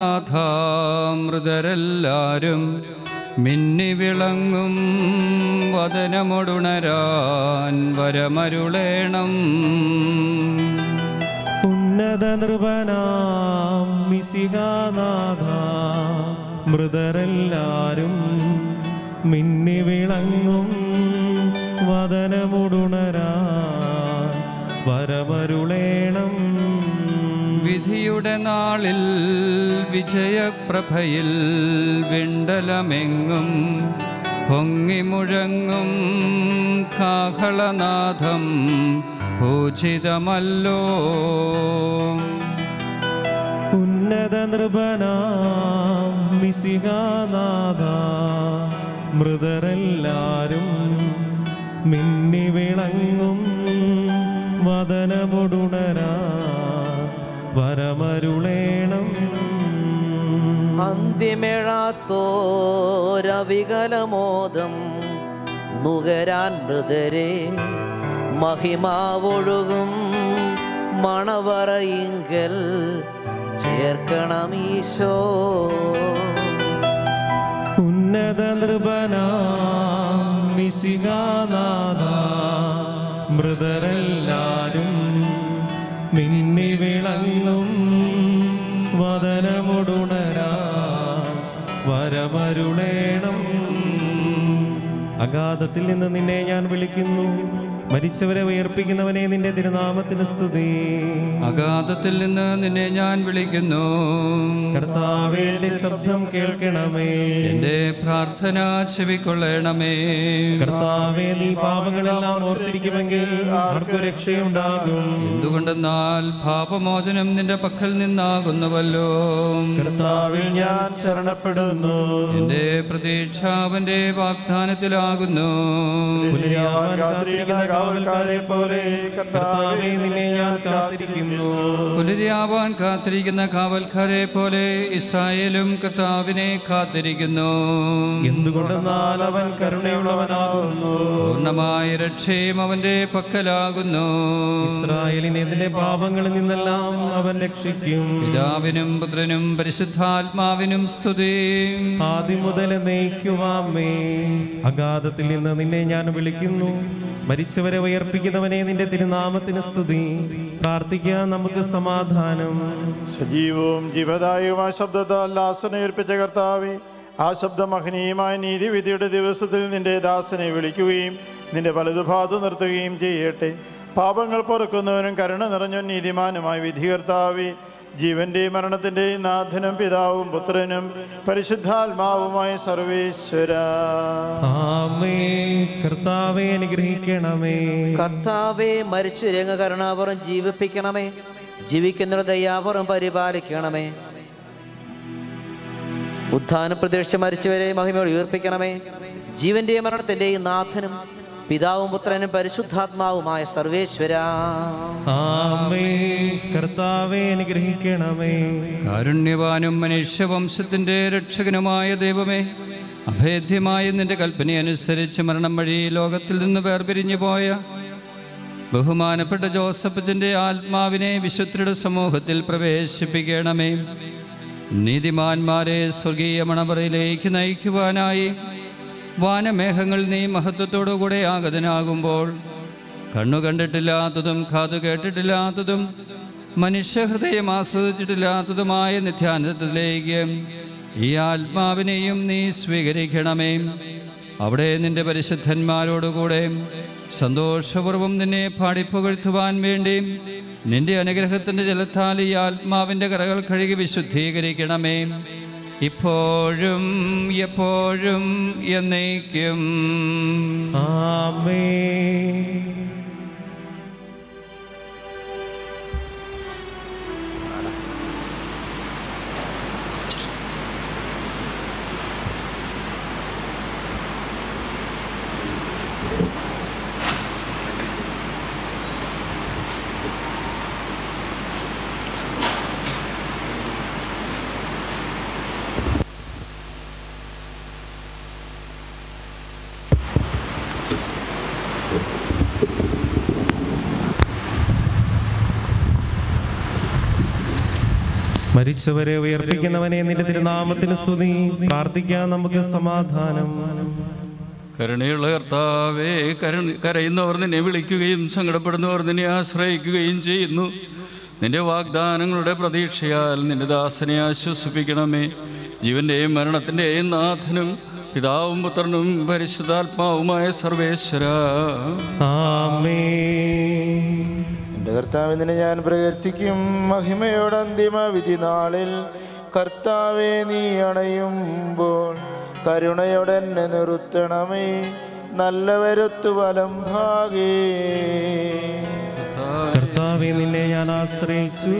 നാഥാമൃതരെല്ലാരും മിന്നി വിളങ്ങും വദനമൊടുണരാൻ വരമരുളേണം. ഉന്നത നൃപനാം മിസികാനാഥ മൃതരെല്ലാരും മിന്നി വിളങ്ങും വതനമൊടുണരാൻ വരമരുളേണം വിധിയുടെ നാളിൽ വിജയപ്രഭയിൽ വിണ്ടലമെങ്ങും പൊങ്ങിമുഴങ്ങും കാഹളനാഥം പൂജിതമല്ലോ. ഉന്നത നൃപനാം മിശിഹാനാഥ മൃതരെല്ലാരും മിന്നി വിളങ്ങും വദനമുടുണരാ വരമരുളേണം അന്തിമെഴാത്തോരവികലമോദം നുകരാൻ മൃതരെ മഹിമാവൊഴുകും മണവറയിങ്കൽ ചേർക്കണമീശോ. ഉന്നത നൃപനാം മിശിഹാനാഥ മൃതരെല്ലാരും മിന്നി വിളങ്ങും വദനമുടുണരാ വരമരുളേണം അഗാധത്തിൽ നിന്ന് നിന്നെ ഞാൻ വിളിക്കുന്നു. മരിച്ചവരെ ഉയർപ്പിക്കുന്നവനെ നിന്റെ തിരുനാമത്തിന് സ്തുതി. അഗാധത്തിൽ നിന്ന് നിന്നെ ഞാൻ വിളിക്കുന്നു. കർത്താവേ എന്റെ ശബ്ദം കേൾക്കണമേ. എന്റെ പ്രാർത്ഥന ചെവിക്കൊള്ളണമേ. കർത്താവേ നീ പാപങ്ങളെല്ലാം ഓർത്തിരിക്കുമെങ്കിൽ ആർക്കും രക്ഷയുണ്ടാകും. എന്തുകൊണ്ടെന്നാൽ പാപമോചനം നിന്റെ പക്കൽ നിന്നാകുന്നുവല്ലോ. കർത്താവിൽ ഞാൻ ശരണപ്പെടുന്നു. എന്റെ പ്രതീക്ഷ അവന്റെ വാഗ്ദാനത്തിലാകുന്നു. കാവൽക്കാരെ പോലെ കർത്താവേ നിന്നെ ഞാൻ കാത്തിരിക്കുന്നു. പുനരാവാൻ കാത്തിരിക്കുന്ന കാവൽക്കാരെ പോലെ ഇസ്രായേലും കർത്താവിനെ കാത്തിരിക്കുന്നു. എന്തുകൊണ്ടെന്നാൽ അവൻ കരുണയുള്ളവനാകുന്നു? പൂർണമായ രക്ഷയും അവന്റെ പക്കലാകുന്നു. ഇസ്രായേലിനെതിരെ പാപങ്ങളിൽ നിന്നെല്ലാം അവൻ രക്ഷിക്കും. പിതാവിനും പുത്രനും പരിശുദ്ധാത്മാവിനും സ്തുതി. ആദ്യം മുതൽ നയിക്കുവാമേ അഗാധത്തിൽ നിന്ന് നിന്നെ ഞാൻ വിളിക്കുന്നു. മരിച്ചവരെ ഉയർപ്പിക്കുന്നവനെ നിന്റെ തിരുനാമത്തിന് സ്തുതി. പ്രാർത്ഥിക്കുക നമുക്ക് സമാധാനം. സജീവവും ജീവദായകമായ ശബ്ദത്താൽ ലാസനെ ഏൽപ്പിച്ച കർത്താവെ ആ ശബ്ദം മഹനീയമായ നീതിവിധിയുടെ ദിവസത്തിൽ നിന്റെ ദാസനെ വിളിക്കുകയും നിന്റെ വലതുഭാഗത്ത് നിർത്തുകയും ചെയ്യട്ടെ. പാപങ്ങൾ പൊറുക്കുന്നവനും കരുണ നിറഞ്ഞ നീതിമാനുമായ വിധികർത്താവെ ജീവന്റെയും മരണത്തിന്റെയും നാഥനും പിതാവും പുത്രനും പരിശുദ്ധാത്മാവുമായ സർവേശ്വര. ആമേ കർത്താവെ അനുഗ്രഹിക്കണമേ. കർത്താവെ മരിച്ചു രംഗ കരുണാപുറം ജീവിപ്പിക്കണമേ. ജീവിക്കുന്ന ദയാപുറം പരിപാലിക്കണമേ. ഉത്ഥാന പ്രതീക്ഷ മരിച്ചവരെ മഹിമയോട് ഉയർപ്പിക്കണമേ. ജീവന്റെയും മരണത്തിന്റെയും നാഥനും പിതാവും പുത്രനും പരിശുദ്ധാത്മാവുമായ സർവേശ്വര. ആമേ കർത്താവെ അനുഗ്രഹിക്കണമേ. കാരുണ്യവാനും മനുഷ്യവംശത്തിന്റെ രക്ഷകനുമായ ദൈവമേ അഭേദ്യമായ നിന്റെ കൽപ്പനയനുസരിച്ച് മരണം വഴി ലോകത്തിൽ നിന്ന് വേർപിരിഞ്ഞു പോയ ബഹുമാനപ്പെട്ട ജോസഫിന്റെ ആത്മാവിനെ വിശുദ്ധരുടെ സമൂഹത്തിൽ പ്രവേശിപ്പിക്കണമേ. നീതിമാന്മാരെ സ്വർഗീയ മണവറയിലേക്ക് നയിക്കുവാനായി വാനമേഘങ്ങൾ നീ മഹത്വത്തോടുകൂടെ ആഗതനാകുമ്പോൾ കണ്ണു കണ്ടിട്ടില്ലാത്തതും കാതു കേട്ടിട്ടില്ലാത്തതും മനുഷ്യഹൃദയം ആസ്വദിച്ചിട്ടില്ലാത്തതുമായ നിത്യാനന്ദത്തിലേക്ക് ഈ ആത്മാവിനെയും നീ സ്വീകരിക്കണമേ. അവിടെ നിന്റെ പരിശുദ്ധന്മാരോടുകൂടെ സന്തോഷപൂർവം നിന്നെ പാടിപ്പുകഴ്ത്തുവാൻ വേണ്ടി നിന്റെ അനുഗ്രഹത്തിന്റെ ജലത്താൽ ഈ ആത്മാവിന്റെ കറകൾ കഴുകി വിശുദ്ധീകരിക്കണമേ. ഇപ്പോഴും എപ്പോഴും എന്നേക്കും. ആമേ മരിച്ചവരെ ഉയർപ്പിക്കുന്നവനെ നിന്റെ തിരുനാമത്തിന് സ്തുതി. പ്രാർത്ഥിക്കാൻ നമുക്ക് സമാധാനം. കരുണയുള്ള കർത്താവേ കരുണ കരയുന്നവർ നിന്നെ വിളിക്കുകയും സങ്കടപ്പെടുന്നവർ നിന്നെ ആശ്രയിക്കുകയും ചെയ്യുന്നു. നിന്റെ വാഗ്ദാനങ്ങളുടെ പ്രതീക്ഷയാൽ നിന്റെ ദാസനെ ആശ്വസിപ്പിക്കണമേ. ജീവന്റെയും മരണത്തിന്റെയും നാഥനും പിതാവും പുത്രനും പരിശുദ്ധാത്മാവുമായ സർവേശ്വര. ആമേ എന്റെ കർത്താവിനെ ഞാൻ പ്രകീർത്തിക്കും മഹിമയുടെ അന്തിമ വിധി നാളിൽ. കർത്താവെ നീ അണയുമ്പോൾ കരുണയോടെ എന്നെ നിർത്തണമേ. നല്ലവരൊത്തു വലം ഭാഗേ. കർത്താവെ നിന്നെ ഞാൻ ആശ്രയിച്ചു.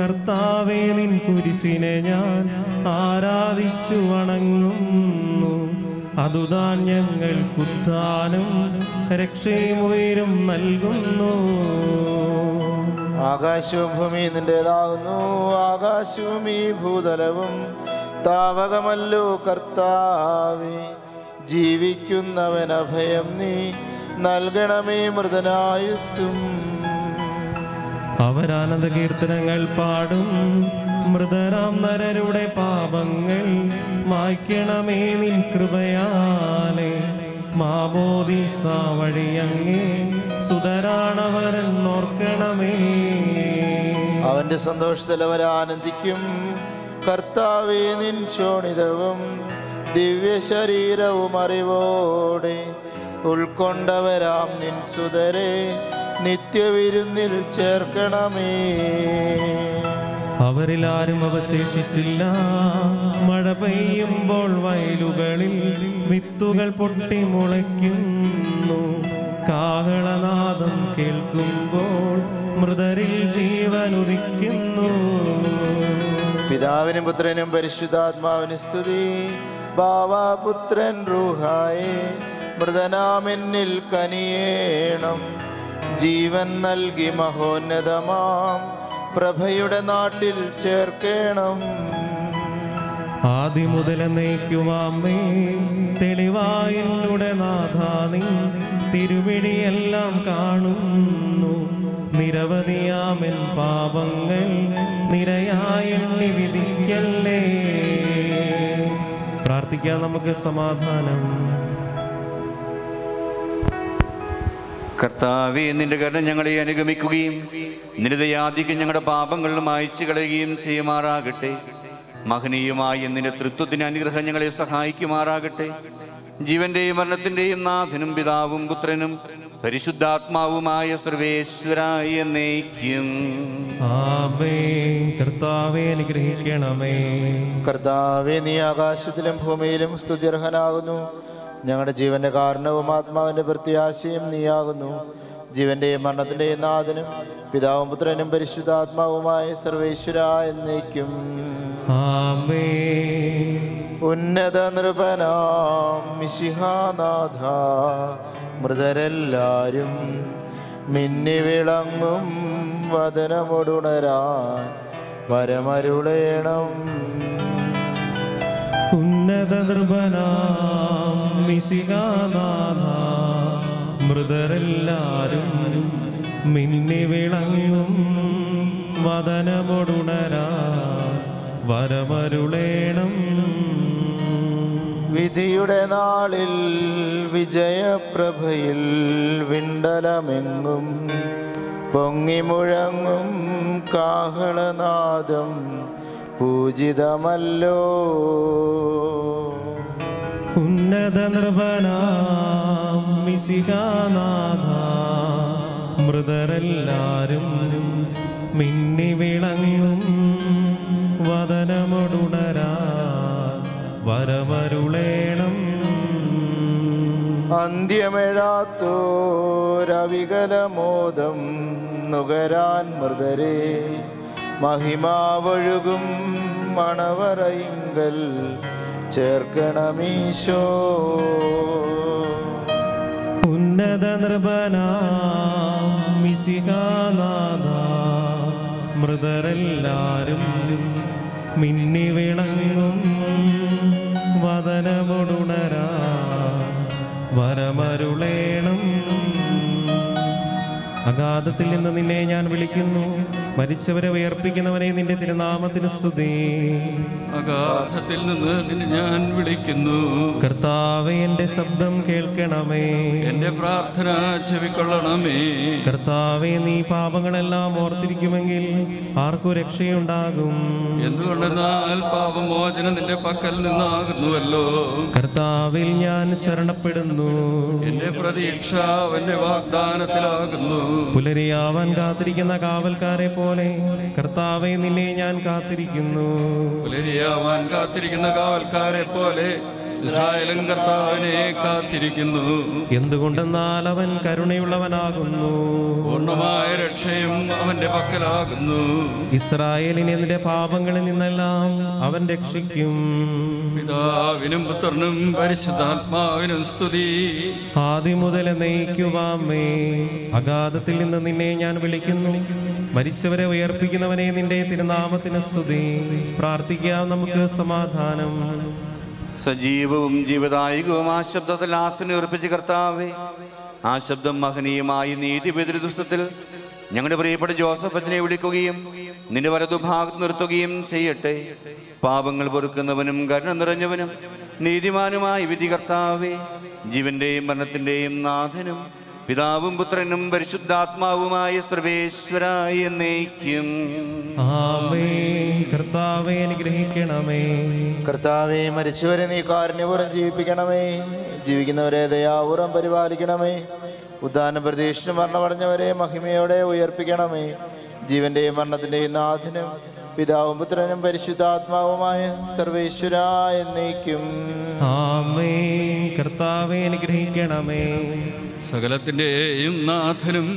കർത്താവെ നിൻ കുരിശിനെ ഞാൻ ആരാധിച്ചു വണങ്ങുന്നു. അതുതാൻ ഞങ്ങൾ കുത്താനും രക്ഷയും ഉയരും നൽകുന്നു. ആകാശവും ഭൂമി നിന്റേതാകുന്നു. ആകാശവും ഈ ഭൂതലവും താവകമല്ലോ കർത്താവി. ജീവിക്കുന്നവൻ അഭയം നീ നൽകണമേ മൃതനായുസ്സും. അവരാനന്ദ കീർത്തനങ്ങൾ പാടും. മൃതരാം നരരുടെ പാപങ്ങൾ മായ്ക്കണമേ നിൻ കൃപയാലെ. മാബോധി വഴിയങ്ങേ സുതരാണവരെന്നോർക്കണമേ. അവന്റെ സന്തോഷത്തിൽ അവർ ആനന്ദിക്കും കർത്താവേ നിൻ ശോണിതവും ദിവ്യ ശരീരവും അറിവോടെ ഉൾക്കൊണ്ടവരാം നിൻ സുതരെ നിത്യവിരുന്നിൽ ചേർക്കണമേ. അവരിൽ ആരും അവശേഷിച്ചില്ല. മഴ പെയ്യുമ്പോൾ വയലുകളിൽ വിത്തുകൾ പൊട്ടി മുളയ്ക്കുന്നു. കാഹളനാദം കേൾക്കുമ്പോൾ മൃതരിൽ ജീവൻ ഉദിക്കുന്നു. പിതാവിനും പുത്രനും പരിശുദ്ധാത്മാവിന് സ്തുതി. ബാവാപുത്രൻ റൂഹായെ മൃതനാമെന്നിൽ കനിയേണം. ജീവൻ നൽകി മഹോന്നതമാം പ്രഭയുടെ നാട്ടിൽ ചേർക്കേണം. എന്നേക്കുമാമേ തെളിവായിലൂടെ നാഥാനി തിരുമിഴിയെല്ലാം കാണുന്നു. നിരവധിയാമൻ പാപങ്ങൾ നിരയായി വിധിക്കല്ലേ. പ്രാർത്ഥിക്കാം നമുക്ക് സമാധാനം. കർത്താവെ നിന്റെ കരുണ ഞങ്ങളെ അനുഗമിക്കുകയും നിന്റെ ദയാധികം ഞങ്ങളുടെ പാപങ്ങൾ മായച്ചു കളയുകയും ചെയ്യുമാറാകട്ടെ. മഹനീയമായി നിന്റെ തൃത്വത്തിന് അനുഗ്രഹം ഞങ്ങളെ സഹായിക്കുമാറാകട്ടെ. ജീവന്റെയും മരണത്തിന്റെയും നാഥനും പിതാവും പുത്രനും പരിശുദ്ധാത്മാവുമായ സർവേശ്വരായ എന്നേക്കും. ആമേ കർത്താവെ അനുഗ്രഹിക്കണമേ. കർത്താവെ നീ ആകാശത്തിലും ഭൂമിയിലും സ്തുതിർഹനാകുന്നു ഞങ്ങളുടെ ജീവന്റെ കാരണവും ആത്മാവിന്റെ പ്രത്യാശയും നീയാകുന്നു. ജീവന്റെയും മരണത്തിന്റെയും നാഥനും പിതാവും പുത്രനും പരിശുദ്ധാത്മാവുമായ സർവേശ്വര എന്നേക്കും. ആമേ ഉന്നത നൃപനാം മിശിഹാനാഥ മൃതരെല്ലാരും മിന്നി വിളങ്ങും വദനമൊടുണരാൻ വരമരുളേണം. ഉന്നത മിശിഹാനാഥ മൃതരെല്ലാരും മിന്നി വിളങ്ങും വദനമൊടുണരാ വരമരുളേണം. വിധിയുടെ നാളിൽ വിജയപ്രഭയിൽ വിണ്ടലമെങ്ങും പൊങ്ങിമുഴങ്ങും കാഹളനാദം പൂജിതമല്ലോ. ഉന്നത നൃപനാം മിശിഹാനാഥ മൃതരെല്ലാരും മിന്നി വിളങ്ങും വദനമൊടുണരാ. അന്ത്യമെഴാത്തോരവികലമോദം നുകരാൻ മൃതരെ. മഹിമാവൊഴുകും മണവറയിങ്കൽ ചേർക്കണമീശോ. ഉന്നത നൃപനാഥ മൃതരെല്ലാരും മിന്നി വിളങ്ങും വദനമൊടുണരാ. അഗാധത്തിൽ നിന്ന് നിന്നെ ഞാൻ വിളിക്കുന്നു. മരിച്ചവരെ ഉയർപ്പിക്കുന്നവനെ നിന്റെ തിരുനാമത്തിന് സ്തുതി. അഗാധത്തിൽ നിന്ന് നിന്നെ ഞാൻ വിളിക്കുന്നു. കർത്താവെ എന്റെ ശബ്ദം കേൾക്കണമേ. എന്റെ പ്രാർത്ഥന ചെവിക്കൊള്ളണമേ. കർത്താവെ നീ പാപങ്ങളെല്ലാം ഓർത്തിരിക്കുമെങ്കിൽ ആർക്കും രക്ഷയുണ്ടാകും. എന്തുകൊണ്ടെന്നാൽ പാപമോചനം നിന്റെ പക്കൽ നിന്നാകുന്നുവല്ലോ. കർത്താവിൽ ഞാൻ ശരണപ്പെടുന്നു. എന്റെ പ്രതീക്ഷ അവന്റെ വാഗ്ദാനത്തിലാകുന്നു. പുലരിയാവാൻ കാത്തിരിക്കുന്ന കാവൽക്കാരെ പോലെ കർത്താവെ നിന്നെ ഞാൻ കാത്തിരിക്കുന്നു. പുലരിയാവാൻ കാത്തിരിക്കുന്ന കാവൽക്കാരെ പോലെ ഇസ്രായേലും കർത്താവിനെ കാത്തിരിക്കുന്നു. എന്തുകൊണ്ടെന്നാൽ അവൻ കരുണയുള്ളവനാകുന്നു? പൂർണമായ രക്ഷയും അവന്റെ പക്കലാകുന്നു. ഇസ്രായേലിനെ നിന്റെ പാപങ്ങളിൽ നിന്നെല്ലാം അവൻ രക്ഷിക്കും. പിതാവിനും പുത്രനും പരിശുദ്ധാത്മാവിനും സ്തുതി. ആദ്യം മുതൽ നയിക്കുവാമേ അഗാധത്തിൽ നിന്ന് നിന്നെ ഞാൻ വിളിക്കുന്നു. മരിച്ചവരെ ഉയർപ്പിക്കുന്നവനെ നിന്റെ തിരുനാമത്തിന് സ്തുതി. പ്രാർത്ഥിക്കാം നമുക്ക് സമാധാനം. സജീവവും ജീവദായകവും ആ ശബ്ദത്തിൽ ആസന ഉറപ്പിച്ച് കർത്താവേ. ആ ശബ്ദം മഹനീയമായി നീതി പുസ്തകത്തിൽ ഞങ്ങളുടെ പ്രിയപ്പെട്ട ജോസഫ് അച്ഛനെ വിളിക്കുകയും നിന്റെ വലതുഭാഗത്ത് നിർത്തുകയും ചെയ്യട്ടെ. പാപങ്ങൾ പൊറുക്കുന്നവനും കരുണ നിറഞ്ഞവനും നീതിമാനുമായി വിധി കർത്താവേ. ജീവന്റെയും മരണത്തിന്റെയും നാഥനും പിതാവും പുത്രനും പരിശുദ്ധാത്മാവുമായ സർവേശ്വരായ എന്നേക്കും. കർത്താവേ അനുഗ്രഹിക്കണമേ. കർത്താവെ മരിച്ചവരെ നീ കാരുണ്യപൂർവം ജീവിപ്പിക്കണമേ. ജീവിക്കുന്നവരെ ദയാപൂർവം പരിപാലിക്കണമേ. ഉദ്ധാന പ്രതീക്ഷിച്ച് മരണമടഞ്ഞവരെ മഹിമയോടെ ഉയർപ്പിക്കണമേ. ജീവന്റെയും മരണത്തിന്റെയും നാഥനും പിതാവും പുത്രനും പരിശുദ്ധാത്മാവുമായ സർവേശ്വര എന്നേക്കും. ആമേ കർത്താവെ അനുഗ്രഹിക്കണമേ. സകലത്തിന്റെയും നാഥനും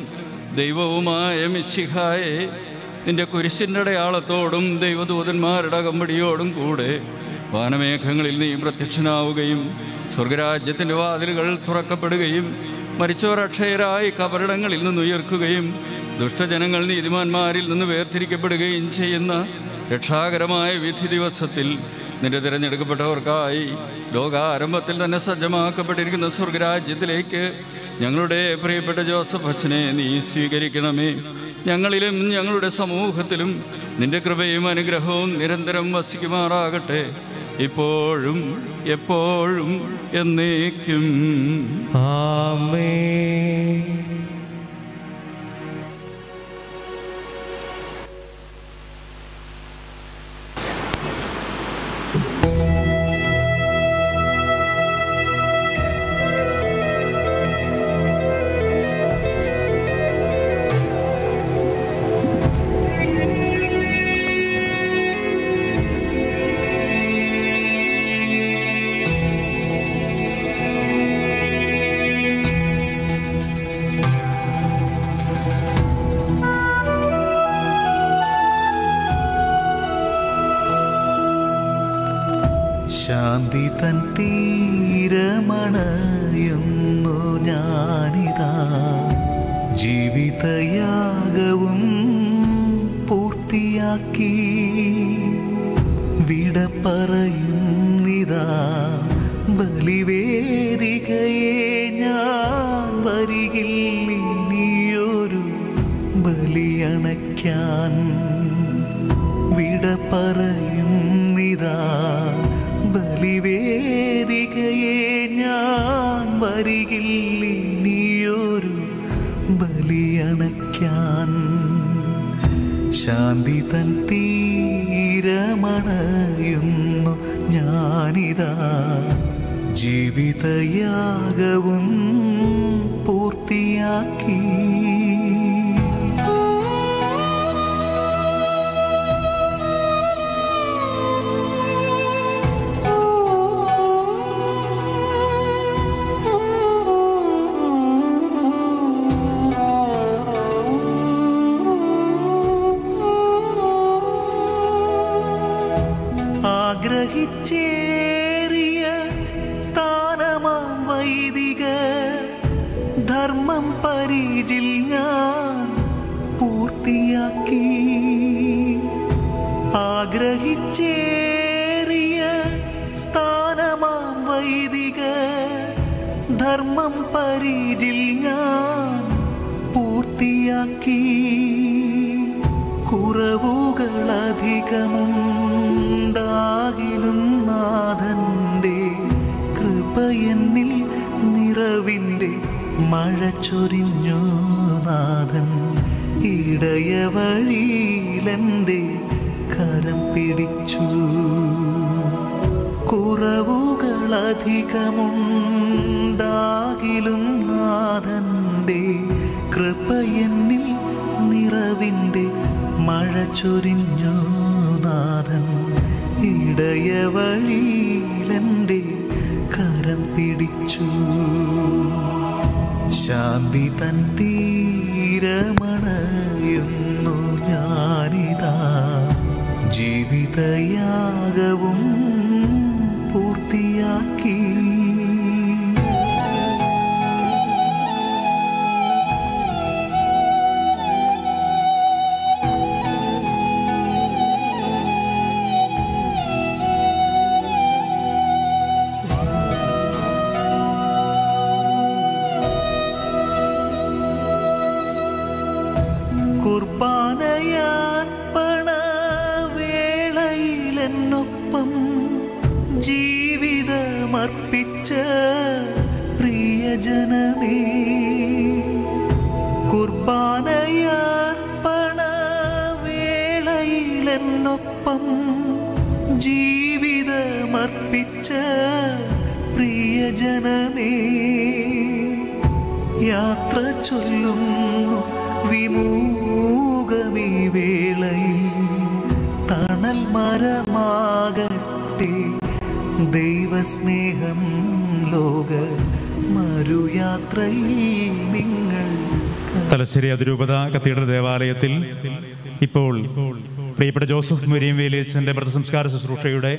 ദൈവവുമായ മിശിഹായെ നിന്റെ കുരിശിന്റെ അടയാളത്തോടും ദൈവദൂതന്മാരുടെ കമ്പടിയോടും കൂടെ വാനമേഘങ്ങളിൽ നീ പ്രത്യക്ഷനാവുകയും സ്വർഗരാജ്യത്തിന്റെ വാതിലുകൾ തുറക്കപ്പെടുകയും മരിച്ചവർ അക്ഷയരായി കബറിടങ്ങളിൽ നിന്ന് ഉയർക്കുകയും ദുഷ്ടജനങ്ങൾ നീതിമാന്മാരിൽ നിന്ന് വേർതിരിക്കപ്പെടുകയും ചെയ്യുന്ന രക്ഷാകരമായ വിധി ദിവസത്തിൽ നിന്റെ തിരഞ്ഞെടുക്കപ്പെട്ടവർക്കായി ലോകാരംഭത്തിൽ തന്നെ സജ്ജമാക്കപ്പെട്ടിരിക്കുന്ന സ്വർഗരാജ്യത്തിലേക്ക് ഞങ്ങളുടെ പ്രിയപ്പെട്ട ജോസഫ് അച്ഛനെ നീ സ്വീകരിക്കണമേ. ഞങ്ങളിലും ഞങ്ങളുടെ സമൂഹത്തിലും നിന്റെ കൃപയും അനുഗ്രഹവും നിരന്തരം വസിക്കുമാറാകട്ടെ. ഇപ്പോഴും എപ്പോഴും എന്നേക്കും. ആമേ കത്തീഡ്രൽ ദേവാലയത്തിൽ ഇപ്പോൾ പ്രിയപ്പെട്ട ജോസഫ് മുരിയം വേലിയച്ചന്റെ മൃതസംസ്കാര ശുശ്രൂഷയുടെ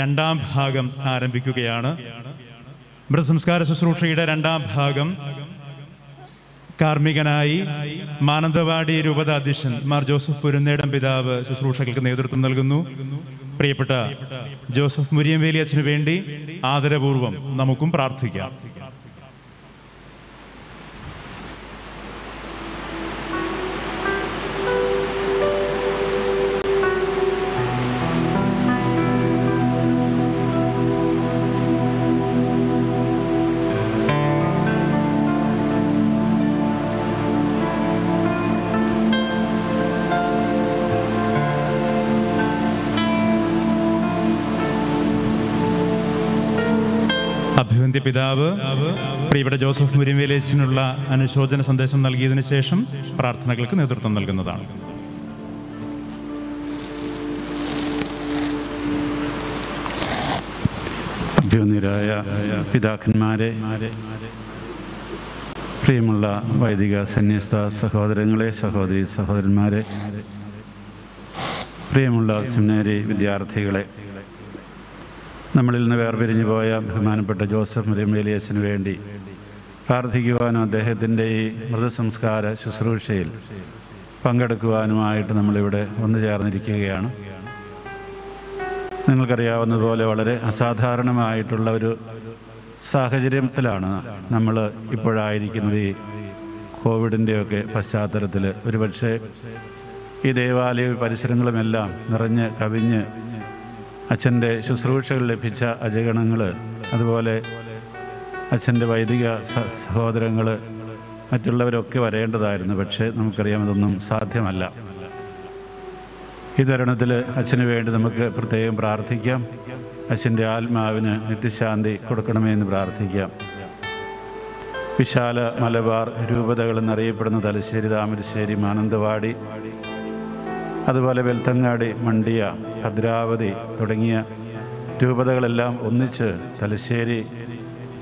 രണ്ടാം ഭാഗം ആരംഭിക്കുകയാണ്. മൃതസംസ്കാര ശുശ്രൂഷയുടെ രണ്ടാം ഭാഗം കാർമ്മികനായി മാനന്തവാടി രൂപത അധ്യക്ഷൻ മാർ ജോസഫ് പുരുന്നേടം പിതാവ് ശുശ്രൂഷകൾക്ക് നേതൃത്വം നൽകുന്നു. പ്രിയപ്പെട്ട ജോസഫ് മുരിയം വേലിയച്ചന് വേണ്ടി ആദരപൂർവം നമുക്കും പ്രാർത്ഥിക്കാം. പിതാവ് പ്രിയപ്പെട്ട ജോസഫ് മുരിമേലേശിനുള്ള അനുശോചന സന്ദേശം നൽകിയതിനു ശേഷം പ്രാർത്ഥനകൾക്ക് നേതൃത്വം നൽകുന്നതാണ്. പിതാക്കന്മാരെ പ്രിയമുള്ള വൈദിക സന്യസ്ത സഹോദരങ്ങളെ സഹോദരി സഹോദരന്മാരെ പ്രിയമുള്ള സെമിനാരി വിദ്യാർത്ഥികളെ നമ്മളിൽ നിന്ന് വേർപിരിഞ്ഞു പോയ ബഹുമാനപ്പെട്ട ജോസഫ് മുരമേലിയസിന് വേണ്ടി പ്രാർത്ഥിക്കുവാനും അദ്ദേഹത്തിന്റെ ഈ മൃതസംസ്കാര ശുശ്രൂഷയിൽ പങ്കെടുക്കുവാനുമായിട്ട് നമ്മളിവിടെ ഒന്നു ചേർന്നിരിക്കുകയാണ്. നിങ്ങൾക്കറിയാവുന്നതുപോലെ വളരെ അസാധാരണമായിട്ടുള്ള ഒരു സാഹചര്യത്തിലാണ് നമ്മൾ ഇപ്പോഴായിരിക്കുന്നത് ഈ കോവിഡിന്റെയൊക്കെ പശ്ചാത്തലത്തിൽ. ഒരുപക്ഷെ ഈ ദേവാലയ പരിസരങ്ങളുമെല്ലാം നിറഞ്ഞ് കവിഞ്ഞ് അച്ഛന്റെ ശുശ്രൂഷകൾ ലഭിച്ച അജഗണങ്ങൾ അതുപോലെ അച്ഛന്റെ വൈദിക സഹോദരങ്ങൾ മറ്റുള്ളവരൊക്കെ വരേണ്ടതായിരുന്നു. പക്ഷേ നമുക്കറിയാം ഇതൊന്നും സാധ്യമല്ല. ഈ തരുണത്തിൽ അച്ഛന് വേണ്ടി നമുക്ക് പ്രത്യേകം പ്രാർത്ഥിക്കാം. അച്ഛന്റെ ആത്മാവിന് നിത്യശാന്തി കൊടുക്കണമേ എന്ന് പ്രാർത്ഥിക്കാം. വിശാല മലബാർ രൂപതകൾ എന്നറിയപ്പെടുന്ന തലശ്ശേരി താമരശ്ശേരി മാനന്തവാടി അതുപോലെ വെൽത്തങ്ങാടി മണ്ടിയ ഭദ്രാവതി തുടങ്ങിയ രൂപതകളെല്ലാം ഒന്നിച്ച് തലശ്ശേരി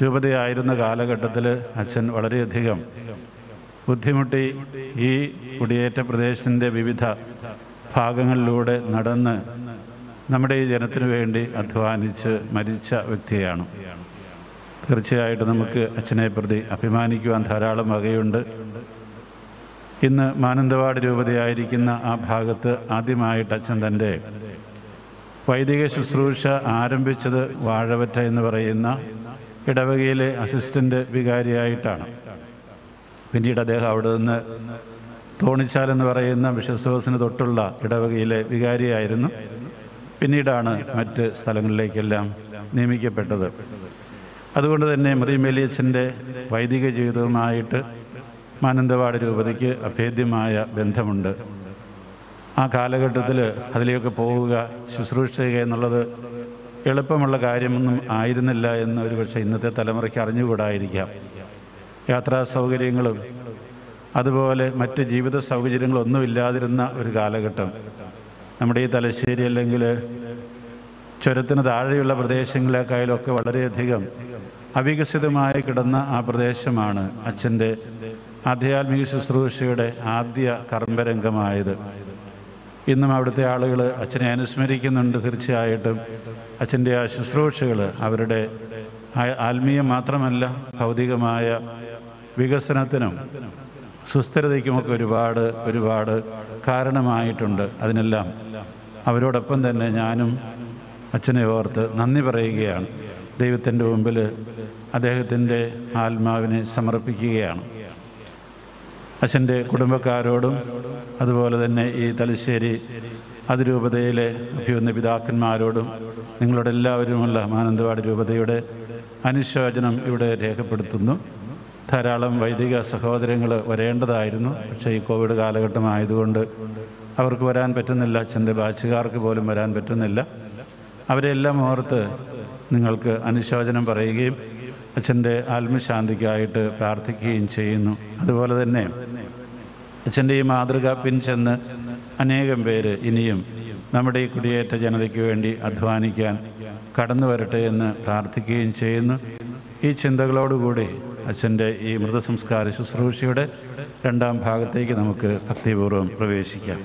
രൂപതയായിരുന്ന കാലഘട്ടത്തിൽ അച്ഛൻ വളരെയധികം ബുദ്ധിമുട്ടി ഈ കുടിയേറ്റ പ്രദേശത്തിന്റെ വിവിധ ഭാഗങ്ങളിലൂടെ നടന്ന് നമ്മുടെ ഈ ജനത്തിനു വേണ്ടി അധ്വാനിച്ച് മരിച്ച വ്യക്തിയാണ്. തീർച്ചയായിട്ടും നമുക്ക് അച്ഛനെ പ്രതി അഭിമാനിക്കുവാൻ ധാരാളം വകയുണ്ട്. ഇന്ന് മാനന്തവാട് രൂപതയായിരിക്കുന്ന ആ ഭാഗത്ത് ആദ്യമായിട്ട് അച്ഛൻ തന്റെ വൈദിക ശുശ്രൂഷ ആരംഭിച്ചത് വാഴവറ്റ എന്ന് പറയുന്ന ഇടവകയിലെ അസിസ്റ്റന്റ് വികാരിയായിട്ടാണ്. പിന്നീട് അദ്ദേഹം അവിടെ നിന്ന് തോണിച്ചാൽ എന്ന് പറയുന്ന വിശ്വസോസിന് തൊട്ടുള്ള ഇടവകയിലെ വികാരിയായിരുന്നു. പിന്നീടാണ് മറ്റ് സ്ഥലങ്ങളിലേക്കെല്ലാം നിയമിക്കപ്പെട്ടത്. അതുകൊണ്ട് തന്നെ മറിയമേലിയച്ചന്റെ വൈദിക ജീവിതവുമായിട്ട് മാനന്തവാട് രൂപതയ്ക്ക് അഭേദ്യമായ ബന്ധമുണ്ട്. ആ കാലഘട്ടത്തിൽ അതിലേക്ക് പോവുക ശുശ്രൂഷ ചെയ്യുക എന്നുള്ളത് എളുപ്പമുള്ള കാര്യമൊന്നും ആയിരുന്നില്ല എന്ന് ഒരുപക്ഷെ ഇന്നത്തെ തലമുറയ്ക്ക് അറിഞ്ഞുകൂടായിരിക്കാം. യാത്രാ സൗകര്യങ്ങളും അതുപോലെ മറ്റ് ജീവിത സൗകര്യങ്ങളൊന്നും ഇല്ലാതിരുന്ന ഒരു കാലഘട്ടം. നമ്മുടെ ഈ തലശ്ശേരി അല്ലെങ്കിൽ ചുരത്തിന് താഴെയുള്ള പ്രദേശങ്ങളെക്കായാലൊക്കെ വളരെയധികം അവികസിതമായി കിടന്ന ആ പ്രദേശമാണ് അച്ഛന്റെ ആധ്യാത്മിക ശുശ്രൂഷയുടെ ആദ്യ കർമ്മരംഗമായത്. ഇന്നും അവിടുത്തെ ആളുകൾ അച്ഛനെ അനുസ്മരിക്കുന്നുണ്ട് തീർച്ചയായിട്ടും. അച്ഛന്റെ ആ ശുശ്രൂഷകൾ അവരുടെ ആത്മീയം മാത്രമല്ല ഭൗതികമായ വികസനത്തിനും സുസ്ഥിരതയ്ക്കുമൊക്കെ ഒരുപാട് ഒരുപാട് കാരണമായിട്ടുണ്ട്. അതിനെല്ലാം അവരോടൊപ്പം തന്നെ ഞാനും അച്ഛനെ ഓർത്ത് നന്ദി പറയുകയാണ്. ദൈവത്തിന്റെ മുമ്പിൽ അദ്ദേഹത്തിന്റെ ആത്മാവിനെ സമർപ്പിക്കുകയാണ്. അച്ഛന്റെ കുടുംബക്കാരോടും അതുപോലെ തന്നെ ഈ തലശ്ശേരി അതിരൂപതയിലെ അഭിയുന്ന പിതാക്കന്മാരോടും നിങ്ങളുടെ എല്ലാവരുമുള്ള മാനന്തവാടി രൂപതയുടെ അനുശോചനം ഇവിടെ രേഖപ്പെടുത്തുന്നു. ധാരാളം വൈദിക സഹോദരങ്ങൾ വരേണ്ടതായിരുന്നു. പക്ഷേ ഈ കോവിഡ് കാലഘട്ടമായതുകൊണ്ട് അവർക്ക് വരാൻ പറ്റുന്നില്ല. അച്ഛന്റെ ബാച്ചുകാർക്ക് പോലും വരാൻ പറ്റുന്നില്ല. അവരെല്ലാം ഓർത്ത് നിങ്ങൾക്ക് അനുശോചനം പറയുകയും അച്ഛന്റെ ആത്മശാന്തിക്കായിട്ട് പ്രാർത്ഥിക്കുകയും ചെയ്യുന്നു. അതുപോലെ തന്നെ അച്ഛന്റെ ഈ മാതൃക പിൻചെന്ന് അനേകം പേര് ഇനിയും നമ്മുടെ ഈ കുടിയേറ്റ ജനതയ്ക്ക് വേണ്ടി അധ്വാനിക്കാൻ കടന്നു വരട്ടെ എന്ന് പ്രാർത്ഥിക്കുകയും ചെയ്യുന്നു. ഈ ചിന്തകളോടുകൂടി അച്ഛന്റെ ഈ മൃതസംസ്കാര ശുശ്രൂഷയുടെ രണ്ടാം ഭാഗത്തേക്ക് നമുക്ക് ഭക്തിപൂർവം പ്രവേശിക്കാം.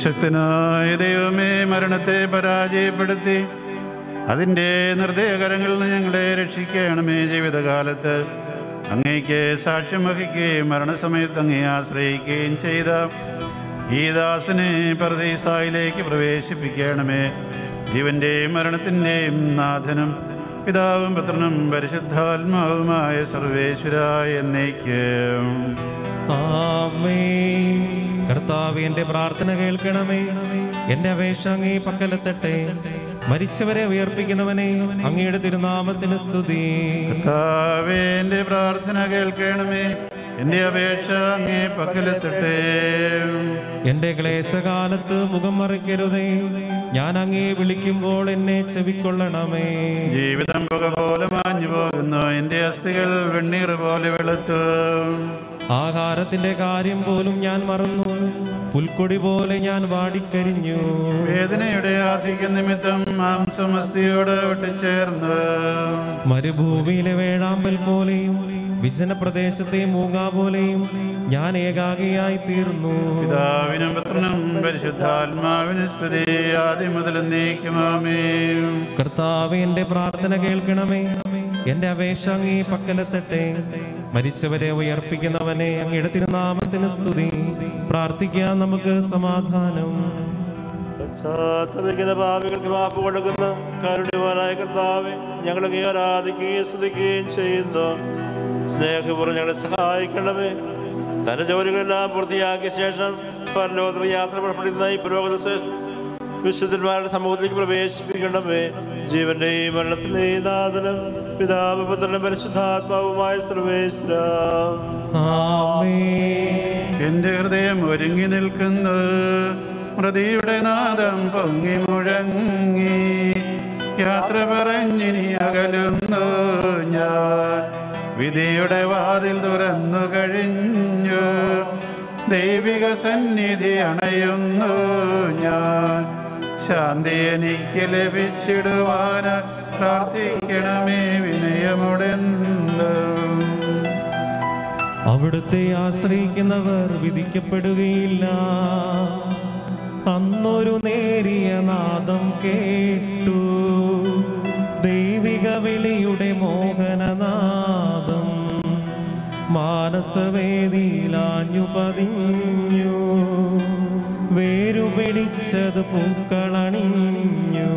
സർവശക്തനായ ദൈവമേ മരണത്തെ പരാജയപ്പെടുത്തി. അതിന്റെ നിർദ്ദയകരങ്ങളിൽ നിന്ന് ഞങ്ങളെ രക്ഷിക്കണമേ ജീവിതകാലത്ത്. അങ്ങേക്ക് സാക്ഷ്യം വഹിക്കുകയും മരണസമയത്ത് അങ്ങേ ആശ്രയിക്കുകയും ചെയ്ത ഈ ദാസനെ പരദീസായിലേക്ക് പ്രവേശിപ്പിക്കണമേ. ജീവന്റെയും മരണത്തിന്റെയും നാഥനും പിതാവും പുത്രനും പരിശുദ്ധാത്മാവുമായ സർവേശ്വരായ എന്നേക്കും ആമേ കർത്താവ് എന്റെ പ്രാർത്ഥന കേൾക്കണമേ. എന്റെ അപേക്ഷ അങ്ങേ പക്കലെത്തട്ടെ. മരിച്ചവരെ ഉയർപ്പിക്കുന്നവനെ അങ്ങയുടെ തിരുനാമത്തിന് സ്തുതി. കർത്താവേ എന്റെ പ്രാർത്ഥന കേൾക്കണമേ. എന്റെ അപേക്ഷ അങ്ങേ പക്കലെത്തട്ടെ. എന്റെ ക്ലേശകാലത്ത് മുഖം മറിക്കരുതേ. ഞാൻ അങ്ങേ വിളിക്കുമ്പോൾ എന്നെ ചെവിക്കൊള്ളണമേ. ജീവിതം പുക പോലെ മാഞ്ഞു പോകുന്നു എന്റെ അസ്ഥികൾ വെണ്ണീർ പോലെ വെളുത്തു. ആഹാരത്തിന്റെ കാര്യം പോലും ഞാൻ മറന്നു. പുൽക്കൊടി പോലെ ഞാൻ വാടിക്കരിഞ്ഞു. വേദനയുടെ ആധിക നിമിത്തം മാംസമസ്തിയോട് ഒട്ടിച്ചേർന്ന്. മരുഭൂമിയിലെ വേഴാമ്പൽ പോലെയും വിജന പ്രദേശത്തെ മൂങ്ങ പോലെയും ഞാൻ ഏകാഗിയായി തീർന്നു. പിതാവിനും പുത്രനും പരിശുദ്ധാത്മാവിന് സ്തുതി ആദ്യം മുതൽ നീക്കുമാമേ കർത്താവ് എന്റെ പ്രാർത്ഥന കേൾക്കണമേ. എന്റെ അപേക്ഷ അങ്ങേ പക്കലെത്തട്ടെ. മരിച്ചവരെ ഉയർപ്പിക്കുന്നവനെ അങ്ങയുടെ തിരുനാമത്തിന് സ്തുതി. പ്രാർത്ഥിക്കാൻ നമുക്ക് സമാധാനം. പശ്ചാത്തപിക്കുന്ന പാപികൾക്ക് മാപ്പ് കൊടുക്കുന്ന. കരുണ്യവാനായ കർത്താവെ ഞങ്ങളെ ആരാധിക്കുകയും സ്തുതിക്കുകയും ചെയ്യുന്നു. സ്നേഹപൂർവം ഞങ്ങളെ സഹായിക്കണമേ. തന്റെ ജോലികളെല്ലാം പൂർത്തിയാക്കിയ ശേഷം പരലോകത്തിൽ യാത്ര പുറപ്പെടുന്ന ഈ പുരോഗതി വിശുദ്ധന്മാരുടെ സമൂഹത്തിലേക്ക് പ്രവേശിപ്പിക്കണമേ. ജീവന്റെയും മരണത്തിന്റെയും നാഥനും പിതാവ് പുത്രനും പരിശുദ്ധാത്മാവുമായ സർവേശ്വര. എന്റെ ഹൃദയം ഒരുങ്ങി നിൽക്കുന്നു. മൃതിയുടെ നാദം പൊങ്ങി മുഴങ്ങി. യാത്ര പറഞ്ഞിനി അകലുന്നു ഞാൻ. വിധിയുടെ വാതിൽ തുറന്നു കഴിഞ്ഞു. ദൈവിക സന്നിധി അണയുന്നു ഞാൻ. ശാന്തി എനിക്ക് ലഭിച്ചിടുവാന പ്രാർത്ഥിക്കണമേ വിനയമുടെന്ന് അവിടുത്തെ ആശ്രയിക്കുന്നവർ വിധിക്കപ്പെടുകയില്ല. അന്നൊരു നേരിയ നാദം കേട്ടു. ദൈവിക വിളിയുടെ മോഹനനാദം മാനസവേദിയിലാഞ്ഞു പതിഞ്ഞു. വേരുപിടിച്ചത് പൂക്കളണിഞ്ഞു.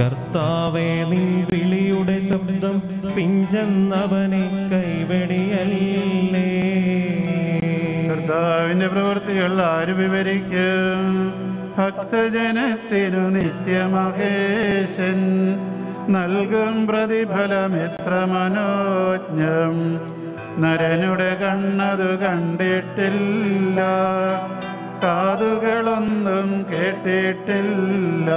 കർത്താവേ നീ വിളിയുടെ ശബ്ദം പിഞ്ചെന്നവനെ കൈവെടിയലില്ലേ? കർത്താവിന്റെ പ്രവൃത്തികൾ ആര് വിവരിക്കും? ഭക്തജനത്തിനു നിത്യമഹേശൻ നൽകും പ്രതിഫലം എത്ര മനോജ്ഞം? നരനുടെ കണ്ണതു കണ്ടിട്ടില്ല. കാതുകളൊന്നും കേട്ടിട്ടില്ല.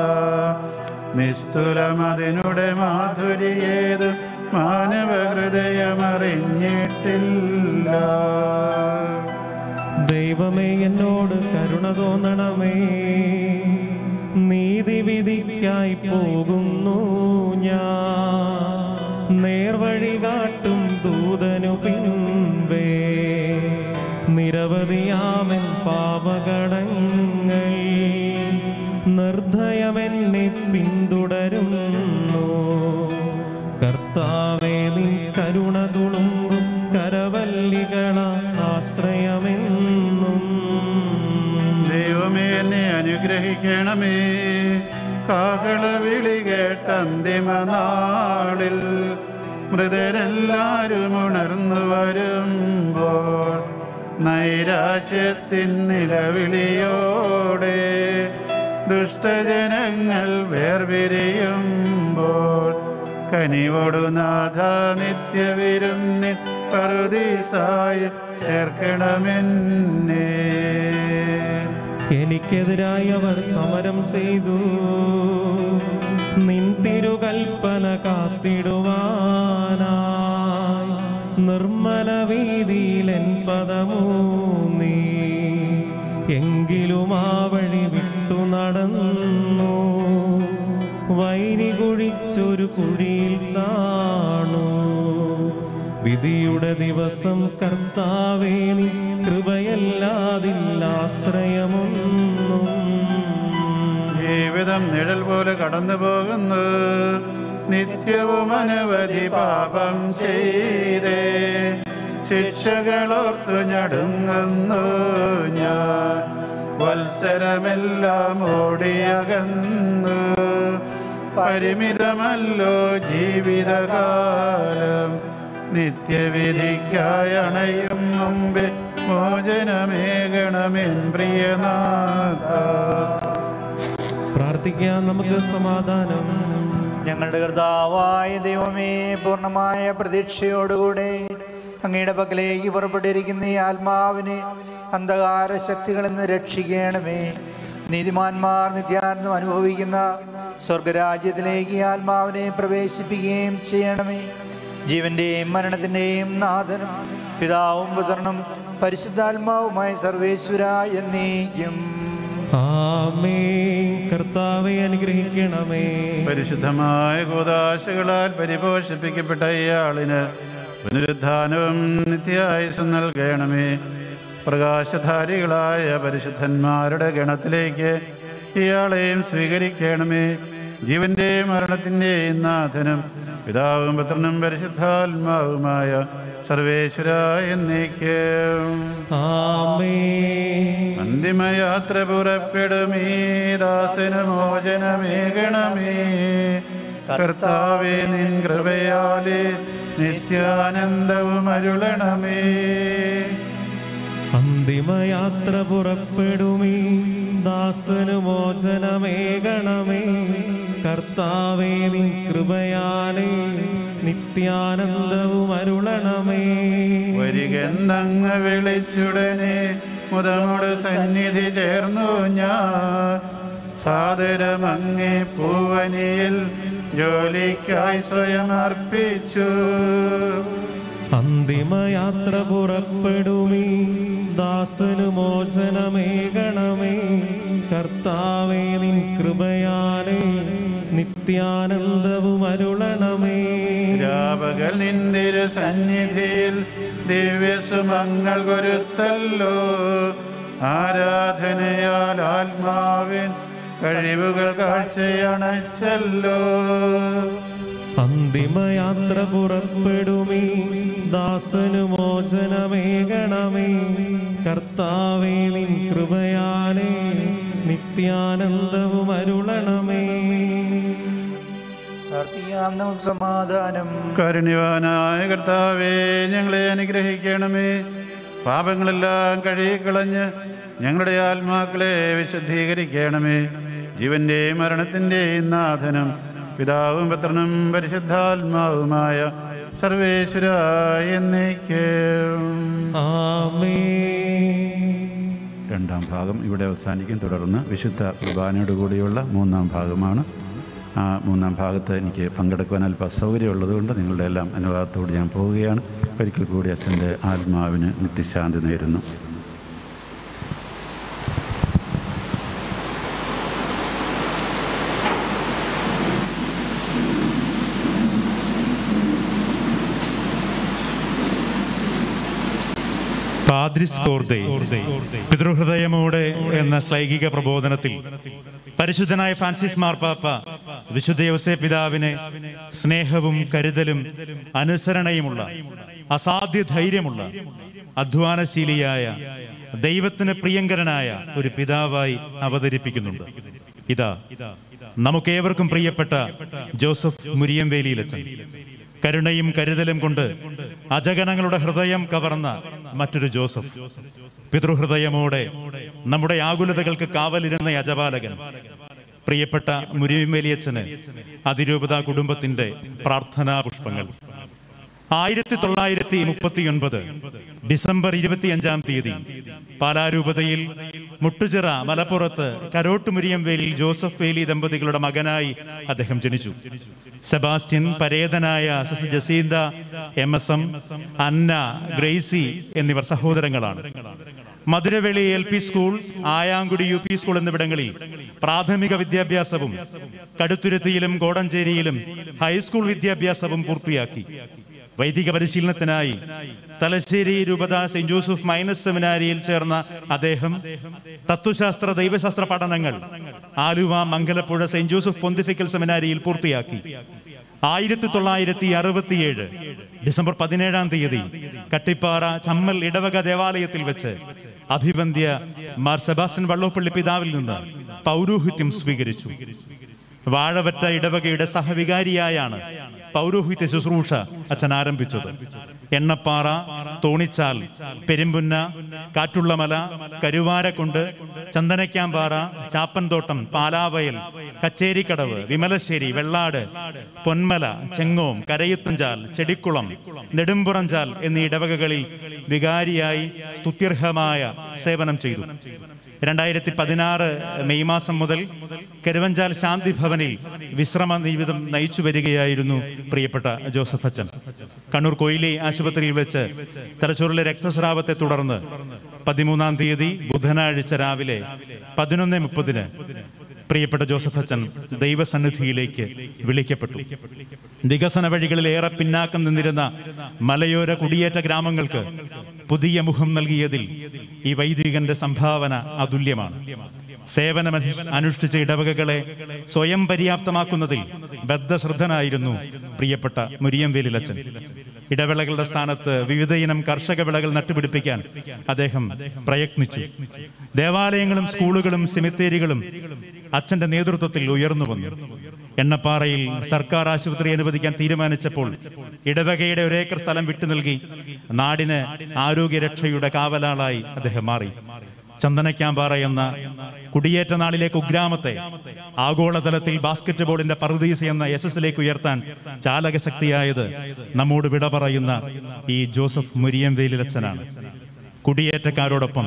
നിസ്തുലം അതിനുടെ മാധുര്യേത് മാനവ ഹൃദയമറിഞ്ഞിട്ടില്ല ദൈവമേ എന്നോട് കരുണ തോന്നണമേ. നീതിവിധിക്കായി പോകുന്നു ഞാൻ. നേർവഴി കാട്ടും ദൂതനു പിൻവേ നിരവധിയാമൻ പാപകടങ്ങൾ നിർദ്ധയമെന്നെ പിന്തുടരുന്നു. കർത്താവേ നീ കരുണ തുളുമ്പും കരവല്ലികള ആശ്രയമെന്നും. ദൈവമേ എന്നെ അനുഗ്രഹിക്കണമേ. കാകള വിളി കേട്ട നാളിൽ മൃതരെല്ലാരും ഉണർന്നു വരുമ്പോൾ നൈരാശ്യത്തിൻ നിലവിളിയോടെ ദുഷ്ടജനങ്ങൾ വേർപിരിയുമ്പോൾ കനിവോടു നാഥ നിത്യവിരുന്നി പറുദീസായി ചേർക്കണമെന്നെ. എനിക്കെതിരായി അവർ സമരം ചെയ്തു. നിൻ തിരുകൽപ്പന കാത്തിടുവാനായി നിർമ്മല വീതിയിലെൻ പദമൂന്നി എങ്കിലും ആ വഴി വിട്ടു നടന്നു. വൈരി കുഴിച്ചൊരു കുഴിയിൽ താണു. വിധിയുടെ ദിവസം കർത്താവേ നീ കൃപയല്ലാതില്ലാശ്രയമൊന്നും. ജീവിതം നിഴൽ പോലെ കടന്നു പോകുന്നു നിത്യവും അനവധി പാപം ചെയ്തേ. ശിക്ഷകളോർത്തു ഞടുങ്ങുന്നു ഞാൻ. വത്സരമെല്ലാം ഓടിയകന്നു. പരിമിതമല്ലോ ജീവിതകാലം. നിത്യവിധിക്കായി അണയും മുമ്പേ മോചനമേകണമെൻ പ്രിയനാഥ. പ്രാർത്ഥിക്കാം നമുക്ക് സമാധാനം. ഞങ്ങളുടെ കർത്താവായ ദൈവമേ പൂർണമായ പ്രതീക്ഷയോടുകൂടെ അങ്ങയുടെ പക്കലേക്ക് പുറപ്പെട്ടിരിക്കുന്ന ഈ ആത്മാവിനെ അന്ധകാര ശക്തികളിൽ നിന്ന് രക്ഷിക്കണമേ. നീതിമാന്മാർ നിത്യാനന്ദം അനുഭവിക്കുന്ന സ്വർഗരാജ്യത്തിലേക്ക് ഈ ആത്മാവിനെ പ്രവേശിപ്പിക്കുകയും ചെയ്യണമേ. ജീവന്റെയും മരണത്തിന്റെയും നാഥനും പിതാവും പുത്രനും പരിശുദ്ധാത്മാവുമായ സർവേശ്വര എന്നേക്കും ആമേ അനുഗ്രഹിക്കണമേ. പരിശുദ്ധമായ കൂതാശകളാൽ പരിപോഷിപ്പിക്കപ്പെട്ട ഇയാളിന് പുനരുദ്ധാനവും നിത്യായുസം നൽകണമേ. പ്രകാശധാരികളായ പരിശുദ്ധന്മാരുടെ ഗണത്തിലേക്ക് ഇയാളെയും സ്വീകരിക്കണമേ. ജീവന്റെയും മരണത്തിന്റെയും നാഥനും പിതാവും പുത്രനും പരിശുദ്ധാത്മാവുമായ സർവേശ്വര എന്നേക്കും. അന്തിമയാത്ര പുറപ്പെടുമീ ദാസന് മോചനമേകണമേ കർത്താവേ നിൻ കൃപയാലേ നിത്യാനന്ദവും അരുളണമേ. അന്തിമയാത്ര പുറപ്പെടുമീ ദാസനു മോചനമേകണമേ കർത്താവേ നിൻ കൃപയാലേ നിത്യാനന്ദവും അരുളണമേ. വരികെന്നങ്ങ് വിളിച്ചുടനെ മുതമോട് സന്നിധി ചേർന്നു ഞാൻ. സാദരമങ്ങേ പൂവനിയിൽ ജോലിക്കായി സ്വയം അർപ്പിച്ചു. അന്തിമയാത്ര പുറപ്പെടുമീ. ദാസനു മോചനമേകണമേ. കർത്താവേ നിൻ കൃപയാലേ നിത്യാനന്ദവും അരുളണമേ. രാപകൽ നിന്ദിരു സന്നിധിയിൽ ദിവ്യസുമങ്ങൾ കൊരുത്തല്ലോ. ആരാധനയാൽ ആത്മാവിൻ കഴിവുകൾ കാഴ്ചയണച്ചല്ലോ. അന്തിമയാത്ര പുറപ്പെടുമീ. ദാസനു മോചനമേകണമേ. കർത്താവേ നിൻ കൃപയാലേ നിത്യാനന്ദവും അരുളണമേ. പ്രാർത്ഥിക്കാം നമുക്ക് സമാധാനം. കാരുണ്യവാനായ കർത്താവേ ഞങ്ങളെ അനുഗ്രഹിക്കണമേ. പാപങ്ങളെല്ലാം കഴുകിക്കളഞ്ഞ് ഞങ്ങളുടെ ആത്മാക്കളെ വിശുദ്ധീകരിക്കണമേ. ജീവന്റെയും മരണത്തിന്റെയും നാഥനും പിതാവും പത്രനും പരിശുദ്ധാത്മാവുമായ സർവേശ്വര എന്നേക്കും. രണ്ടാം ഭാഗം ഇവിടെ അവസാനിക്കും. തുടർന്ന് വിശുദ്ധ കുർബാനയോടുകൂടിയുള്ള മൂന്നാം ഭാഗമാണ്. ആ മൂന്നാം ഭാഗത്ത് എനിക്ക് പങ്കെടുക്കുവാൻ അല്പം അസൗകര്യമുള്ളതുകൊണ്ട് നിങ്ങളുടെ എല്ലാം അനുവാദത്തോട് ഞാൻ പോവുകയാണ്. ഒരിക്കൽ കൂടി അച്ഛന്റെ ആത്മാവിന് നിത്യശാന്തി നേരുന്നു. പാദ്രിസ് കോർദെ പിതൃഹൃദയമോടെ എന്ന ശ്ലൈകിക പ്രബോധനത്തിൽ പരിശുദ്ധനായ ഫ്രാൻസിസ് മാർപ്പാപ്പ വിശുദ്ധ യോസെ പിതാവിനെ സ്നേഹവും കരുതലും അനുസരണയുമുള്ള അസാധ്യ ധൈര്യമുള്ള അധ്വാനശീലിയായ ദൈവത്തിന് പ്രിയങ്കരനായ ഒരു പിതാവായി അവതരിപ്പിക്കുന്നുണ്ട്. ഇതാ നമുക്കേവർക്കും പ്രിയപ്പെട്ട ജോസഫ് മുരിയംവേലിയിലച്ചൻ കരുണയും കരുതലും കൊണ്ട് അജഗണങ്ങളുടെ ഹൃദയം കവർന്ന മറ്റൊരു ജോസഫ്. പിതൃഹൃദയമോടെ നമ്മുടെ ആകുലതകൾക്ക് കാവലിരുന്ന യജപാലകൻ പ്രിയപ്പെട്ട മുരിമേലിയച്ചന് അതിരൂപത കുടുംബത്തിന്റെ പ്രാർത്ഥനാ പുഷ്പങ്ങൾ. ആയിരത്തി തൊള്ളായിരത്തി മുപ്പത്തിയൊൻപത് ഡിസംബർ ഇരുപത്തിയഞ്ചാം തീയതി പാലാരൂപതയിൽ മുട്ടുചിറ മലപ്പുറത്ത് കരോട്ടുമുരിയം വേലിൽ ജോസഫ് വേലി ദമ്പതികളുടെ മകനായി അദ്ദേഹം ജനിച്ചു. സെബാസ്റ്റ്യൻ പരേതനായ Jacinta M S M Anna Gracie എന്നിവർ സഹോദരങ്ങളാണ്. Madhuraveli L P school Ayamkudi U P school എന്നിവിടങ്ങളിൽ പ്രാഥമിക വിദ്യാഭ്യാസവും കടുത്തുരുത്തിയിലും കോടഞ്ചേരിയിലും ഹൈസ്കൂൾ വിദ്യാഭ്യാസവും പൂർത്തിയാക്കി. വൈദിക പരിശീലനത്തിനായി തലശ്ശേരി രൂപതാ സെന്റ് ജോസഫ് മൈനസ് സെമിനാരിയിൽ ചേർന്ന അദ്ദേഹം തത്വശാസ്ത്ര ദൈവശാസ്ത്ര പഠനങ്ങൾ Aluva Mangalapuzha Saint Joseph pontifical സെമിനാരിയിൽ പൂർത്തിയാക്കി. ആയിരത്തി തൊള്ളായിരത്തി അറുപത്തിയേഴ് ഡിസംബർ പതിനേഴാം തീയതി കട്ടിപ്പാറ ചമ്മൽ ഇടവക ദേവാലയത്തിൽ വെച്ച് അഭിവന്ധ്യ മാർ സെബാസ്റ്റ്യൻ വള്ളോപ്പള്ളി പിതാവിൽ നിന്ന് പൗരോഹിത്യം സ്വീകരിച്ചു. വാഴവറ്റ ഇടവകയുടെ സഹവികാരിയായാണ് പൗരോഹിത്യ ശുശ്രൂഷ അച്ഛൻ ആരംഭിച്ചത്. എണ്ണപ്പാറ തോണിച്ചാൽ പെരുമ്പുന്ന കാറ്റുള്ളമല കരുവാരക്കുണ്ട് ചന്ദനക്കാമ്പാറ ചാപ്പൻതോട്ടം പാലാവയൽ കച്ചേരിക്കടവ് വിമലശ്ശേരി വെള്ളാട് പൊന്മല ചെങ്ങോം കരയുത്തഞ്ചാൽ ചെടിക്കുളം നെടുമ്പുറഞ്ചാൽ എന്നീ ഇടവകകളിൽ വികാരിയായി സ്തുത്യർഹമായ സേവനം ചെയ്തു. രണ്ടായിരത്തി പതിനാറ് മെയ് മാസം മുതൽ കരുവഞ്ചാൽ ശാന്തി ഭവനിൽ വിശ്രമ ജീവിതം നയിച്ചു വരികയായിരുന്നു പ്രിയപ്പെട്ട ജോസഫ് അച്ഛൻ. കണ്ണൂർ കൊയിലി ആശുപത്രിയിൽ വെച്ച് തലച്ചോറിലെ രക്തസ്രാവത്തെ തുടർന്ന് പതിമൂന്നാം തീയതി ബുധനാഴ്ച രാവിലെ പതിനൊന്ന് മുപ്പതിന് പ്രിയപ്പെട്ട ജോസഫ് അച്ഛൻ ദൈവസന്നിധിയിലേക്ക് വിളിക്കപ്പെട്ടു. വികസന വഴികളിൽ ഏറെ പിന്നാക്കം നിന്നിരുന്ന മലയോര കുടിയേറ്റ ഗ്രാമങ്ങൾക്ക് പുതിയ മുഖം നൽകിയതിൽ ഈ വൈദികന്റെ സംഭാവന അതുല്യമാണ്. സേവനം അനുഷ്ഠിച്ച ഇടവകകളെ സ്വയം പര്യാപ്തമാക്കുന്നതിൽ ബദ്ധശ്രദ്ധനായിരുന്നു പ്രിയപ്പെട്ട മുരിയംവേലിലച്ചൻ ഇടവിളകളുടെ സ്ഥാനത്ത് വിവിധയിനം കർഷക വിളകൾ നട്ടുപിടിപ്പിക്കാൻ അദ്ദേഹം പ്രയത്നിച്ചു. ദേവാലയങ്ങളും സ്കൂളുകളും സെമിത്തേരികളും അച്ഛന്റെ നേതൃത്വത്തിൽ ഉയർന്നു വന്നു. എണ്ണപ്പാറയിൽ സർക്കാർ ആശുപത്രി അനുവദിക്കാൻ തീരുമാനിച്ചപ്പോൾ ഇടവകയുടെ ഒരേക്കർ സ്ഥലം വിട്ടു നൽകി നാടിന് ആരോഗ്യരക്ഷയുടെ കാവലാളായി അദ്ദേഹം മാറി. ചന്ദനക്കാമ്പാറ എന്ന കുടിയേറ്റ നാളിലെ കുഗ്രാമത്തെ ആഗോളതലത്തിൽ ബാസ്കറ്റ് ബോളിന്റെ പറുദീസ് എന്ന യശസ്സിലേക്ക് ഉയർത്താൻ ചാലകശക്തിയായത് നമ്മോട് വിട പറയുന്ന ഈ ജോസഫ് മുരിയം മുരിയംവേലിലച്ചനാണ് കുടിയേറ്റക്കാരോടൊപ്പം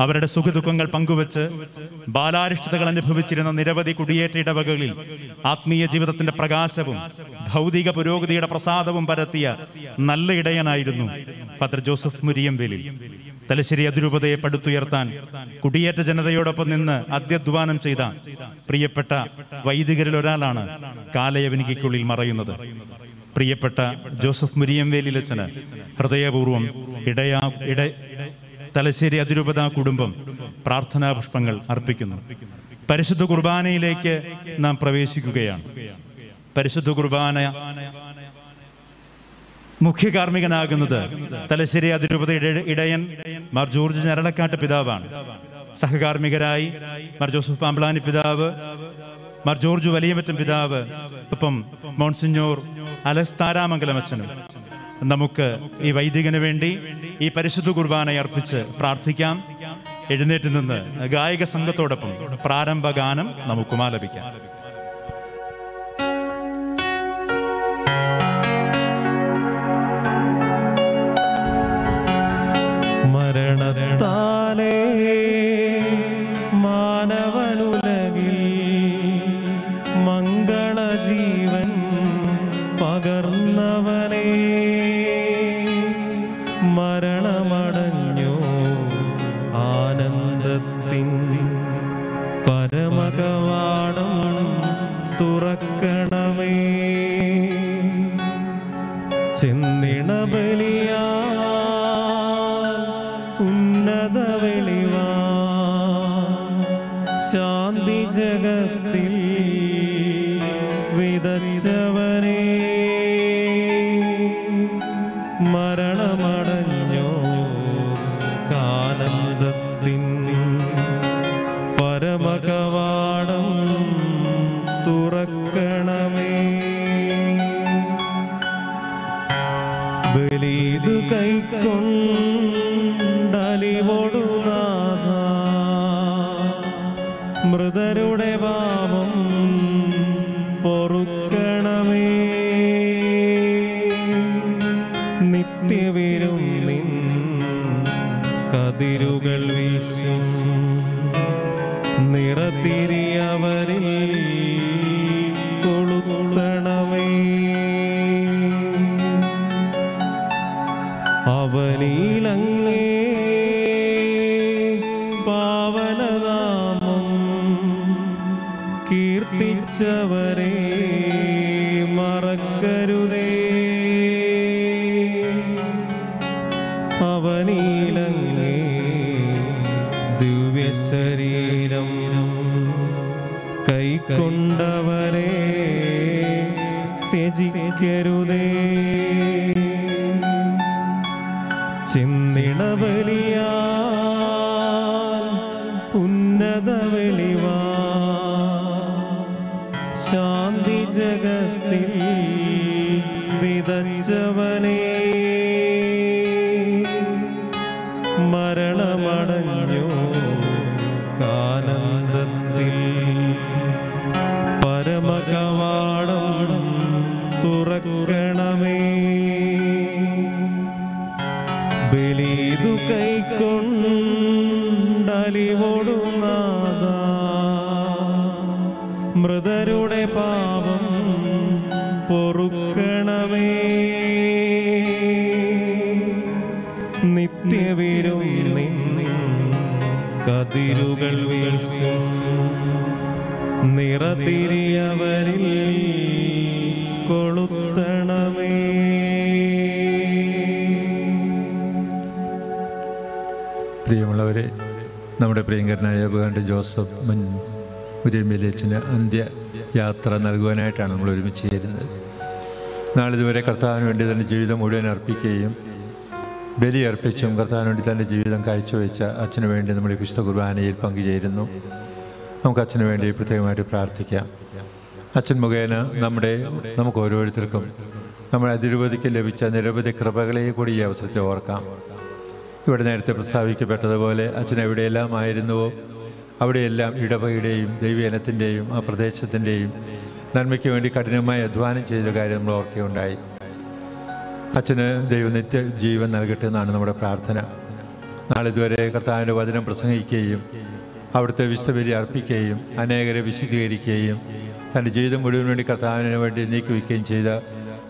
അവരുടെ സുഖദുഃഖങ്ങൾ പങ്കുവച്ച് ബാലാരിഷ്ടതകൾ അനുഭവിച്ചിരുന്ന നിരവധി കുടിയേറ്റ ഇടവകകളിൽ ആത്മീയ ജീവിതത്തിന്റെ പ്രകാശവും ഭൗതിക പുരോഗതിയുടെ പ്രസാദവും പരത്തിയ നല്ല ഇടയനായിരുന്നു ഫാദർ ജോസഫ് മുരിയംവേലിൽ. തലശ്ശേരി അതിരൂപതയെ പടുത്തുയർത്താൻ കുടിയേറ്റ ജനതയോടൊപ്പം നിന്ന് അധ്യധ്വാനം ചെയ്ത പ്രിയപ്പെട്ട വൈദികരിൽ ഒരാളാണ് കാലയവനികയ്ക്കുള്ളിൽ മറയുന്നത്. പ്രിയപ്പെട്ട ജോസഫ് മുരിയംവേലിലച്ചന് ഹൃദയപൂർവം ഇടയാ ഇട തലശ്ശേരി അതിരൂപത കുടുംബം പ്രാർത്ഥനാ പുഷ്പങ്ങൾ അർപ്പിക്കുന്നു. പരിശുദ്ധ കുർബാനയിലേക്ക് നാം പ്രവേശിക്കുകയാണ്. പരിശുദ്ധ കുർബാന മുഖ്യ കാർമ്മികനാകുന്നത് തലശ്ശേരി അതിരൂപത ഇടയൻ മാർ ജോർജ് ഞരളക്കാട്ട് പിതാവാണ്. സഹകാർമ്മികരായി മാർ ജോസഫ് പാമ്പ്ലാനി പിതാവ് മാർ ജോർജ് വലിയമറ്റം പിതാവ് ഒപ്പം മോൺസിഞ്ഞോർ അലസ് താരാമംഗലം അച്ഛനും. നമുക്ക് ഈ വൈദികന് വേണ്ടി ഈ പരിശുദ്ധ കുർബാന അർപ്പിച്ച് പ്രാർത്ഥിക്കാം. എഴുന്നേറ്റ് നിന്ന് ഗായക സംഘത്തോടൊപ്പം പ്രാരംഭ ഗാനം നമുക്കും ആലപിക്കാം. മരണത്താലേ погорла. പ്രിയമുള്ളവരെ നമ്മുടെ പ്രിയങ്കരനായ ബഹുണ്ട് ജോസഫ് മുൻ ഉര്യമിലേച്ചിന് അന്ത്യ യാത്ര നൽകുവാനായിട്ടാണ് നമ്മൾ ഒരുമിച്ച് ചേരുന്നത്. നാളിതുവരെ കർത്താവിന് വേണ്ടി തന്റെ ജീവിതം മുഴുവൻ അർപ്പിക്കുകയും ബലി അർപ്പിച്ചും കർത്താവിന് വേണ്ടി തന്റെ ജീവിതം കാഴ്ചവെച്ച അച്ഛന് വേണ്ടി നമ്മൾ ഈ വിശുദ്ധ കുർബാനയിൽ പങ്കുചേരുന്നു. നമുക്ക് അച്ഛന് വേണ്ടി പ്രത്യേകമായിട്ട് പ്രാർത്ഥിക്കാം. അച്ഛൻ മുഖേന നമ്മുടെ നമുക്ക് ഓരോരുത്തർക്കും നമ്മുടെ അതിരൂപതയ്ക്ക് ലഭിച്ച നിരവധി കൃപകളെ കൂടി ഈ അവസരത്തിൽ ഓർക്കാം. ഇവിടെ നേരത്തെ പ്രസ്താവിക്കപ്പെട്ടതുപോലെ അച്ഛൻ എവിടെയെല്ലാം ആയിരുന്നുവോ അവിടെയെല്ലാം ഇടവകയുടെയും ദൈവജനത്തിന്റെയും ആ പ്രദേശത്തിന്റെയും നന്മയ്ക്ക് വേണ്ടി കഠിനമായി അധ്വാനം ചെയ്ത കാര്യം നമ്മൾ ഓർക്കുകയുണ്ടായി അച്ഛന് ദൈവനിത്യ ജീവൻ നൽകട്ടെ എന്നാണ് നമ്മുടെ പ്രാർത്ഥന. നാളിതുവരെ കർത്താവിന്റെ വചനം പ്രസംഗിക്കുകയും അവിടുത്തെ വിശുദ്ധബലി അർപ്പിക്കുകയും അനേകരെ വിശുദ്ധീകരിക്കുകയും തന്റെ ജീവിതം മുഴുവൻ വേണ്ടി കർത്താവിന് വേണ്ടി നീക്കിവെക്കുകയും ചെയ്ത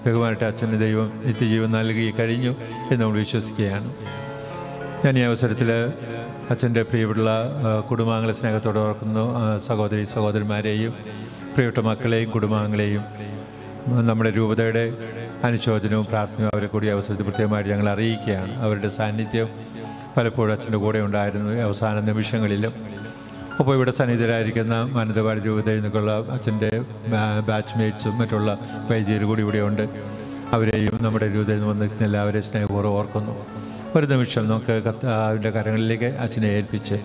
ബഹുമാനത്തെ അച്ഛന് ദൈവം നിത്യജീവൻ നൽകി കഴിഞ്ഞു എന്ന് നമ്മൾ വിശ്വസിക്കുകയാണ്. ഞാൻ ഈ അവസരത്തിൽ അച്ഛന്റെ പ്രിയപ്പെട്ട കുടുംബാംഗങ്ങളെ സ്നേഹത്തോടെ ഓർക്കുന്നു. സഹോദരി സഹോദരന്മാരെയും പ്രിയപ്പെട്ട മക്കളെയും കുടുംബാംഗങ്ങളെയും നമ്മുടെ രൂപതയുടെ അനുശോചനവും പ്രാർത്ഥനയും അവരെ കൂടി അവസരത്തിൽ പ്രത്യേകമായിട്ട് ഞങ്ങൾ അറിയിക്കുകയാണ്. അവരുടെ സാന്നിധ്യം പലപ്പോഴും അച്ഛന്റെ കൂടെ ഉണ്ടായിരുന്നു അവസാന നിമിഷങ്ങളിലും. അപ്പോൾ ഇവിടെ സന്നിധരായിരിക്കുന്ന മാനന്തവാടി രൂപതയിൽ നിന്നുള്ള അച്ഛന്റെ ബാച്ച്മേറ്റ്സും മറ്റുള്ള വൈദ്യർ കൂടി ഇവിടെയുണ്ട്. അവരെയും നമ്മുടെ രൂപതയിൽ നിന്ന് വന്നിരിക്കുന്ന എല്ലാവരെയും സ്നേഹപൂർവം ഓർക്കുന്നു. ഒരു നിമിഷം നമുക്ക് അതിന്റെ കരങ്ങളിലേക്ക് അച്ഛനെ ഏൽപ്പിച്ച്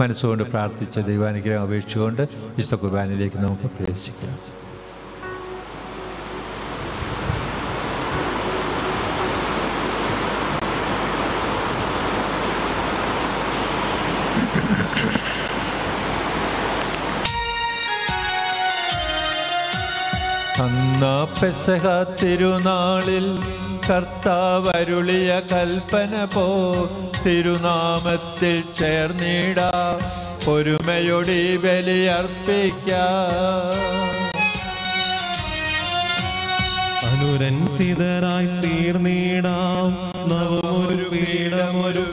മനസ്സുകൊണ്ട് പ്രാർത്ഥിച്ച് ദൈവാനുഗ്രഹം അപേക്ഷിച്ചുകൊണ്ട് വിശുദ്ധ കുർബാനയിലേക്ക് നമുക്ക് പ്രവേശിക്കാം. പെസഹ തിരുനാളിൽ കർത്താവരുളിയ കൽപ്പന പോ തിരുനാമത്തിൽ ചേർന്നിട. ഒരുമയൊടി ബലിയർപ്പിക്കാം അനുരഞ്ജിതരായി തീർന്നിടാം. നവമൊരു പീഠമൊരുക്കിടാം.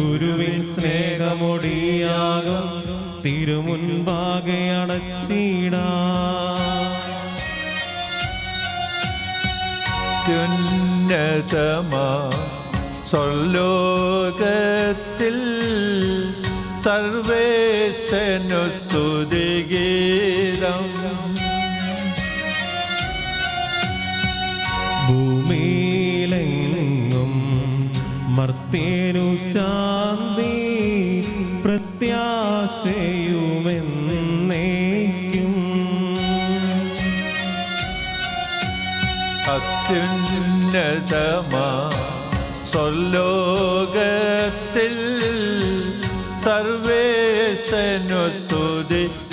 ഗുരുവിൻ സ്നേഹമൊടിയാകും. തിരുമുൻപാകെ അത്യുന്നതമാ സ്വർലോകത്തിൽ സർവേശനു സ്തുതിഗീതം ഭൂമിയിലെങ്ങും മർത്തേനു ശാന്തി പ്രത്യാശയുമെന്നേക്കും അത്യുന്നതമാ സ്വർലോകത്തിൽ സർവേശനു സ്തുതിഗീതം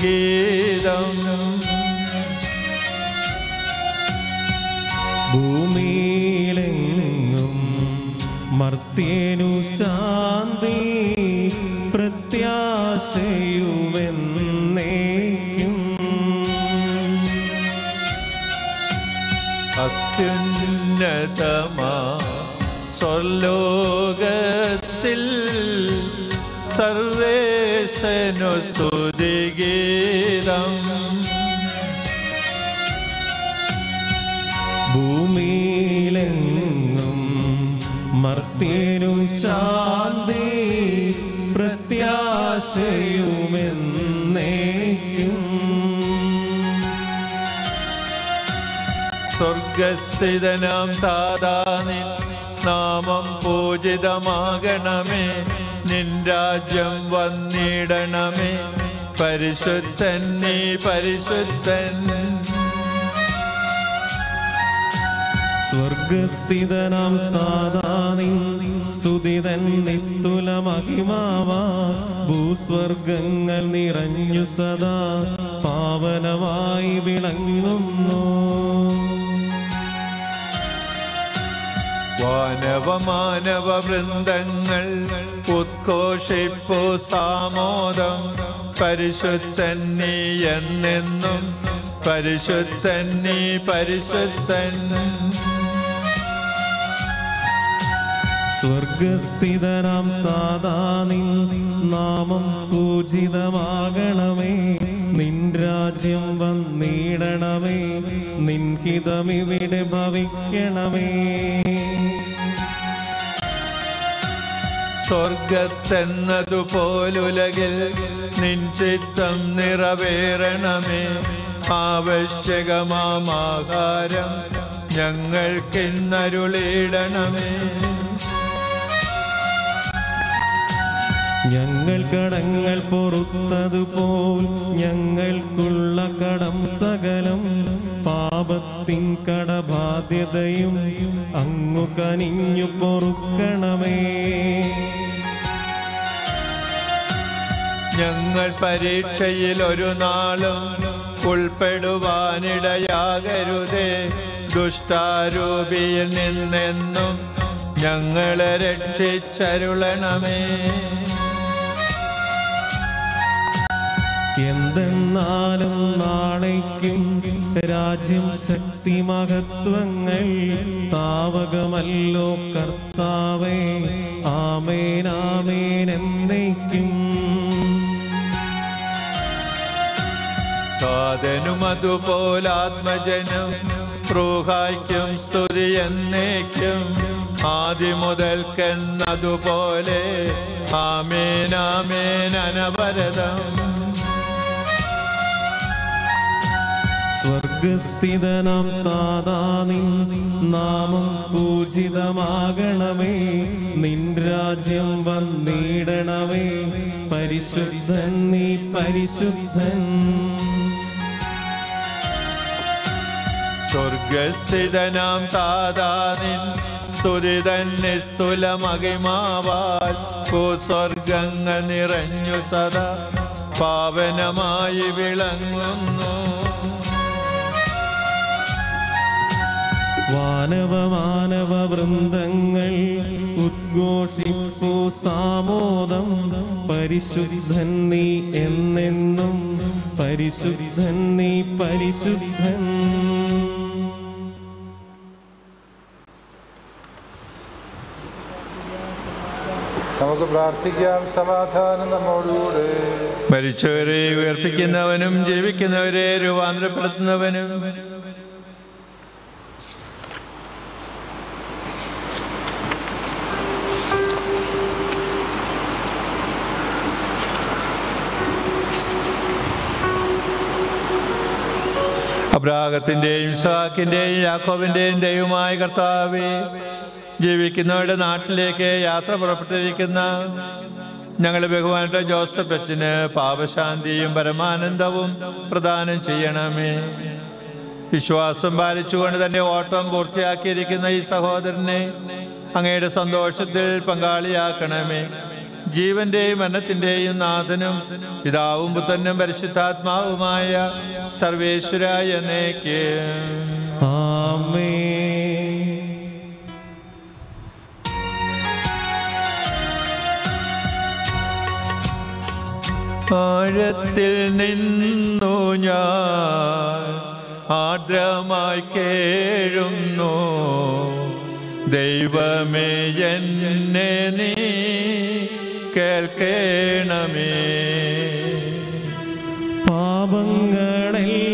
ഭൂമിയിലെങ്ങും മർത്തേനു ശാന്തി അത്യുന്നതമാ സ്വർലോകത്തിൽ സർവേശനു സ്തുതിഗീതം ഭൂമിയിലെങ്ങും മർത്തിനു ശാന്തി പ്രത്യാശയുമെന്നേക്കും. സ്വർഗസ്ഥിതനാം സാധാനി നാമം പൂജിതമാകണമേ. നിൻ രാജ്യം വന്നിടണമേ. പരിശുദ്ധൻ നീ പരിശുദ്ധൻ. സ്വർഗസ്ഥിതനാം താതാനി സ്തുതിതൻ നിസ്തുല മഹിമാവാ. ഭൂസ്വർഗങ്ങൾ നിറഞ്ഞു സദാ പാവനമായി വിളങ്ങുന്നു. വാനവമാനവ വൃന്ദങ്ങൾ ഉദ്ഘോഷിപ്പു സാമോദം. പരിശുദ്ധൻ നീ എന്നെന്നും പരിശുദ്ധൻ നീ പരിശുദ്ധൻ. സ്വർഗസ്ഥിതനാം താതാനി നാമം പൂജിതമാകണമേ. നിൻ രാജ്യം വന്നിടണമേ. നിൻ ഹിതമിവിടെ ഭവിക്കണമേ. സ്വർഗത്തെന്നതുപോലുലകിൽ നിൻ ചിത്തം നിറവേറണമേ. ആവശ്യകമാകാരം ഞങ്ങൾക്കിന്നരുളിയിടണമേ ഞങ്ങൾ കടങ്ങൾ പൊറുത്തതുപോൽ ഞങ്ങൾക്കുള്ള കടം സകലം പാപത്തിൻ കടബാധ്യതയും അങ്ങു കനിഞ്ഞു പൊറുക്കണമേ. ഞങ്ങൾ പരീക്ഷയിൽ ഒരു നാളും ഉൾപ്പെടുവാനിടയാകരുതേ. ദുഷ്ടാരൂപിയിൽ നിന്നെന്നും ഞങ്ങളെ രക്ഷിച്ചരുളണമേ. എന്തെന്നാലും നാളേക്കും രാജ്യം ശക്തി മഹത്വങ്ങൾ താവകമല്ലോ കർത്താവേ എന്നേക്കും സാധനും അതുപോലാത്മജനും പ്രൂഹായ്ക്കും സ്തുതി എന്നേക്കും ആദിമുതൽക്കെന്നതുപോലെ ആമേൻ അനവരതം. സ്വർഗസ്ഥിതനാം താതാനി നാമം പൂജിതമാകണമേ. നിൻ രാജ്യം വന്നിടണമേ. പരിശുദ്ധൻ നീ പരിശുദ്ധൻ. സ്വർഗസ്ഥിതനാം താതാനിൻ സ്തുതിതൻ നിസ്തുലമഹിമാവാൽ ഭൂസ്വർഗങ്ങൾ നിറഞ്ഞു സദാ പാവനമായി വിളങ്ങുന്നു. മാനവ മാനവ വൃന്ദങ്ങൾ ഉദ്ഘോഷിപ്പു സാമോദം. പരിശുദ്ധൻ നീ എന്നെന്നും പരിശുദ്ധൻ നീ പരിശുദ്ധൻ. നമുക്ക് പ്രാർത്ഥിക്കാം സമാധാനം നമ്മോടുകൂടെ മരിച്ചവരെ ഉയർപ്പിക്കുന്നവനും ജീവിക്കുന്നവരെ രൂപാന്തരപ്പെടുത്തുന്നവനും. അബ്രാഹത്തിന്റെയും ഇസാക്കിന്റെയും യാക്കോബിന്റെയും ദൈവമായ കർത്താവേ ജീവിക്കുന്നവരുടെ നാട്ടിലേക്ക് യാത്ര പുറപ്പെട്ടിരിക്കുന്ന ഞങ്ങളുടെ ബഹുമാനത്തെ ജോസഫ് അച്ഛന് പാപശാന്തിയും പരമാനന്ദവും പ്രദാനം ചെയ്യണമേ. വിശ്വാസം പാലിച്ചുകൊണ്ട് തന്നെ ഓട്ടം പൂർത്തിയാക്കിയിരിക്കുന്ന ഈ സഹോദരനെ അങ്ങയുടെ സന്തോഷത്തിൽ പങ്കാളിയാക്കണമേ. ജീവന്റെയും മരണത്തിന്റെയും നാഥനും പിതാവും പുത്രനും പരിശുദ്ധാത്മാവുമായ സർവേശ്വരായ നേക്ക് ആമേ ആഴത്തിൽ നിന്നു ഞാൻ ആർദ്രമായി കേഴുന്നു. ദൈവമേ എന്നെ നീ കേൾക്കേണമേ. പാപങ്ങളെല്ലാം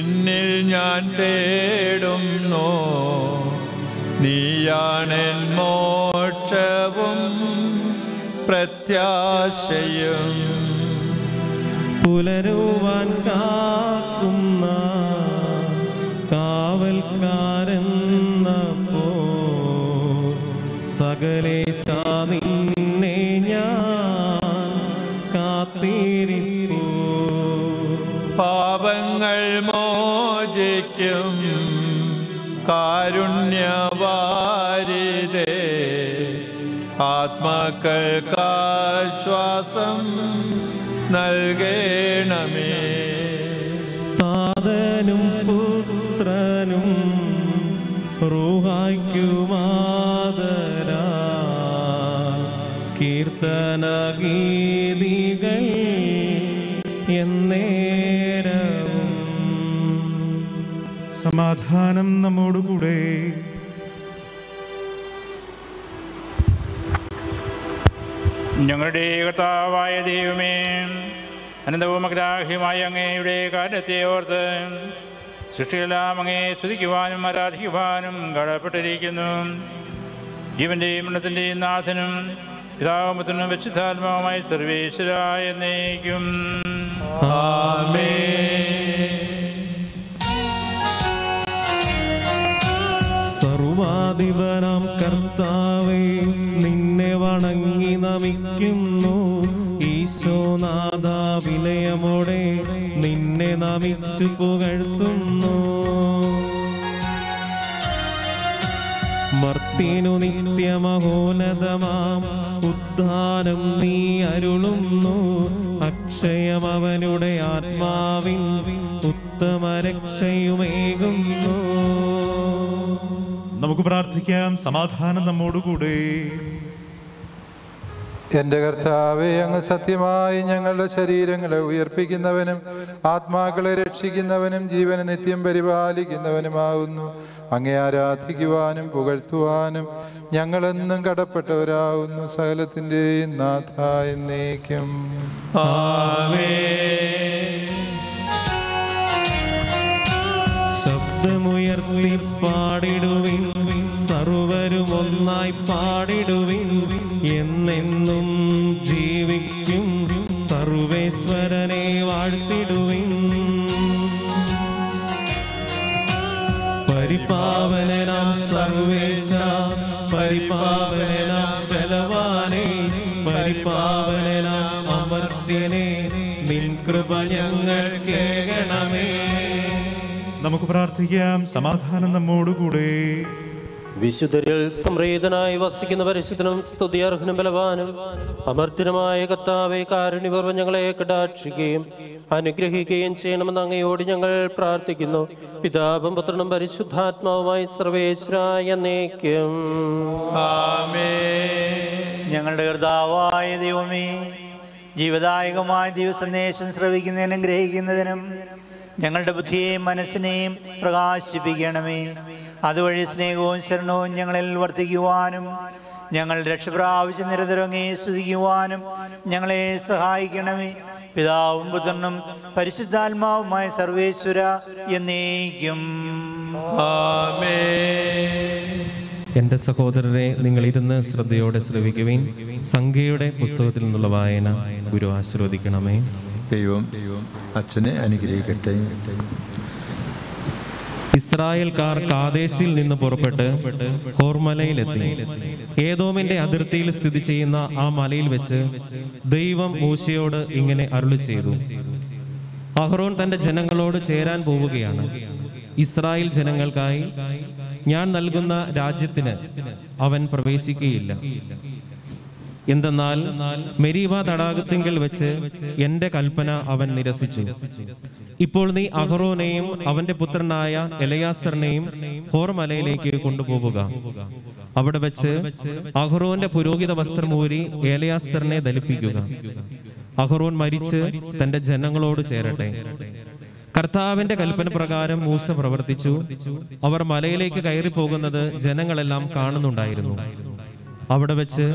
നിന്നിൽ ഞാൻ തേടുന്നു. നീയാണെൻ മോക്ഷവും പ്രത്യാശയും പുലരുവാൻ കാക്കുന്ന കാവൽക്കാരൻ സകലേശ നിന്നെ ഞാൻ കാത്തിരിപ്പൂ. പാപങ്ങൾ മോചിക്കും കാരുണ്യവാരിതേ ആത്മാക്കൾക്കാശ്വാസം നൽകേണമേ. താതനും പുത്രനും റൂഹായ്ക്കുമാതരാ കീർത്തന സമാധാനം നമ്മോടുകൂടെ. ഞങ്ങളുടെ കർത്താവായ ദൈവമേ അനന്തവും അഗ്രാഹ്യമായ അങ്ങയുടെ കാര്യത്തെ ഓർത്ത് സൃഷ്ടിയെല്ലാം അങ്ങേ സ്തുതിക്കുവാനും ആരാധിക്കുവാനും കടപ്പെട്ടിരിക്കുന്നു. ജീവന്റെയും മരണത്തിന്റെയും നാഥനും പിതാവുമത്തിനും വെച്ചിതാത്മാവുമായി സർവേശ്വരായ എന്നേക്കും സർവാധിപനാം കർത്താവേ നിന്നെ വണങ്ങി നമിക്കുന്നു. ഈശോനാഥ വിലയമോടെ നിന്നെ നമിച്ചു പുകഴ്ത്തുന്നു. മർത്തിനു നിത്യമഹോനതമാം ഉദ്ധാനം നീ അരുളുന്നു. അക്ഷയം അവനുടെ ആത്മാവിൽ ഉത്തമ രക്ഷയുമേകുന്നു നമുക്ക് പ്രാർത്ഥിക്കാം. സമാധാനം നമ്മോടുകൂടെ. എന്റെ കർത്താവെ അങ്ങ് സത്യമായി ഞങ്ങളുടെ ശരീരങ്ങളെ ഉയർപ്പിക്കുന്നവനും ആത്മാക്കളെ രക്ഷിക്കുന്നവനും ജീവനെ നിത്യം പരിപാലിക്കുന്നവനുമാകുന്നു. അങ്ങേ ആരാധിക്കുവാനും പുകഴ്ത്തുവാനും ഞങ്ങളെന്നും കടപ്പെട്ടവരാകുന്നു. സകലത്തിന്റെയും നാഥായ എന്നേക്കും. ശബ്ദമുയർത്തി പാടിടുവിൻ. സർവ സർവരും ഒന്നായി പാടിടുവിൻ. എന്നെന്നും ജീവിക്കും. സർവേശ്വരനെ വാഴ്ത്തിടുവിൻ. പരിപാവനാം സർവേശ പരിപാവനാം ബലവാനെ. പരിപാവനാം അമർത്യനെ. നിൻ കൃപ ഞങ്ങൾ കേൾക്കണമേ. നമുക്ക് പ്രാർത്ഥിക്കാം. സമാധാനം നമ്മോടുകൂടെ. വിശുദ്ധരിൽ സംപ്രീതനായി വസിക്കുന്ന പരിശുദ്ധനും സ്തുതിയർഹനും ബലവാനും അമർത്തിനുമായ കർത്താവെ കാരുണ്യപൂർവം ഞങ്ങളെ കടാക്ഷിക്കുകയും അനുഗ്രഹിക്കുകയും ചെയ്യണമെന്ന് അങ്ങയോട് ഞങ്ങൾ പ്രാർത്ഥിക്കുന്നു. പിതാവും പുത്രനും പരിശുദ്ധാത്മാവുമായി സർവേശ്വരായ എന്നേക്കും ഞങ്ങളുടെ കർത്താവായ ദൈവമേ ജീവദായകമായ ദിവസന്ദേശം ശ്രവിക്കുന്നതിനും ഗ്രഹിക്കുന്നതിനും ഞങ്ങളുടെ ബുദ്ധിയെയും മനസ്സിനെയും പ്രകാശിപ്പിക്കണമേ. അതുവഴി സ്നേഹവും ശരണവും ഞങ്ങളിൽ വർദ്ധിക്കുവാനും ഞങ്ങൾ രക്ഷപ്രാപിച്ച് നിരന്തരങ്ങേ സ്തുതിക്കുവാനും ഞങ്ങളെ സഹായിക്കണമേ. പിതാവും പുത്രനും പരിശുദ്ധാത്മാവുമായ സർവേശ്വര എന്നേക്കും. എന്റെ സഹോദരരെ നിങ്ങൾ ഇരുന്ന് ശ്രദ്ധയോടെ ശ്രവിക്കുവിൻ. സംഖ്യയുടെ പുസ്തകത്തിൽ നിന്നുള്ള വായന ഗുരു ആശീർവദിക്കണമേ. ദൈവം അച്ഛനെ അനുഗ്രഹിക്കട്ടെ. ഇസ്രായേൽക്കാർ കാദേശിൽ നിന്ന് പുറപ്പെട്ട് ഹോർമലയിലെത്തി ഏതോമിന്റെ അതിർത്തിയിൽ സ്ഥിതി ചെയ്യുന്ന ആ മലയിൽ വെച്ച് ദൈവം മൂശയോട് ഇങ്ങനെ അരുളി ചെയ്തു അഹ്റോൻ തന്റെ ജനങ്ങളോട് ചേരാൻ പോവുകയാണ്. ഇസ്രായേൽ ജനങ്ങൾക്കായി ഞാൻ നൽകുന്ന രാജ്യത്തിന് അവൻ പ്രവേശിക്കുകയില്ല. എന്തെന്നാൽ മെരീവ തടാകത്തിങ്കൽ വെച്ച് എന്റെ കൽപ്പന അവൻ നിരസിച്ചു. ഇപ്പോൾ നീ അഹറോനെയും അവന്റെ പുത്രനായ എലയാസറിനെയും ഹോർമലയിലേക്ക് കൊണ്ടുപോവുക. അവിടെ വെച്ച് അഹ്റോന്റെ പുരോഹിത വസ്ത്രം ഊരി ഏലയാസറിനെ ധരിപ്പിക്കുക. അഹ്റോൻ മരിച്ച് തന്റെ ജനങ്ങളോട് ചേരട്ടെ. കർത്താവിന്റെ കൽപ്പന പ്രകാരം മൂസ പ്രവർത്തിച്ചു. അവർ മലയിലേക്ക് കയറി പോകുന്നത് ജനങ്ങളെല്ലാം കാണുന്നുണ്ടായിരുന്നു. അവിടെ വെച്ച്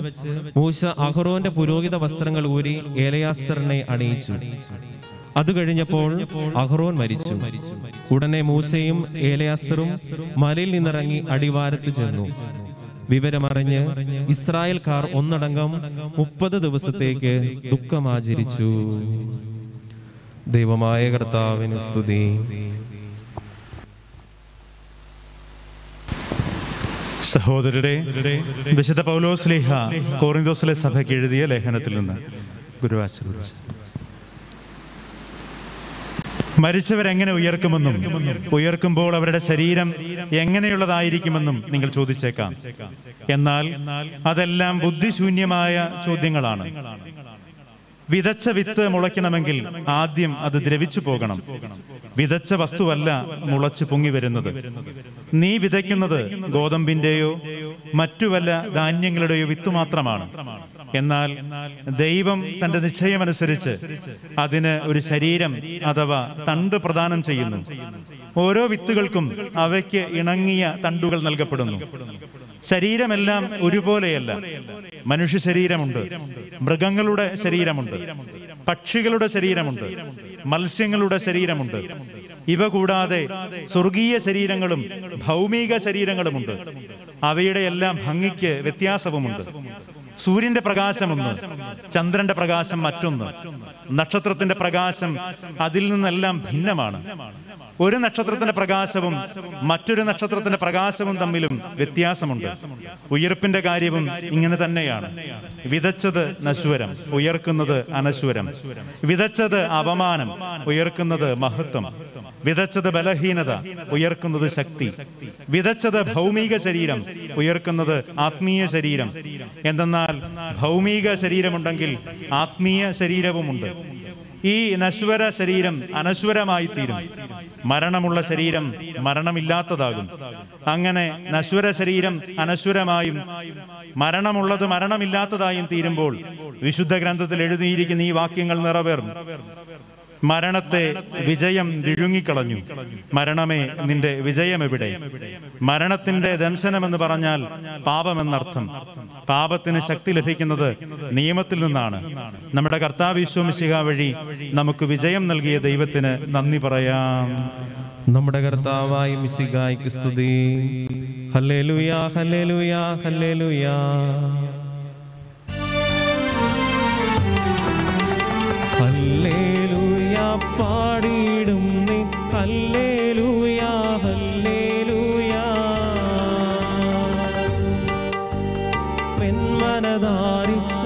മൂശ അഹ്റോന്റെ പുരോഹിത വസ്ത്രങ്ങൾ ഊരി ഏലയാസ്തറിനെ അണിയിച്ചു. അത് കഴിഞ്ഞപ്പോൾ അഹ്റോൻ മരിച്ചു. ഉടനെ മൂസയും ഏലയാസ്തറും മലയിൽ നിന്നിറങ്ങി അടിവാരത്ത് ചെന്നു. വിവരമറിഞ്ഞ് ഇസ്രായേൽക്കാർ ഒന്നടങ്കം മുപ്പത് ദിവസത്തേക്ക് ദുഃഖമാചരിച്ചു. ദൈവമായ കർത്താവിന് സ്തുതി. സഹോദരരെ വിശുദ്ധ പൗലോസ് ലേഹ കോറിന്തോസിലെ സഭയ്ക്ക് എഴുതിയ ലേഖനത്തിൽ നിന്ന് ഗുരു ആശീർവദിച്ചു മരിച്ചവരെങ്ങനെ ഉയർക്കുമെന്നും ഉയർക്കുമ്പോൾ അവരുടെ ശരീരം എങ്ങനെയുള്ളതായിരിക്കുമെന്നും നിങ്ങൾ ചോദിച്ചേക്കാം. എന്നാൽ അതെല്ലാം ബുദ്ധിശൂന്യമായ ചോദ്യങ്ങളാണ്. വിതച്ച വിത്ത് മുളയ്ക്കണമെങ്കിൽ ആദ്യം അത് ദ്രവിച്ചു പോകണം. വിതച്ച വസ്തുവല്ല മുളച്ചു പൊങ്ങി വരുന്നത്. നീ വിതയ്ക്കുന്നത് ഗോതമ്പിന്റെയോ മറ്റു വല്ല ധാന്യങ്ങളുടെയോ വിത്ത് മാത്രമാണ്. എന്നാൽ ദൈവം തന്റെ നിശ്ചയമനുസരിച്ച് അതിന് ഒരു ശരീരം അഥവാ തണ്ട് പ്രദാനം ചെയ്യുന്നു. ഓരോ വിത്തുകൾക്കും അവയ്ക്ക് ഇണങ്ങിയ തണ്ടുകൾ നൽകപ്പെടുന്നു. ശരീരമെല്ലാം ഒരുപോലെയല്ല. മനുഷ്യ ശരീരമുണ്ട്. മൃഗങ്ങളുടെ ശരീരമുണ്ട്. പക്ഷികളുടെ ശരീരമുണ്ട്. മത്സ്യങ്ങളുടെ ശരീരമുണ്ട്. ഇവ കൂടാതെ സ്വർഗീയ ശരീരങ്ങളും ഭൗമിക ശരീരങ്ങളുമുണ്ട്. അവയുടെ എല്ലാം ഭംഗിക്ക് വ്യത്യാസവുമുണ്ട്. സൂര്യന്റെ പ്രകാശം ഒന്ന് ചന്ദ്രന്റെ പ്രകാശം മറ്റൊന്ന്. നക്ഷത്രത്തിന്റെ പ്രകാശം അതിൽ നിന്നെല്ലാം ഭിന്നമാണ്. ഒരു നക്ഷത്രത്തിന്റെ പ്രകാശവും മറ്റൊരു നക്ഷത്രത്തിന്റെ പ്രകാശവും തമ്മിലും വ്യത്യാസമുണ്ട്. ഉയർപ്പിന്റെ കാര്യവും ഇങ്ങനെ തന്നെയാണ്. വിതച്ചത് നശ്വരം ഉയർക്കുന്നത് അനശ്വരം. വിതച്ചത് അപമാനം ഉയർക്കുന്നത് മഹത്വം. വിതച്ചത് ബലഹീനത ഉയർക്കുന്നത് ശക്തി. വിതച്ചത് ഭൗമിക ശരീരം ഉയർക്കുന്നത് ആത്മീയ ശരീരം. എന്തെന്നാൽ ഭൗമിക ശരീരമുണ്ടെങ്കിൽ ആത്മീയ ശരീരവുമുണ്ട്. ഈ നശ്വര ശരീരം അനശ്വരമായി തീരും മരണമുള്ള ശരീരം മരണമില്ലാത്തതാകും. അങ്ങനെ നശ്വര ശരീരം അനശ്വരമായും മരണമുള്ളത് മരണമില്ലാത്തതായും തീരുമ്പോൾ വിശുദ്ധ ഗ്രന്ഥത്തിൽ എഴുതിയിരിക്കുന്ന ഈ വാക്യങ്ങൾ നിറവേറും. മരണത്തെ വിജയം വിഴുങ്ങിക്കളഞ്ഞു. മരണമേ നിന്റെ വിജയം എവിടെ മരണത്തിന്റെ ദംശനമെന്ന് പറഞ്ഞാൽ പാപമെന്നർത്ഥം. പാപത്തിന് ശക്തി ലഭിക്കുന്നത് നിയമത്തിൽ നിന്നാണ്. നമ്മുടെ കർത്താവ് വിശ്വമിശിക വഴി നമുക്ക് വിജയം നൽകിയ ദൈവത്തിന് നന്ദി പറയാം. നമ്മുടെ കർത്താവായ മിശികായ്ക്ക് സ്തുതി. ഹല്ലേലൂയാ. പാടിയിടും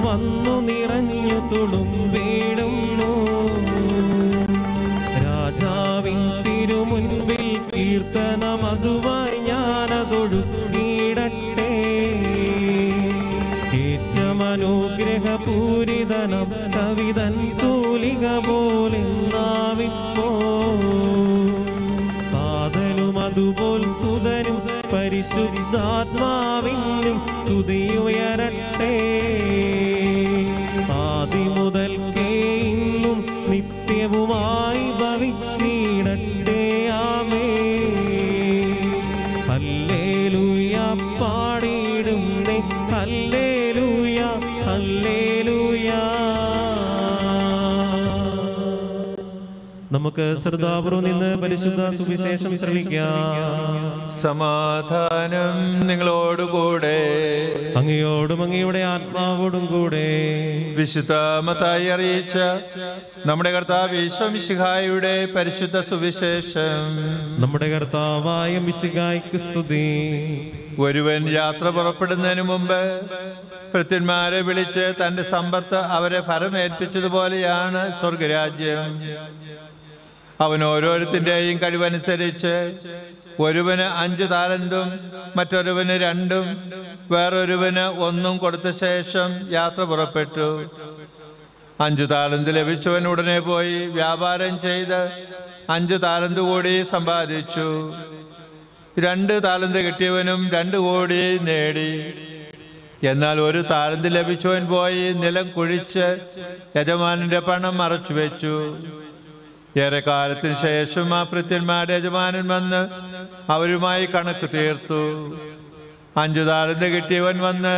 വന്നു നിറഞ്ഞു തുളുമ്പിടുന്നു സുതനും പരിശുദ്ധാത്മാവിനും സ്തുതിയുയരട്ടെ നമുക്ക് ശ്രദ്ധാപൂർവം നിന്ന് പരിശുദ്ധ സുവിശേഷം ശ്രമിക്കാം സമാധാനം നിങ്ങളോടുകൂടെ. അങ്ങയോടും അങ്ങയുടെ ആത്മാവോടും കൂടെ. വിശുദ്ധ മതായി അറിയിച്ച നമ്മുടെ കർത്താവ് വിശ്വമിശിഹായുടെ പരിശുദ്ധ സുവിശേഷം. നമ്മുടെ കർത്താവായ മിശികായ്ക്ക് സ്തുതി. ഒരുവൻ യാത്ര പുറപ്പെടുന്നതിന് മുമ്പ് ഭൃത്യന്മാരെ വിളിച്ച് തന്റെ സമ്പത്ത് അവരെ ഫലമേൽപ്പിച്ചതുപോലെയാണ് സ്വർഗരാജ്യം അവൻ ഓരോരുത്തിന്റെയും കഴിവനുസരിച്ച്. ഒരുവന് അഞ്ച് താലന്തും മറ്റൊരുവന് രണ്ടും വേറൊരുവന് ഒന്നും കൊടുത്ത ശേഷം യാത്ര പുറപ്പെട്ടു. അഞ്ചു താലന്ത് ലഭിച്ചവൻ ഉടനെ പോയി വ്യാപാരം ചെയ്ത് അഞ്ച് താലന്ത് കൂടി സമ്പാദിച്ചു. രണ്ട് താലന്ത് കിട്ടിയവനും രണ്ട് കോടി നേടി. എന്നാൽ ഒരു താലന്ത് ലഭിച്ചവൻ പോയി നിലം കുഴിച്ച് യജമാനന്റെ പണം മറച്ചു വെച്ചു ഏറെ കാലത്തിന് ശേഷം ആ ഭൃത്യന്മാരുടെ യജമാനൻ വന്ന് അവരുമായി കണക്ക് തീർത്തു. അഞ്ചു താഴ്ന്ന് കിട്ടിയവൻ വന്ന്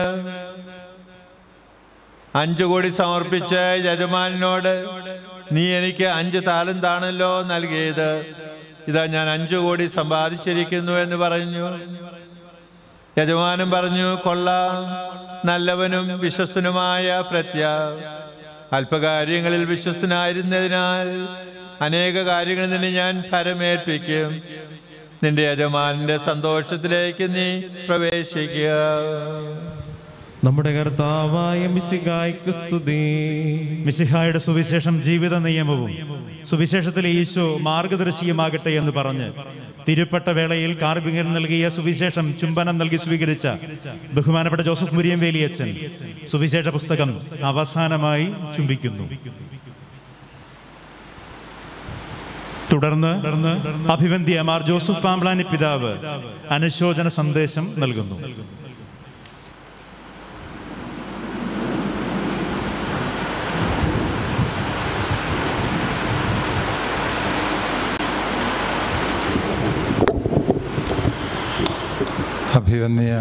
അഞ്ചു കോടി സമർപ്പിച്ച യജമാനോട് നീ എനിക്ക് അഞ്ച് താലന്താണല്ലോ നൽകിയത്. ഇതാ ഞാൻ അഞ്ചു കോടി സമ്പാദിച്ചിരിക്കുന്നു എന്ന് പറഞ്ഞു. യജമാനൻ പറഞ്ഞു കൊള്ളാം. നല്ലവനും വിശ്വസ്തനുമായ പ്രത്യ. അല്പകാര്യങ്ങളിൽ വിശ്വസ്തനായിരുന്നതിനാൽ അനേക കാര്യങ്ങളിൽ നിന്നെ ഞാൻ ഫലമേൽപ്പിക്കും നിന്റെ യജമാനന്റെ സന്തോഷത്തിലേക്ക് നീ പ്രവേശിക്കുക. നമ്മുടെ കർത്താവായ മിശിഹായ്ക്ക് സ്തുതി. മിശിഹായുടെ സുവിശേഷം ജീവിത നിയമവും സുവിശേഷത്തിൽ ഈശോ മാർഗദർശിയുമാകട്ടെ എന്ന് പറഞ്ഞ് തിരുപ്പെട്ട വേളയിൽ കാർബികൻ നൽകിയ സുവിശേഷം ചുംബനം നൽകി സ്വീകരിച്ച ബഹുമാനപ്പെട്ട ജോസഫ് മുരിയം വേലിയച്ചൻ സുവിശേഷ പുസ്തകം അവസാനമായി ചുംബിക്കുന്നു. തുടർന്ന് അഭിവന്ധ്യ മാർ ജോസഫ് പാംബ്ലാനി പിതാവ് അനുശോചന സന്ദേശം നൽകുന്നു. അഭിവന്യ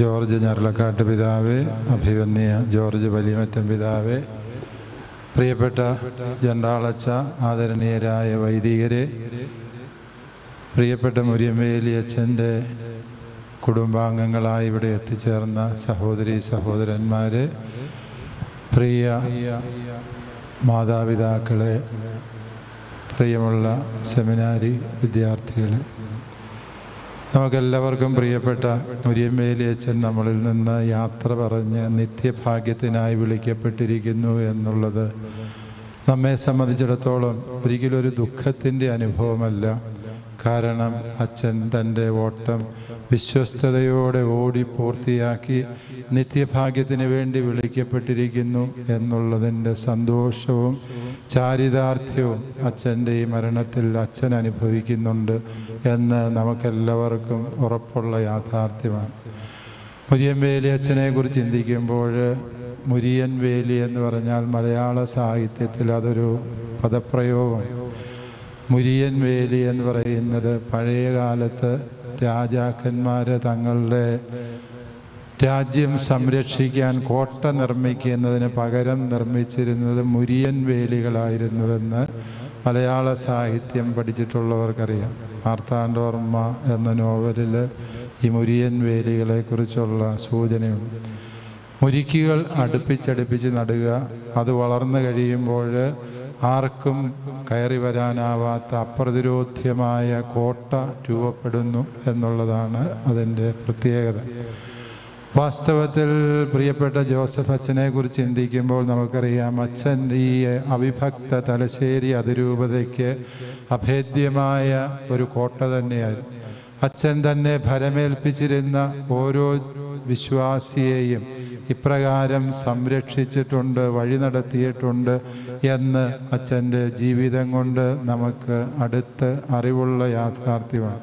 ജോർജ് ഞർലക്കാട്ട് പിതാവേ അഭിവന്യ ജോർജ് വലിയമറ്റം പിതാവേ പ്രിയപ്പെട്ട ജനറാളച്ച ആദരണീയരായ വൈദികരെ പ്രിയപ്പെട്ട മുരിയമ്മേലി അച്ഛന്റെ കുടുംബാംഗങ്ങളായി ഇവിടെ എത്തിച്ചേർന്ന സഹോദരി സഹോദരന്മാരെ പ്രിയ മാതാപിതാക്കളെ പ്രിയമുള്ള സെമിനാരി വിദ്യാർത്ഥികളെ നമുക്കെല്ലാവർക്കും പ്രിയപ്പെട്ട മുരിയമ്മേലി അച്ഛൻ നമ്മളിൽ നിന്ന് യാത്ര പറഞ്ഞ് നിത്യഭാഗ്യത്തിനായി വിളിക്കപ്പെട്ടിരിക്കുന്നു എന്നുള്ളത് നമ്മെ സംബന്ധിച്ചിടത്തോളം ഒരിക്കലും ഒരു ദുഃഖത്തിന്റെ അനുഭവമല്ല. കാരണം അച്ഛൻ തന്റെ ഓട്ടം വിശ്വസ്തയോടെ ഓടി പൂർത്തിയാക്കി നിത്യഭാഗ്യത്തിന് വേണ്ടി വിളിക്കപ്പെട്ടിരിക്കുന്നു എന്നുള്ളതിന്റെ സന്തോഷവും ചാരിതാർത്ഥ്യവും അച്ഛന്റെ ഈ മരണത്തിൽ അച്ഛൻ അനുഭവിക്കുന്നുണ്ട് എന്ന് നമുക്കെല്ലാവർക്കും ഉറപ്പുള്ള യാഥാർത്ഥ്യമാണ്. മുരിയൻവേലി അച്ഛനെ കുറിച്ച് ചിന്തിക്കുമ്പോൾ മുരിയൻ വേലി എന്ന് പറഞ്ഞാൽ മലയാള സാഹിത്യത്തിൽ അതൊരു പദപ്രയോഗം. മുരിയൻ വേലി എന്ന് പറയുന്നത് പഴയ കാലത്ത് രാജാക്കന്മാർ തങ്ങളുടെ രാജ്യം സംരക്ഷിക്കാൻ കോട്ട നിർമ്മിക്കുന്നതിന് പകരം നിർമ്മിച്ചിരുന്നത് മുരിയൻ വേലികളായിരുന്നുവെന്ന് മലയാള സാഹിത്യം പഠിച്ചിട്ടുള്ളവർക്കറിയാം. മാർത്താണ്ഡോർമ്മ എന്ന നോവലിൽ ഈ മുരിയൻ വേലികളെക്കുറിച്ചുള്ള സൂചനയുണ്ട്. മുരിക്കുകൾ അടുപ്പിച്ചടുപ്പിച്ച് നടുക അത് വളർന്നു കഴിയുമ്പോൾ ആർക്കും കയറി വരാനാവാത്ത അപ്രതിരോധ്യമായ കോട്ട രൂപപ്പെടുന്നു എന്നുള്ളതാണ് അതിന്റെ പ്രത്യേകത. വാസ്തവത്തിൽ പ്രിയപ്പെട്ട ജോസഫ് അച്ഛനെ കുറിച്ച് ചിന്തിക്കുമ്പോൾ നമുക്കറിയാം അച്ഛൻ ഈ അവിഭക്ത തലശ്ശേരി അതിരൂപതയ്ക്ക് അഭേദ്യമായ ഒരു കോട്ട തന്നെയായിരുന്നു. അച്ഛൻ തന്നെ ഭരമേൽപ്പിച്ചിരുന്ന ഓരോ വിശ്വാസിയെയും ഇപ്രകാരം സംരക്ഷിച്ചിട്ടുണ്ട് വഴി നടത്തിയിട്ടുണ്ട് എന്ന് അച്ഛന്റെ ജീവിതം കൊണ്ട് നമുക്ക് അടുത്ത് അറിവുള്ള യാഥാർത്ഥ്യമാണ്.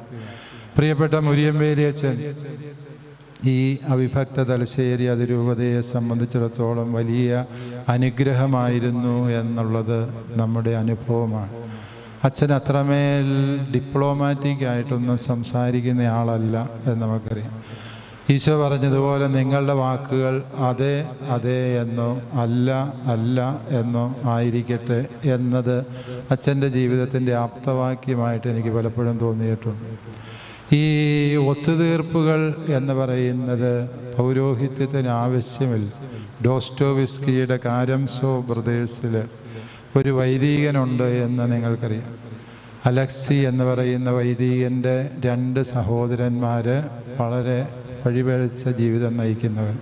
പ്രിയപ്പെട്ട മുരിയമ്പേലി അച്ഛൻ ഈ അവിഭക്ത തലശ്ശേരി അതിരൂപതയെ സംബന്ധിച്ചിടത്തോളം വലിയ അനുഗ്രഹമായിരുന്നു എന്നുള്ളത് നമ്മുടെ അനുഭവമാണ്. അച്ഛൻ അത്രമേൽ ഡിപ്ലോമാറ്റിക് ആയിട്ടൊന്നും സംസാരിക്കുന്ന ആളല്ല എന്ന് നമുക്കറിയാം. ഈശോ പറഞ്ഞതുപോലെ നിങ്ങളുടെ വാക്കുകൾ അതെ അതെ എന്നോ അല്ല അല്ല എന്നോ ആയിരിക്കട്ടെ എന്നത് അച്ഛന്റെ ജീവിതത്തിന്റെ ആപ്തവാക്യമായിട്ട് എനിക്ക് പലപ്പോഴും തോന്നിയിട്ടുണ്ട്. ഈ ഒത്തുതീർപ്പുകൾ എന്ന് പറയുന്നത് പൗരോഹിത്യത്തിന് ആവശ്യമില്ല. ഡോസ്റ്റോവിസ്കിയുടെ കാരംസോ ബ്രദേഴ്സിൽ ഒരു വൈദികനുണ്ട് എന്ന് നിങ്ങൾക്കറിയാം. അലക്സി എന്ന് പറയുന്ന വൈദികന്റെ രണ്ട് സഹോദരന്മാർ വളരെ വഴിപഴിച്ച ജീവിതം നയിക്കുന്നവൻ.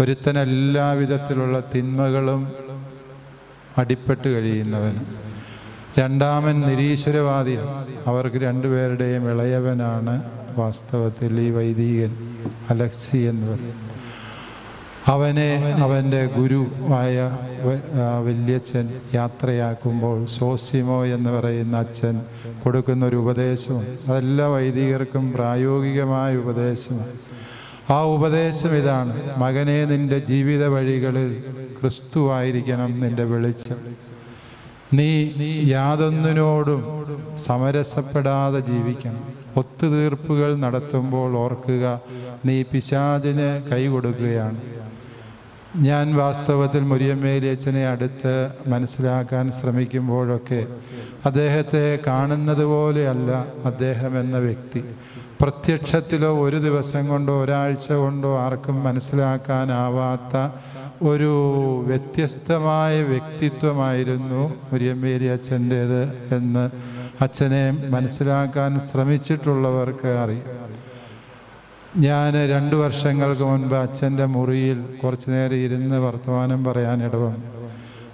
ഒരുത്തൻ എല്ലാവിധത്തിലുള്ള തിന്മകളും അടിപ്പെട്ട് കഴിയുന്നവൻ. രണ്ടാമൻ നിരീശ്വരവാദി. അവർക്ക് രണ്ടുപേരുടെയും ഇളയവനാണ് വാസ്തവത്തിൽ ഈ വൈദികൻ അലക്സി എന്നിവർ അവനെ അവന്റെ ഗുരുവായ ആയ വല്യച്ഛൻ യാത്രയാക്കുമ്പോൾ സോസിമോ എന്ന് പറയുന്ന അച്ഛൻ കൊടുക്കുന്ന ഒരു ഉപദേശവും അതെല്ലാ വൈദികർക്കും പ്രായോഗികമായ ഉപദേശമാണ് ആ ഉപദേശം ഇതാണ്. മകനെ നിന്റെ ജീവിത വഴികളിൽ ക്രിസ്തുവായിരിക്കണം നിന്റെ വെളിച്ചം. നീ യാതൊന്നിനോടും സമരസപ്പെടാതെ ജീവിക്കണം. ഒത്തുതീർപ്പുകൾ നടത്തുമ്പോൾ ഓർക്കുക നീ പിശാചിന് കൈകൊടുക്കുകയാണ് ഞാൻ വാസ്തവത്തിൽ മുരിയമ്മേലി അച്ഛനെ അടുത്ത് മനസ്സിലാക്കാൻ ശ്രമിക്കുമ്പോഴൊക്കെ അദ്ദേഹത്തെ കാണുന്നത് പോലെയല്ല അദ്ദേഹം എന്ന വ്യക്തി. പ്രത്യക്ഷത്തിലോ ഒരു ദിവസം കൊണ്ടോ ഒരാഴ്ച കൊണ്ടോ ആർക്കും മനസ്സിലാക്കാനാവാത്ത ഒരു വ്യത്യസ്തമായ വ്യക്തിത്വമായിരുന്നു മുരിയമ്പേരി അച്ഛന്റേത് എന്ന് അച്ഛനെ മനസ്സിലാക്കാൻ ശ്രമിച്ചിട്ടുള്ളവർക്ക് അറിയാം. ഞാൻ രണ്ട് വർഷങ്ങൾക്ക് മുൻപ് അച്ഛന്റെ മുറിയിൽ കുറച്ചു നേരം ഇരുന്ന് വർത്തമാനം പറയാൻ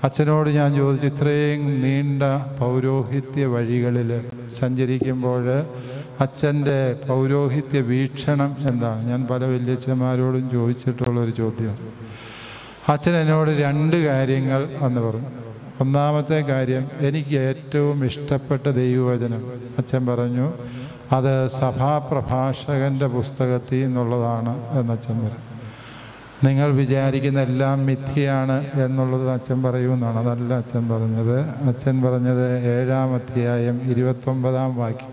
അച്ഛനോട് ഞാൻ ചോദിച്ചു ഇത്രയും നീണ്ട പൗരോഹിത്യ വഴികളിൽ സഞ്ചരിക്കുമ്പോൾ അച്ഛന്റെ പൗരോഹിത്യ വീക്ഷണം എന്താണ്? ഞാൻ പല വല്യച്ഛന്മാരോടും ചോദിച്ചിട്ടുള്ളൊരു ചോദ്യം. അച്ഛൻ എന്നോട് രണ്ട് കാര്യങ്ങൾ എന്ന് പറഞ്ഞു. ഒന്നാമത്തെ കാര്യം എനിക്ക് ഏറ്റവും ഇഷ്ടപ്പെട്ട ദൈവവചനം. അച്ഛൻ പറഞ്ഞു അത് സഭാപ്രഭാഷകന്റെ പുസ്തകത്തിൽ നിന്നുള്ളതാണ് എന്നച്ഛൻ പറഞ്ഞു. നിങ്ങൾ വിചാരിക്കുന്ന എല്ലാം മിഥ്യയാണ് എന്നുള്ളത് അച്ഛൻ പറയുമെന്നാണ്. അതല്ല അച്ഛൻ പറഞ്ഞത്. അച്ഛൻ പറഞ്ഞത് ഏഴാം അധ്യായം ഇരുപത്തൊമ്പതാം വാക്യം.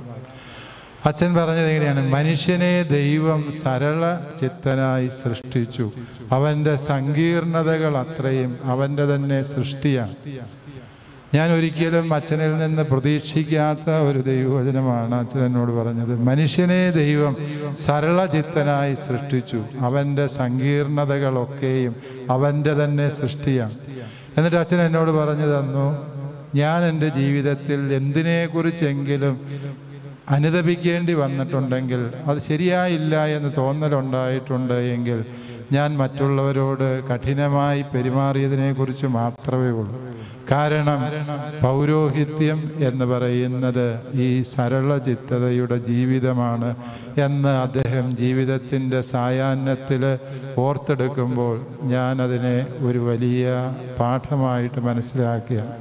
അച്ഛൻ പറഞ്ഞത് എങ്ങനെയാണ്? മനുഷ്യനെ ദൈവം സരള ചിത്തനായി സൃഷ്ടിച്ചു. അവന്റെ സങ്കീർണതകൾ അത്രയും. അവന്റെ തന്നെ സൃഷ്ടിയാണ്. ഞാൻ ഒരിക്കലും അച്ഛനിൽ നിന്ന് പ്രതീക്ഷിക്കാത്ത ഒരു ദൈവവചനമാണ് അച്ഛൻ എന്നോട് പറഞ്ഞത്. മനുഷ്യനെ ദൈവം സരളചിത്തനായി സൃഷ്ടിച്ചു. അവന്റെ സങ്കീർണതകളൊക്കെയും അവന്റെ തന്നെ സൃഷ്ടിയാണ്. എന്നിട്ട് അച്ഛൻ എന്നോട് പറഞ്ഞു തന്നു ഞാൻ എന്റെ ജീവിതത്തിൽ എന്തിനെക്കുറിച്ചെങ്കിലും അനുദപിക്കേണ്ടി വന്നിട്ടുണ്ടെങ്കിൽ അത് ശരിയായില്ല എന്ന് തോന്നലുണ്ടായിട്ടുണ്ട് എങ്കിൽ ഞാൻ മറ്റുള്ളവരോട് കഠിനമായി പെരുമാറിയതിനെക്കുറിച്ച് മാത്രമേ ഉള്ളൂ. കാരണം പൗരോഹിത്യം എന്ന് പറയുന്നത് ഈ സരള ചിത്തതയുടെ ജീവിതമാണ് എന്ന് അദ്ദേഹം ജീവിതത്തിന്റെ സായാഹ്നത്തിൽ ഓർത്തെടുക്കുമ്പോൾ ഞാനതിനെ ഒരു വലിയ പാഠമായിട്ട് മനസ്സിലാക്കിയാണ്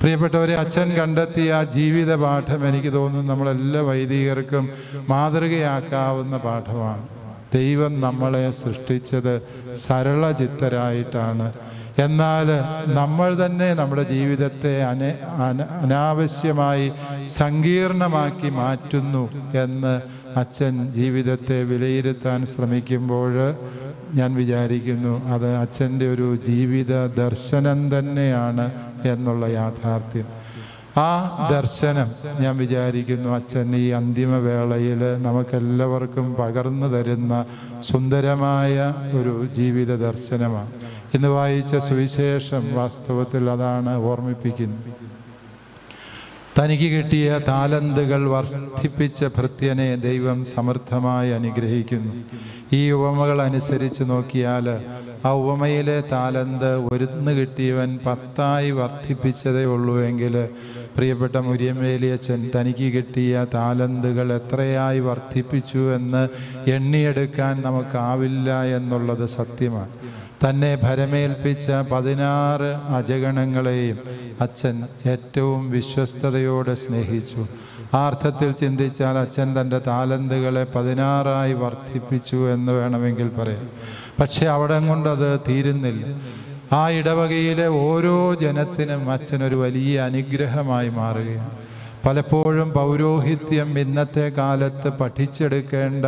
പ്രിയപ്പെട്ടവരെ അച്ഛൻ കണ്ടെത്തിയ ജീവിത പാഠം എനിക്ക് തോന്നുന്നു നമ്മളെല്ലാ വൈദികർക്കും മാതൃകയാക്കാവുന്ന പാഠമാണ്. ദൈവം നമ്മളെ സൃഷ്ടിച്ചത് സരളചിത്തരായിട്ടാണ്. എന്നാൽ നമ്മൾ തന്നെ നമ്മുടെ ജീവിതത്തെ അന- അനാവശ്യമായി സങ്കീർണമാക്കി മാറ്റുന്നു എന്ന് അച്ഛൻ ജീവിതത്തെ വിലയിരുത്താൻ ശ്രമിക്കുമ്പോൾ ഞാൻ വിചാരിക്കുന്നു അത് അച്ഛന്റെ ഒരു ജീവിത ദർശനം തന്നെയാണ് എന്നുള്ള യാഥാർത്ഥ്യം. ആ ദർശനം ഞാൻ വിചാരിക്കുന്നു അച്ഛൻ ഈ അന്തിമ വേളയിൽ നമുക്കെല്ലാവർക്കും പകർന്നു തരുന്ന സുന്ദരമായ ഒരു ജീവിത ദർശനമാണ്. ഇന്ന് വായിച്ച സുവിശേഷം വാസ്തവത്തിൽ അതാണ് ഓർമ്മിപ്പിക്കുന്നത്. തനിക്ക് കിട്ടിയ താലന്തുകൾ വർദ്ധിപ്പിച്ച ഭൃത്യനെ ദൈവം സമൃദ്ധമായി അനുഗ്രഹിക്കുന്നു. ഈ ഉപമകൾ അനുസരിച്ച് നോക്കിയാൽ ആ ഉപമയിലെ താലന്ത് ഒരുന്ന് കിട്ടിയവൻ പത്തായി വർദ്ധിപ്പിച്ചതേ ഉള്ളൂ എങ്കിൽ പ്രിയപ്പെട്ട മുരിയമ്മേലിയച്ചൻ തനിക്ക് കിട്ടിയ താലന്തുകൾ എത്രയായി വർദ്ധിപ്പിച്ചു എന്ന് എണ്ണിയെടുക്കാൻ നമുക്കാവില്ല എന്നുള്ളത് സത്യമാണ്. തന്നെ ഭരമേൽപ്പിച്ച പതിനാറ് അജഗണങ്ങളെയും അച്ഛൻ ഏറ്റവും വിശ്വസ്തയോടെ സ്നേഹിച്ചു. ആർത്ഥത്തിൽ ചിന്തിച്ചാൽ അച്ഛൻ തന്റെ താലന്തുകളെ പതിനാറായി വർദ്ധിപ്പിച്ചു എന്ന് വേണമെങ്കിൽ പറയാം. പക്ഷെ അവിടെ കൊണ്ടത് തീരുന്നില്ല. ആ ഇടവകയിലെ ഓരോ ജനത്തിനും അച്ഛൻ ഒരു വലിയ അനുഗ്രഹമായി മാറുകയാണ്. പലപ്പോഴും പൗരോഹിത്യം ഇന്നത്തെ കാലത്ത് പഠിച്ചെടുക്കേണ്ട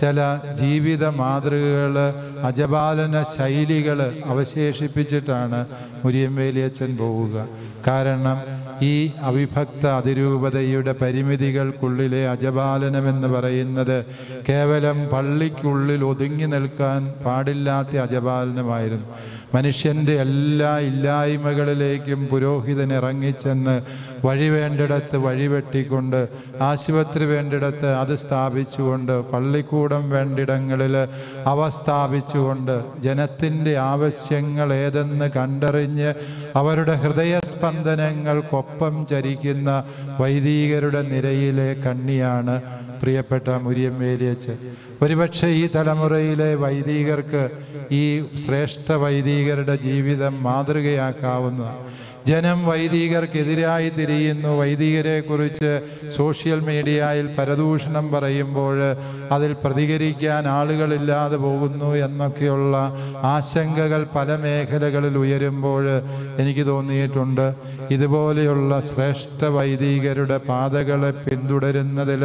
ചില ജീവിത മാതൃകകൾ അജപാലന ശൈലികൾ അവശേഷിപ്പിച്ചിട്ടാണ് മുരിയമ്പേലിയച്ചൻ പോവുക. കാരണം ഈ അവിഭക്ത അതിരൂപതയുടെ പരിമിതികൾക്കുള്ളിലെ അജപാലനമെന്ന് പറയുന്നത് കേവലം പള്ളിക്കുള്ളിൽ ഒതുങ്ങി നിൽക്കാൻ പാടില്ലാത്ത അജപാലനമായിരുന്നു. മനുഷ്യന്റെ എല്ലാ ഇല്ലായ്മകളിലേക്കും പുരോഹിതൻ ഇറങ്ങിച്ചെന്ന് വഴി വേണ്ടിടത്ത് വഴി വെട്ടിക്കൊണ്ട് ആശുപത്രി വേണ്ടിടത്ത് അത് സ്ഥാപിച്ചുകൊണ്ട് പള്ളിക്കൂടം വേണ്ടിടങ്ങളിൽ അവ സ്ഥാപിച്ചുകൊണ്ട് ജനത്തിന്റെ ആവശ്യങ്ങൾ ഏതെന്ന് കണ്ടറിഞ്ഞ് അവരുടെ ഹൃദയസ്പന്ദനങ്ങൾക്കൊപ്പം ചരിക്കുന്ന വൈദികരുടെ നിരയിലെ കണ്ണിയാണ് പ്രിയപ്പെട്ട മുരിയമ്മേലിയച്ചൻ ഒരുപക്ഷെ ഈ തലമുറയിലെ വൈദികർക്ക് ഈ ശ്രേഷ്ഠ വൈദികരുടെ ജീവിതം മാതൃകയാക്കാവുന്നതാണ്. ജനം വൈദികർക്കെതിരായി തിരിയുന്നു. വൈദികരെ കുറിച്ച് സോഷ്യൽ മീഡിയയിൽ പരദൂഷണം പറയുമ്പോൾ അതിൽ പ്രതികരിക്കാൻ ആളുകളില്ലാതെ പോകുന്നു എന്നൊക്കെയുള്ള ആശങ്കകൾ പല മേഖലകളിൽ ഉയരുമ്പോൾ എനിക്ക് തോന്നിയിട്ടുണ്ട്. ഇതുപോലെയുള്ള ശ്രേഷ്ഠ വൈദികരുടെ പാതകളെ പിന്തുടരുന്നതിൽ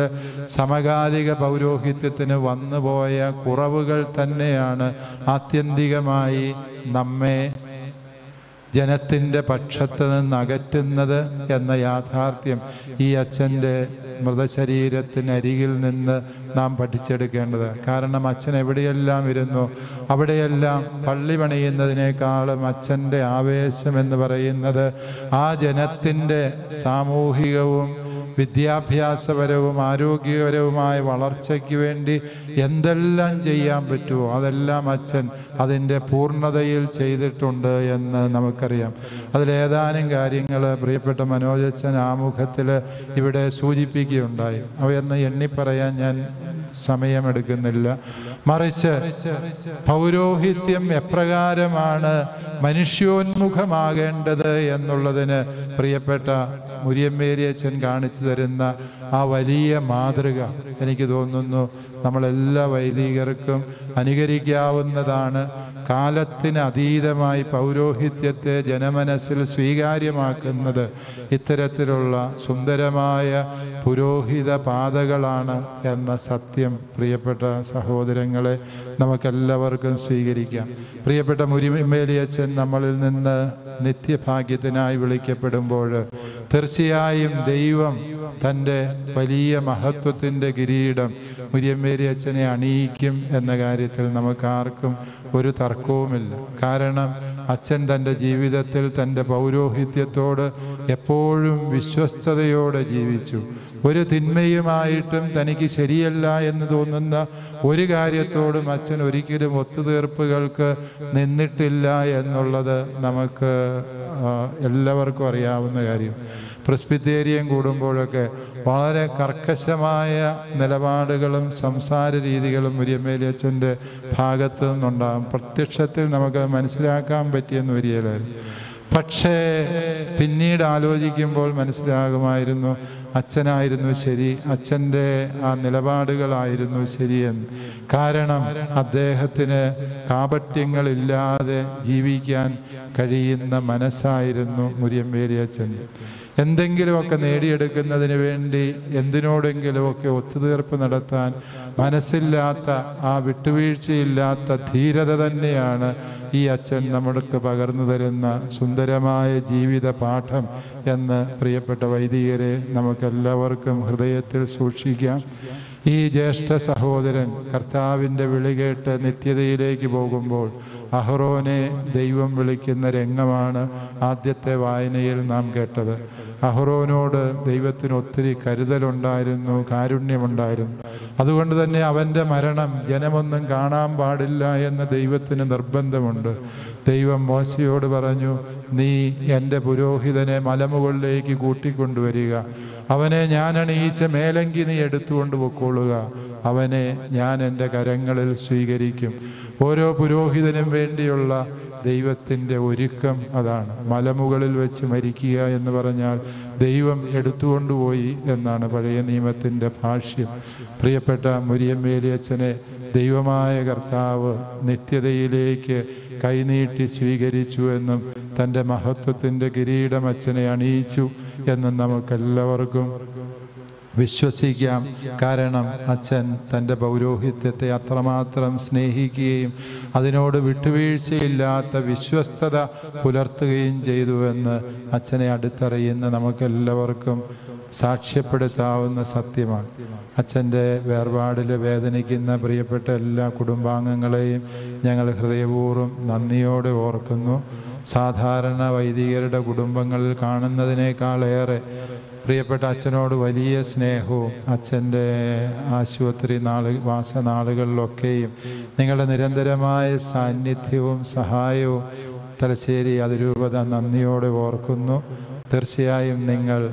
സമകാലിക പൗരോഹിത്യത്തിന് വന്നുപോയ കുറവുകൾ തന്നെയാണ് ആത്യന്തികമായി നമ്മെ ജനത്തിന്റെ പക്ഷത്ത് നിന്ന് അകറ്റുന്നത് എന്ന യാഥാർത്ഥ്യം ഈ അച്ഛന്റെ മൃതശരീരത്തിനരികിൽ നിന്ന് നാം പഠിച്ചെടുക്കേണ്ടത്. കാരണം അച്ഛൻ എവിടെയെല്ലാം ഇരുന്നു അവിടെയെല്ലാം പള്ളി പണിയുന്നതിനേക്കാളും അച്ഛന്റെ ആവേശം എന്ന് പറയുന്നത് ആ ജനത്തിന്റെ സാമൂഹികവും വിദ്യാഭ്യാസപരവും ആരോഗ്യപരവുമായ വളർച്ചയ്ക്ക് വേണ്ടി എന്തെല്ലാം ചെയ്യാൻ പറ്റുമോ അതെല്ലാം അച്ഛൻ അതിന്റെ പൂർണതയിൽ ചെയ്തിട്ടുണ്ട് എന്ന് നമുക്കറിയാം. അതിലേതാനും കാര്യങ്ങൾ പ്രിയപ്പെട്ട മനോജച്ഛൻ ആമുഖത്തിൽ ഇവിടെ സൂചിപ്പിക്കുകയുണ്ടായി. അവയെന്ന് എണ്ണിപ്പറയാൻ ഞാൻ സമയമെടുക്കുന്നില്ല. മറിച്ച് പൗരോഹിത്യം എപ്രകാരമാണ് മനുഷ്യോന്മുഖമാകേണ്ടത് എന്നുള്ളതിന് പ്രിയപ്പെട്ട മുരിയമ്മേരിയച്ചൻ കാണിച്ചു തരുന്ന ആ വലിയ മാതൃക എനിക്ക് തോന്നുന്നു. നമ്മളെല്ലാ വൈദികർക്കും അനുകരിക്കാവുന്നതാണ് കാലത്തിന് അതീതമായി പൗരോഹിത്യത്തെ ജനമനസ്സിൽ സ്വീകാര്യമാക്കുന്നത് ഇത്തരത്തിലുള്ള സുന്ദരമായ പുരോഹിത പാതകളാണ് എന്ന സത്യം. പ്രിയപ്പെട്ട സഹോദരങ്ങളെ നമുക്കെല്ലാവർക്കും സ്വീകരിക്കാം. പ്രിയപ്പെട്ട മുരിമേലിയച്ചൻ നമ്മളിൽ നിന്ന് നിത്യഭാഗ്യത്തിനായി വിളിക്കപ്പെടുമ്പോൾ തീർച്ചയായും ദൈവം തന്റെ വലിയ മഹത്വത്തിന്റെ കിരീടം മുരിയമ്മേരി അച്ഛനെ അണിയിക്കും എന്ന കാര്യത്തിൽ നമുക്കാർക്കും ഒരു തർക്കവുമില്ല. കാരണം അച്ഛൻ തന്റെ ജീവിതത്തിൽ തന്റെ പൗരോഹിത്യത്തോട് എപ്പോഴും വിശ്വസ്തയോടെ ജീവിച്ചു. ഒരു തിന്മയുമായിട്ടും തനിക്ക് ശരിയല്ല എന്ന് തോന്നുന്ന ഒരു കാര്യത്തോടും അച്ഛൻ ഒരിക്കലും ഒത്തുതീർപ്പുകൾക്ക് നിന്നിട്ടില്ല എന്നുള്ളത് നമുക്ക് എല്ലാവർക്കും അറിയാവുന്ന കാര്യം. പ്രസ്ബിത്തേരിയം കൂടുമ്പോഴൊക്കെ വളരെ കർക്കശമായ നിലപാടുകളും സംസാര രീതികളും മുരിയമ്മേലിയച്ഛന്റെ ഭാഗത്തു നിന്നുണ്ടാകും പ്രത്യക്ഷത്തിൽ നമുക്ക് മനസ്സിലാക്കാൻ പറ്റിയെന്ന് വരികയില്ലായിരുന്നു പക്ഷേ പിന്നീട് ആലോചിക്കുമ്പോൾ മനസ്സിലാകുമായിരുന്നു അച്ഛനായിരുന്നു ശരി അച്ഛന്റെ ആ നിലപാടുകളായിരുന്നു ശരിയെന്ന്. കാരണം അദ്ദേഹത്തിന് കാപട്യങ്ങളില്ലാതെ ജീവിക്കാൻ കഴിയുന്ന മനസ്സായിരുന്നു മുരിയമ്പേരി അച്ഛൻ എന്തെങ്കിലുമൊക്കെ നേടിയെടുക്കുന്നതിന് വേണ്ടി എന്തിനോടെങ്കിലുമൊക്കെ ഒത്തുതീർപ്പ് നടത്താൻ മനസ്സില്ലാത്ത ആ വിട്ടുവീഴ്ചയില്ലാത്ത ധീരത തന്നെയാണ് ഈ അച്ഛൻ നമ്മൾക്ക് പകർന്നു തരുന്ന സുന്ദരമായ ജീവിത പാഠം എന്ന് പ്രിയപ്പെട്ട വൈദികരെ നമുക്കെല്ലാവർക്കും ഹൃദയത്തിൽ സൂക്ഷിക്കാം. ഈ ജ്യേഷ്ഠ സഹോദരൻ കർത്താവിന്റെ വിളി കേട്ട് നിത്യതയിലേക്ക് പോകുമ്പോൾ അഹ്റോനെ ദൈവം വിളിക്കുന്ന രംഗമാണ് ആദ്യത്തെ വായനയിൽ നാം കേട്ടത്. അഹ്റോനോട് ദൈവത്തിന് ഒത്തിരി കരുതലുണ്ടായിരുന്നു കാരുണ്യമുണ്ടായിരുന്നു. അതുകൊണ്ട് തന്നെ അവന്റെ മരണം ജനമൊന്നും കാണാൻ പാടില്ല എന്ന് ദൈവത്തിന് നിർബന്ധമുണ്ട്. ദൈവം മോശയോട് പറഞ്ഞു നീ എന്റെ പുരോഹിതനെ മലമുകളിലേക്ക് കൂട്ടിക്കൊണ്ടുവരിക. അവനെ ഞാൻ അണിയിച്ച മേലങ്കി നീ എടുത്തുകൊണ്ട് പൊക്കോളുക. അവനെ ഞാൻ എന്റെ കരങ്ങളിൽ സ്വീകരിക്കും. ഓരോ പുരോഹിതനും വേണ്ടിയുള്ള ദൈവത്തിന്റെ ഒരുക്കം അതാണ്. മലമുകളിൽ വെച്ച് മരിക്കുക എന്ന് പറഞ്ഞാൽ ദൈവം എടുത്തുകൊണ്ടുപോയി എന്നാണ് പഴയ നിയമത്തിന്റെ ഭാഷ്യം. പ്രിയപ്പെട്ട മുരിയമ്മേലിയച്ഛനെ ദൈവമായ കർത്താവ് നിത്യതയിലേക്ക് കൈനീട്ടി സ്വീകരിച്ചു എന്നും തന്റെ മഹത്വത്തിന്റെ കിരീടം അച്ഛനെ അണിയിച്ചു എന്നും നമുക്കെല്ലാവർക്കും വിശ്വസിക്കാം. കാരണം അച്ഛൻ തന്റെ പൗരോഹിത്യത്തെ അത്രമാത്രം സ്നേഹിക്കുകയും അതിനോട് വിട്ടുവീഴ്ചയില്ലാത്ത വിശ്വസ്തത പുലർത്തുകയും ചെയ്തുവെന്ന് അച്ഛനെ അടുത്തറിയുന്ന നമുക്കെല്ലാവർക്കും സാക്ഷ്യപ്പെടുത്താവുന്ന സത്യമാണ്. അച്ഛന്റെ വേർപാടിൽ വേദനിക്കുന്ന പ്രിയപ്പെട്ട എല്ലാ കുടുംബാംഗങ്ങളെയും ഞങ്ങൾ ഹൃദയപൂർവം നന്ദിയോടെ ഓർക്കുന്നു. സാധാരണ വൈദികരുടെ കുടുംബങ്ങളിൽ കാണുന്നതിനേക്കാളേറെ പ്രിയപ്പെട്ട അച്ഛനോട് വലിയ സ്നേഹവും അച്ഛന്റെ ആശുപത്രി നാൾ വാസനാളുകളിലൊക്കെയും നിങ്ങളുടെ നിരന്തരമായ സാന്നിധ്യവും സഹായവും തലശ്ശേരി അതിരൂപത നന്ദിയോടെ ഓർക്കുന്നു. തീർച്ചയായും നിങ്ങൾ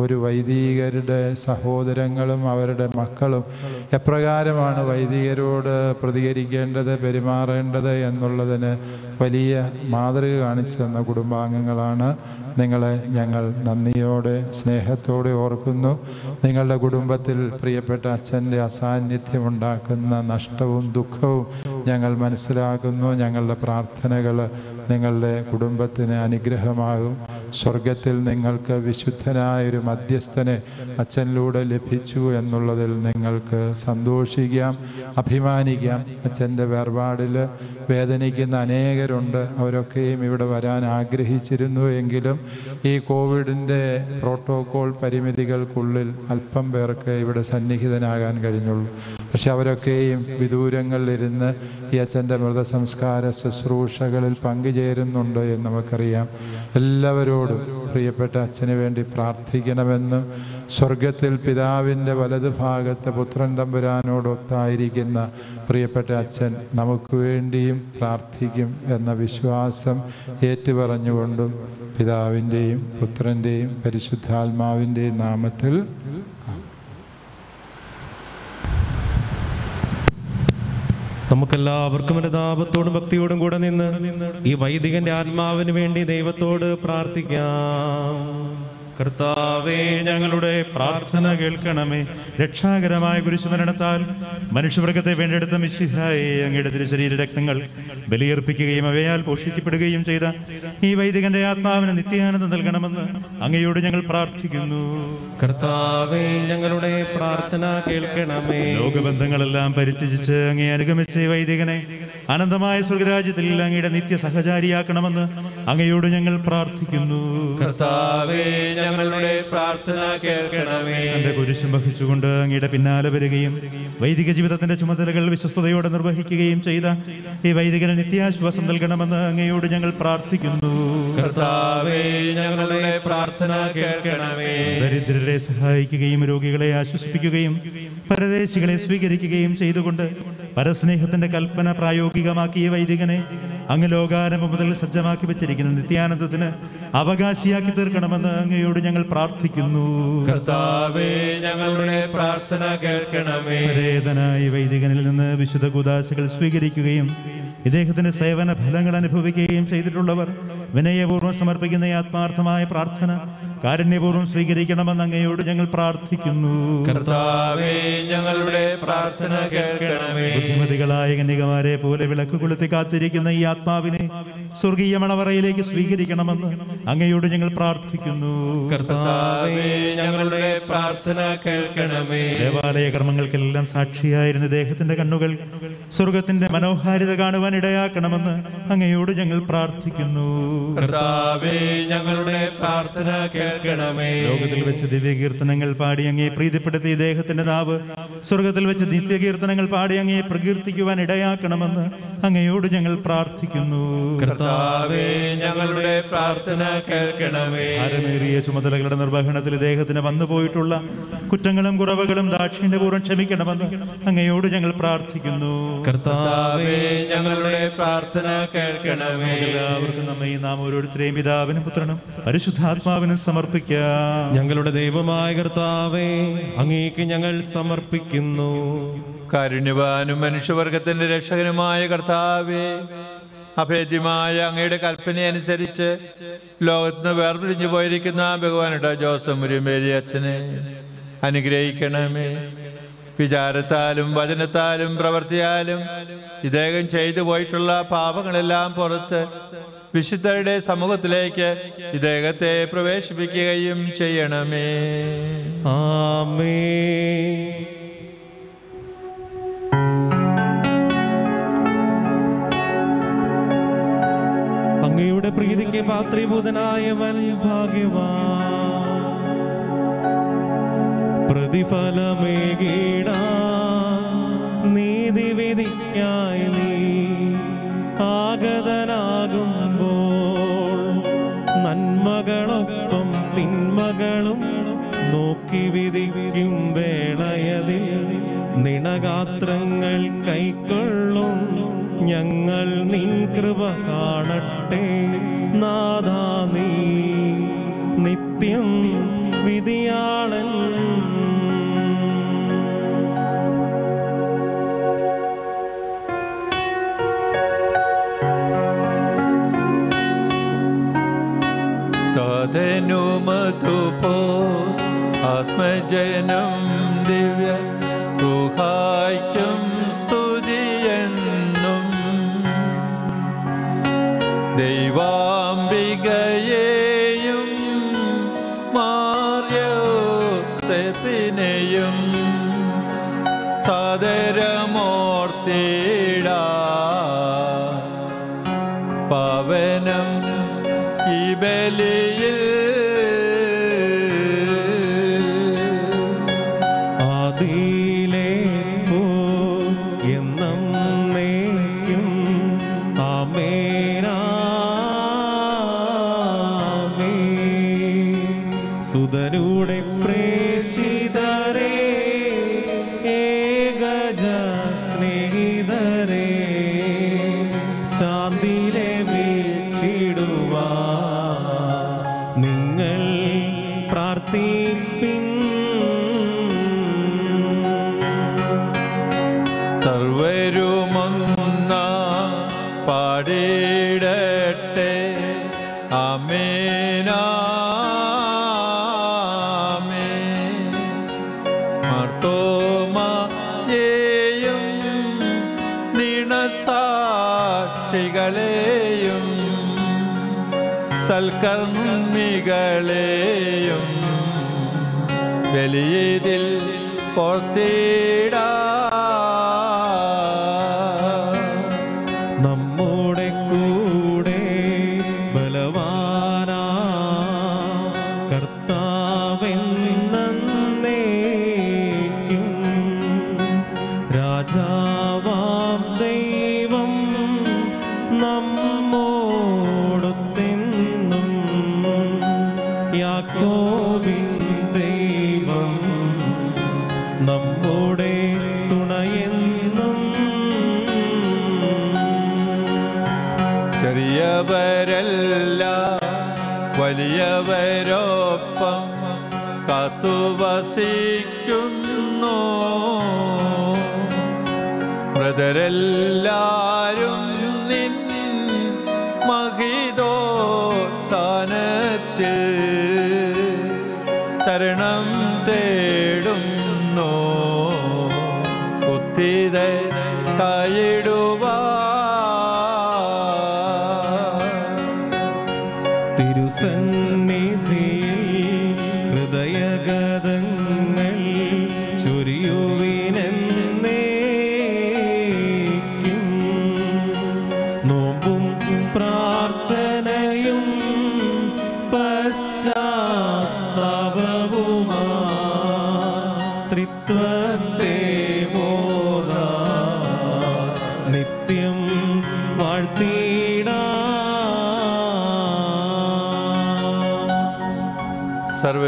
ഒരു വൈദികരുടെ സഹോദരങ്ങളും അവരുടെ മക്കളും എപ്രകാരമാണ് വൈദികരോട് പ്രതികരിക്കേണ്ടത് പെരുമാറേണ്ടത് എന്നുള്ളതിന് വലിയ മാതൃക കാണിച്ചു തന്ന കുടുംബാംഗങ്ങളാണ്. നിങ്ങളെ ഞങ്ങൾ നന്ദിയോടെ സ്നേഹത്തോടെ ഓർക്കുന്നു. നിങ്ങളുടെ കുടുംബത്തിൽ പ്രിയപ്പെട്ട അച്ഛന്റെ അസാന്നിധ്യമുണ്ടാക്കുന്ന നഷ്ടവും ദുഃഖവും ഞങ്ങൾ മനസ്സിലാക്കുന്നു. ഞങ്ങളുടെ പ്രാർത്ഥനകൾ നിങ്ങളുടെ കുടുംബത്തിന് അനുഗ്രഹമാകും. സ്വർഗത്തിൽ നിങ്ങൾക്ക് വിശുദ്ധനായൊരു മധ്യസ്ഥനെ അച്ഛനിലൂടെ ലഭിച്ചു എന്നുള്ളതിൽ നിങ്ങൾക്ക് സന്തോഷിക്കാം അഭിമാനിക്കാം. അച്ഛന്റെ വേർപാടിൽ വേദനിക്കുന്ന അനേകരുണ്ട്. അവരൊക്കെയും ഇവിടെ വരാൻ ആഗ്രഹിച്ചിരുന്നു എങ്കിലും ഈ കോവിഡിന്റെ പ്രോട്ടോകോൾ പരിമിതികൾക്കുള്ളിൽ അല്പം പേർക്ക് ഇവിടെ സന്നിഹിതനാകാൻ കഴിഞ്ഞുള്ളൂ. പക്ഷെ അവരൊക്കെയും വിദൂരങ്ങളിലിരുന്ന് ഈ അച്ഛന്റെ മൃതസംസ്കാര ശുശ്രൂഷകളിൽ പങ്കുചേരുന്നുണ്ട് എന്ന് നമുക്കറിയാം. എല്ലാവരോടും പ്രിയപ്പെട്ട അച്ഛന് വേണ്ടി പ്രാർത്ഥിക്കണമെന്നും സ്വർഗത്തിൽ പിതാവിന്റെ വലത് ഭാഗത്ത് പുത്രൻ തമ്പുരാനോടൊത്തായിരിക്കുന്ന പ്രിയപ്പെട്ട അച്ഛൻ നമുക്ക് വേണ്ടിയും പ്രാർത്ഥിക്കും എന്ന വിശ്വാസം ഏറ്റുപറഞ്ഞുകൊണ്ടും പിതാവിന്റെയും പുത്രന്റെയും പരിശുദ്ധാത്മാവിന്റെയും നാമത്തിൽ നമുക്കെല്ലാവർക്കും അനുതാപത്തോടും ഭക്തിയോടും കൂടെ നിന്ന് ഈ വൈദികന്റെ ആത്മാവിന് വേണ്ടി ദൈവത്തോട് പ്രാർത്ഥിക്കാം. കർത്താവേ ഞങ്ങളുടെ പ്രാർത്ഥന കേൾക്കണമേ. രക്ഷാകരമായ കുരിശുമരണത്താൽ മനുഷ്യവർഗത്തെ വേണ്ടെടുത്ത മിശിഹായെ അങ്ങയുടെ തിരുശരീര രക്തങ്ങൾ ബലിയർപ്പിക്കുകയും അവയാൽ പോഷിക്കപ്പെടുകയും ചെയ്ത ഈ വൈദികന്റെ ആത്മാവിന് നിത്യാനന്ദം നൽകണമെന്ന് അങ്ങയോട് ഞങ്ങൾ പ്രാർത്ഥിക്കുന്നു. കർത്താവേ ഞങ്ങളുടെ പ്രാർത്ഥന കേൾക്കണമേ. ലോകബന്ധങ്ങളെല്ലാം പരിത്യജിച്ച് അങ്ങേ അനുഗമിച്ച ഈ വൈദികനെ അനന്തമായ സ്വർഗരാജ്യത്തിൽ അങ്ങയുടെ നിത്യ സഹചാരിയാക്കണമെന്ന് അങ്ങയോട് ഞങ്ങൾ പ്രാർത്ഥിക്കുന്നു. കർത്താവേ ഞങ്ങളുടെ പ്രാർത്ഥന കേൾക്കണമേ. തന്റെ കുരിശും വഹിച്ചുകൊണ്ട് അങ്ങയുടെ പിന്നാലെ വരികയും വൈദിക ജീവിതത്തിന്റെ ചുമതലകൾ വിശ്വസ്തയോടെ നിർവഹിക്കുകയും ചെയ്ത ഈ വൈദികന് നിത്യാശ്വാസം നൽകണമെന്ന് അങ്ങയോട് ഞങ്ങൾ പ്രാർത്ഥിക്കുന്നു. കർത്താവേ ഞങ്ങളുടെ പ്രാർത്ഥന കേൾക്കണമേ. ദരിദ്രരെ സഹായിക്കുകയും രോഗികളെ ആശ്വസിപ്പിക്കുകയും പരദേശികളെ സ്വീകരിക്കുകയും ചെയ്തുകൊണ്ട് പരസ്നേഹത്തിന്റെ കൽപ്പന പ്രായോഗികമാക്കിയ വൈദികനെ അങ്ങ് ലോകാരംഭം മുതൽ സജ്ജമാക്കി വെച്ചിരിക്കുന്ന നിത്യാനന്ദത്തിന് അവകാശിയാക്കി തീർക്കണമെന്ന് അങ്ങയോട് ഞങ്ങൾ പ്രാർത്ഥിക്കുന്നു. കർത്താവേ ഞങ്ങളുടെ പ്രാർത്ഥന കേൾക്കണമേ. പരേതനായി വൈദികനിൽ നിന്ന് വിശുദ്ധ കുദാശകൾ സ്വീകരിക്കുകയും ഇദ്ദേഹത്തിന്റെ സേവന ഫലങ്ങൾ അനുഭവിക്കുകയും ചെയ്തിട്ടുള്ളവർ വിനയപൂർവം സമർപ്പിക്കുന്ന ആത്മാർത്ഥമായ പ്രാർത്ഥന കാരുണ്യപൂർവം സ്വീകരിക്കണമെന്ന് അങ്ങയോട് ഞങ്ങൾ പ്രാർത്ഥിക്കുന്നു. കർത്താവേ ഞങ്ങളുടെ പ്രാർത്ഥന കേൾക്കണമേ. ബുദ്ധിമതികളായ കന്യകമാരെ പോലെ വിളക്ക് കൊളുത്തി കാത്തിരിക്കുന്ന ഈ ആത്മാവിനെ സ്വർഗീയ മണവറയിലേക്ക് സ്വീകരിക്കണമെന്ന് അങ്ങയോട് ഞങ്ങൾ പ്രാർത്ഥിക്കുന്നു. കർത്താവേ ഞങ്ങളുടെ പ്രാർത്ഥന കേൾക്കണമേ. ദേവാലയ കർമ്മങ്ങൾക്കെല്ലാം സാക്ഷിയായിരുന്ന ദേഹത്തിന്റെ കണ്ണുകൾ സ്വർഗത്തിന്റെ മനോഹാരിത കാണുവാൻ ഇടയാക്കണമെന്ന് അങ്ങയോട് ഞങ്ങൾ പ്രാർത്ഥിക്കുന്നു. കർത്താവേ ഞങ്ങളുടെ പ്രാർത്ഥന കേൾക്കണമേ. ലോകത്തിൽ വെച്ച് ദിവ്യകീർത്തനങ്ങൾ പാടി അങ്ങേ പ്രീതിപ്പെടുത്തി ദേഹത്തിന്റെ നാവ് സ്വർഗത്തിൽ വെച്ച് നിത്യകീർത്തനങ്ങൾ പാടി അങ്ങേ പ്രകീർത്തിക്കുവാൻ ഇടയാക്കണമെന്ന് അങ്ങയോട് ഞങ്ങൾ പ്രാർത്ഥിക്കുന്നു. കർത്താവേ ഞങ്ങളുടെ പ്രാർത്ഥന കേൾക്കണമേ. അരമേറിയ ചുമതലകളുടെ നിർവഹണത്തിൽ ഇദ്ദേഹത്തിന് വന്നുപോയിട്ടുള്ള കുറ്റങ്ങളും കുറവുകളും ദാക്ഷിണ്യപൂർവം ക്ഷമിക്കണമെന്ന് അങ്ങയോട് ഞങ്ങൾ പ്രാർത്ഥിക്കുന്നു. കർത്താവേ ഞങ്ങളുടെ പ്രാർത്ഥന കേൾക്കണമേ. എല്ലാവർക്കും നമ്മെ നാം ഓരോരുത്തരെയും പിതാവിനും പുത്രനും പരിശുദ്ധാത്മാവിനും സമർപ്പിക്കാം. ഞങ്ങളുടെ ദൈവമായ കർത്താവേ അങ്ങേക്ക് ഞങ്ങൾ സമർപ്പിക്കുന്നു. കാരുണ്യവാനും മനുഷ്യവർഗത്തിന്റെ രക്ഷകനുമായ കർത്താവേ അഭേദ്യമായ അങ്ങയുടെ കൽപ്പന അനുസരിച്ച് ലോകത്തിന് വേർപിരിഞ്ഞു പോയിരിക്കുന്ന ഭഗവാനുടെ ജോസഫ് മുരുമേരി അച്ഛനെ അനുഗ്രഹിക്കണമേ. വിചാരത്താലും വചനത്താലും പ്രവർത്തിയാലും ഇദ്ദേഹം ചെയ്തു പോയിട്ടുള്ള പാപങ്ങളെല്ലാം പുറത്ത് വിശുദ്ധരുടെ സമൂഹത്തിലേക്ക് ഇദ്ദേഹത്തെ പ്രവേശിപ്പിക്കുകയും ചെയ്യണമേ. ആമേ അങ്ങയുടെ പ്രീതിക്ക് പാത്രീഭൂതനായവൻ ഭാഗ്യവാൻ. പ്രതിഫലമേകീട. നീതിവിധിക്കായി നീ ആഗതനാകുമ്പോൾ നന്മകളൊപ്പം തിന്മകളും നോക്കി വിധിക്കും വേളയതിൽ. നിണഗാത്രങ്ങൾ കൈക്കൊള്ളും ഞങ്ങൾ നിൻ കൃപ കാണട്ടെ. നാദാ നീ നിത്യം വിധിയാളൻ. जन्म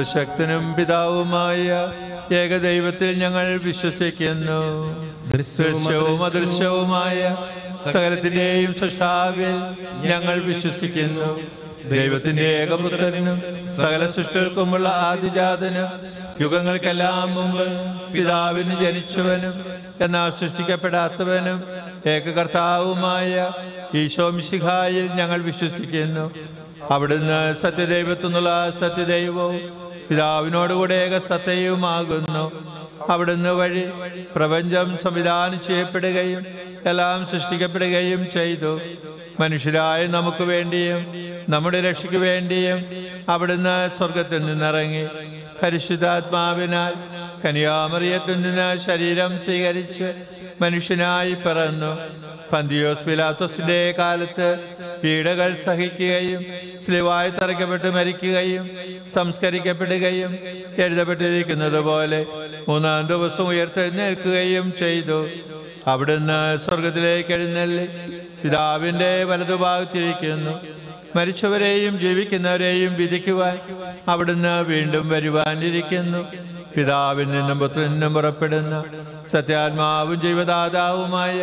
സർവശക്തനും പിതാവുമായ ഏകദൈവത്തിൽ ഞങ്ങൾ വിശ്വസിക്കുന്നു. ദൃശ്യവും അദൃശ്യവുമായ സകലത്തിന്റെയും സൃഷ്ടാവിൽ ഞങ്ങൾ വിശ്വസിക്കുന്നു. ദൈവത്തിന്റെ ഏകപുത്രനും സകല സൃഷ്ടികൾക്കുമുള്ള ആദിജാതനും യുഗങ്ങൾക്കെല്ലാം മുമ്പ് പിതാവിന് ജനിച്ചവനും എന്നാൽ സൃഷ്ടിക്കപ്പെടാത്തവനും ഏകകർത്താവുമായ ഈശോ മിശിഹായിൽ ഞങ്ങൾ വിശ്വസിക്കുന്നു. അവിടുന്ന് സത്യദൈവത്തുനിന്നുള്ള സത്യദൈവവും പിതാവിനോടുകൂടെ ഏക സത്യവുമാകുന്നു അവിടുന്ന് വഴി പ്രപഞ്ചം സംവിധാനം ചെയ്യപ്പെടുകയും എല്ലാം സൃഷ്ടിക്കപ്പെടുകയും ചെയ്തു. മനുഷ്യരായ നമുക്ക് വേണ്ടിയും നമ്മുടെ രക്ഷയ്ക്ക് വേണ്ടിയും അവിടുന്ന് സ്വർഗത്തിൽ നിന്നിറങ്ങി. പരിശുദ്ധാത്മാവിനാൽ കനിയാമറിയത്തിൽ നിന്ന് ശരീരം സ്വീകരിച്ച് മനുഷ്യനായി പിറന്നു. പന്തിയോസ് പിലാത്തോസിന്റെ കാലത്ത് പീഡകൾ സഹിക്കുകയും സ്ലിവായി തറയ്ക്കപ്പെട്ട് മരിക്കുകയും സംസ്കരിക്കപ്പെടുകയും എഴുതപ്പെട്ടിരിക്കുന്നത് പോലെ മൂന്നാം ദിവസം ഉയർത്തെഴുന്നേൽക്കുകയും ചെയ്തു. അവിടുന്ന് സ്വർഗത്തിലേക്ക് എഴുന്നള്ളി പിതാവിന്റെ വലതുഭാഗത്തിരിക്കുന്നു. മരിച്ചവരെയും ജീവിക്കുന്നവരെയും വിധിക്കുവാൻ അവിടുന്ന് വീണ്ടും വരുവാനിരിക്കുന്നു. പിതാവിൽ നിന്നും പുത്രനിൽ നിന്നും പുറപ്പെടുന്ന സത്യാത്മാവും ജീവദാതാവുമായ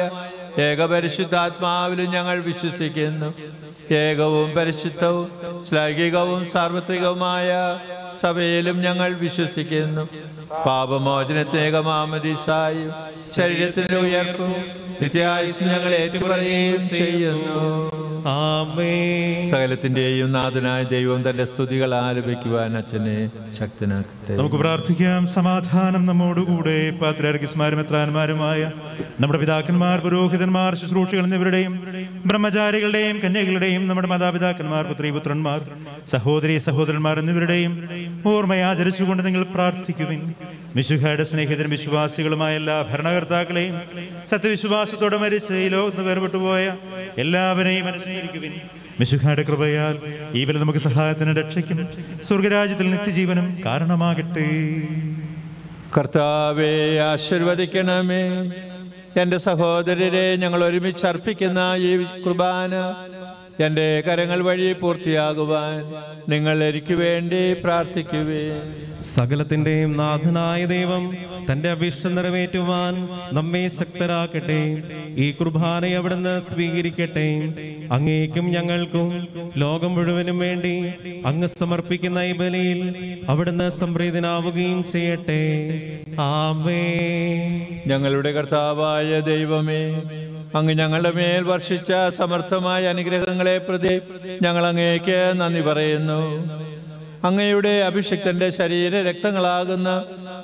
ഏകപരിശുദ്ധാത്മാവിലും ഞങ്ങൾ വിശ്വസിക്കുന്നു. ഏകവും പരിശുദ്ധവും ശ്ലൈകികവും സാർവത്രികവുമായ സഭയിലും ഞങ്ങൾ വിശ്വസിക്കുന്നു. പാപമോചനത്തേകമാമതിസായും ശരീരത്തിന്റെ ഉയർപ്പും നിത്യായുസ് ഞങ്ങൾ ഏറ്റുപറയുകയും ചെയ്യുന്നു. സകലത്തിന്റെയും നാഥനായ ദൈവം തന്റെ സ്തുതികൾ ആലപിക്കുവാൻ അച്ഛനെ ശക്തനാക്കട്ടെ. നമുക്ക് പ്രാർത്ഥിക്കാം. സമാധാനം നമ്മോടുകൂടെ. പാത്രാർക്കിസ്മാരും എത്രാന്മാരുമായ നമ്മുടെ പിതാക്കന്മാർ പുരോഹിതന്മാർ ശുശ്രൂഷകൾ എന്നിവരുടെയും ബ്രഹ്മചാരികളുടെയും കന്യകളുടെയും നമ്മുടെ മാതാപിതാക്കന്മാർ പുത്രീപുത്രന്മാർ സഹോദരി സഹോദരന്മാർ എന്നിവരുടെയും ഓർമ്മയാചരിച്ചുകൊണ്ട് നിങ്ങൾ പ്രാർത്ഥിക്കുവിൻ. മിശുഹയുടെ സ്നേഹിതരും വിശ്വാസികളുമായ എല്ലാ ഭരണകർത്താക്കളെയും സത്യവിശ്വാസത്തോടെ മരിച്ച് ഈ ലോകത്ത് വേർപെട്ടു പോയ എല്ലാവരെയും അനുസ്മരിക്കുവിൻ മിശുഖയുടെ കൃപയാൽ ഈ വില നമുക്ക് സഹായത്തിന് രക്ഷയ്ക്കും സ്വർഗരാജ്യത്തിൽ നിത്യജീവനും കാരണമാകട്ടെ. കർത്താവെ ആശീർവദിക്കണമേ. എന്റെ സഹോദരരെ ഞങ്ങൾ ഒരുമിച്ച് അർപ്പിക്കുന്ന ഈ കുർബാന എന്റെ കരങ്ങൾ വഴി പൂർത്തിയാകുവാൻ നിങ്ങൾ എനിക്ക് വേണ്ടി പ്രാർത്ഥിക്കുവേ സകലത്തിന്റെയും നാഥനായ ദൈവം തന്റെ അഭീഷ്ടം നിറവേറ്റുവാൻ നമ്മെ ശക്തരാക്കട്ടെ. ഈ കുർബാന അവിടുന്ന് സ്വീകരിക്കട്ടെ. അങ്ങേക്കും ഞങ്ങൾക്കും ലോകം മുഴുവനും വേണ്ടി അങ്ങ് സമർപ്പിക്കുന്ന ഈ ബലിയിൽ അവിടുന്ന് സംപ്രീതനാവുകയും ചെയ്യട്ടെ. ആമേ ഞങ്ങളുടെ കർത്താവായ ദൈവമേ അങ്ങ് ഞങ്ങളുടെ മേൽ വർഷിച്ച സമർത്ഥമായ അനുഗ്രഹങ്ങളെ പ്രതി ഞങ്ങൾ അങ്ങേക്ക് നന്ദി പറയുന്നു. അങ്ങയുടെ അഭിഷിക്തന്റെ ശരീര രക്തങ്ങളാകുന്ന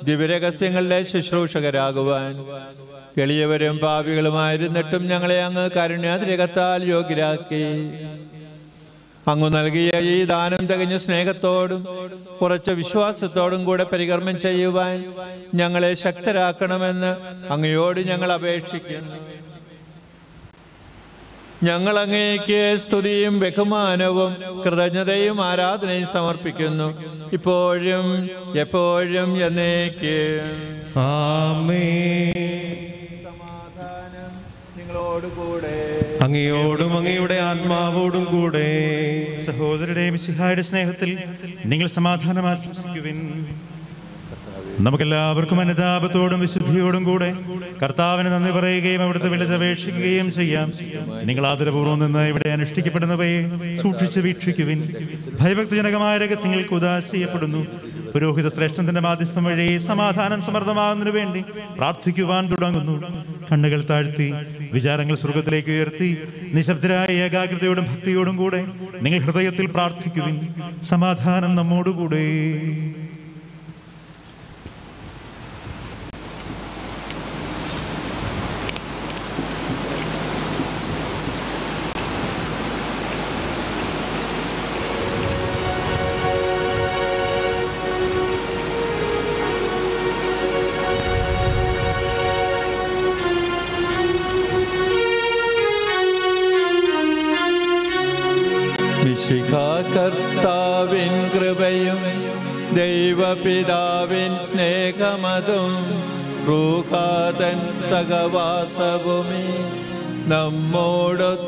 ദിവ്യരഹസ്യങ്ങളിലെ ശുശ്രൂഷകരാകുവാൻ എളിയവരും പാപികളുമായിരുന്നിട്ടും ഞങ്ങളെ അങ്ങ് കരുണ്യാതിരകത്താൽ യോഗ്യരാക്കി. അങ്ങ് നൽകിയ ഈ ദാനം തികഞ്ഞ സ്നേഹത്തോടും കുറച്ച് വിശ്വാസത്തോടും കൂടെ പരികർമ്മം ചെയ്യുവാൻ ഞങ്ങളെ ശക്തരാക്കണമെന്ന് അങ്ങയോട് ഞങ്ങൾ അപേക്ഷിക്കുന്നു. ഞങ്ങൾ അങ്ങേക്ക് സ്തുതിയും ബഹുമാനവും കൃതജ്ഞതയും ആരാധനയും സമർപ്പിക്കുന്നു. ഇപ്പോഴും എപ്പോഴും എന്നേക്ക്. അങ്ങയോടും അങ്ങയുടെ ആത്മാവോടും കൂടെ. സഹോദരരുടെ മിശിഹായുടെ സ്നേഹത്തിൽ നിങ്ങൾ സമാധാനം ആശംസിക്കുവിൻ. നമുക്കെല്ലാവർക്കും അനുതാപത്തോടും വിശുദ്ധിയോടും കൂടെ കർത്താവിന് നന്ദി പറയുകയും അവിടുത്തെ വിളിച്ചപേക്ഷിക്കുകയും ചെയ്യാം. നിങ്ങൾ ആദരപൂർവം നിന്ന് ഇവിടെ അനുഷ്ഠിക്കപ്പെടുന്നവയെ സൂക്ഷിച്ച് വീക്ഷിക്കുവിൻ. ഭയഭക്തിജനകമായ രഹസ്യങ്ങൾക്ക് ഉദാശയപ്പെടുന്നു. പുരോഹിത ശ്രേഷ്ഠത്തിന്റെ മാധ്യസ്ഥം വഴി സമാധാനം സമൃദ്ധമാകുന്നതിനു വേണ്ടി പ്രാർത്ഥിക്കുവാൻ തുടങ്ങുന്നു. കണ്ണുകൾ താഴ്ത്തി വിചാരങ്ങൾ സ്വർഗത്തിലേക്ക് ഉയർത്തി നിശബ്ദരായ ഏകാഗ്രതയോടും ഭക്തിയോടും കൂടെ നിങ്ങൾ ഹൃദയത്തിൽ പ്രാർത്ഥിക്കുവിൻ. സമാധാനം നമ്മോടുകൂടെ. ദൈവപിതാവിൻ സ്നേഹമതും റൂഹാതൻ സഹവാസവുമേ നമ്മോടൊത്തുണ്ടാകട്ടെ.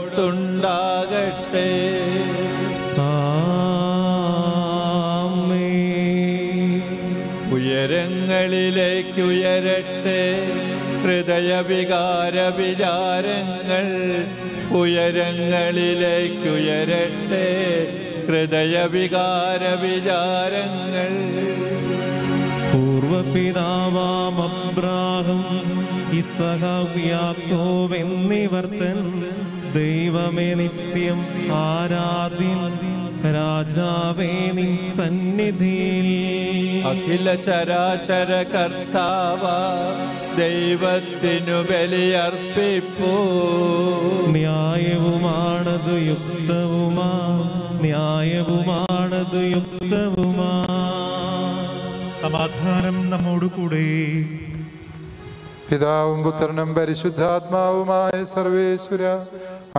ഉയരങ്ങളിലേക്കുയരട്ടെ. ഹൃദയവികാര വിചാരങ്ങൾ ഉയരങ്ങളിലേക്കുയരട്ടെ. ഹൃദയവികാര വിചാരങ്ങൾ പൂർവപിതാവാം അബ്രാഹം ഇസഹാവ് എന്നിവർ തൻ ദൈവമേ നിത്യം ആരാധ്യൻ രാജാവേ നിൻ സന്നിധിയിൽ. അഖില ചരാചര കർത്താവ ദൈവത്തിനു ബലിയർപ്പിപ്പോ. ന്യായവുമാണത് യുക്തവുമാ ന്യായവുമാണത് യുക്തവുമാ. സമാധാനം നമ്മോട് കൂടെ പിതാവും പുത്രനും പരിശുദ്ധാത്മാവുമായ സർവേശ്വര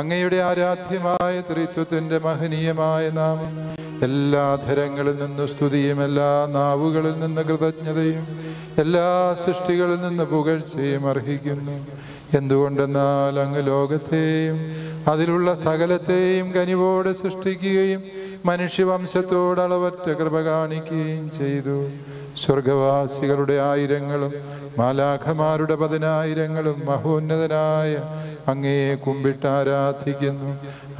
അങ്ങയുടെ ആരാധ്യമായ ത്രിത്വത്തിന്റെ മഹനീയമായ നാമം എല്ലാ ധരങ്ങളിൽ നിന്ന് സ്തുതിയും എല്ലാ നാവുകളിൽ നിന്ന് കൃതജ്ഞതയും എല്ലാ സൃഷ്ടികളിൽ നിന്ന് പുകഴ്ചയും അർഹിക്കുന്നു. എന്തുകൊണ്ടെന്നാൽ അങ്ങ് ലോകത്തെയും അതിലുള്ള സകലത്തെയും കനിവോടെ സൃഷ്ടിക്കുകയും മനുഷ്യവംശത്തോടളവറ്റ കൃപ കാണിക്കുകയും ചെയ്തു. സ്വർഗവാസികളുടെ ആയിരങ്ങളും മാലാഖമാരുടെ പതിനായിരങ്ങളും മഹോന്നതനായ അങ്ങയെ കുമ്പിട്ട് ആരാധിക്കുന്നു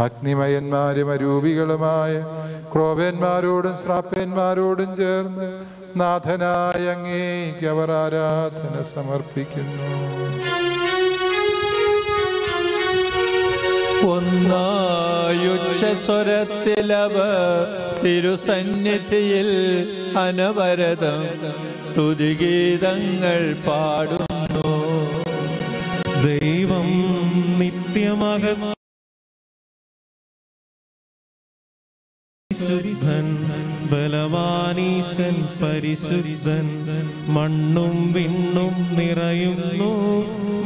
അഗ്നിമയന്മാരും അരൂപികളുമായ ക്രോപന്മാരോടും ശ്രാപ്പന്മാരോടും ചേർന്ന് നാഥനായ അങ്ങേക്ക് അവർ ആരാധന സമർപ്പിക്കുന്നു. ഒന്നായുച്ച സ്വരത്തിലവ തിരുസന്നിധിയിൽ അനവരതം സ്തുതിഗീതങ്ങൾ പാടുന്നു. ദൈവം നിത്യമക പരിശുദ്ധൻ ബലവാനീശൻ പരിശുദ്ധൻ. മണ്ണും വിണ്ണും നിറയുന്നു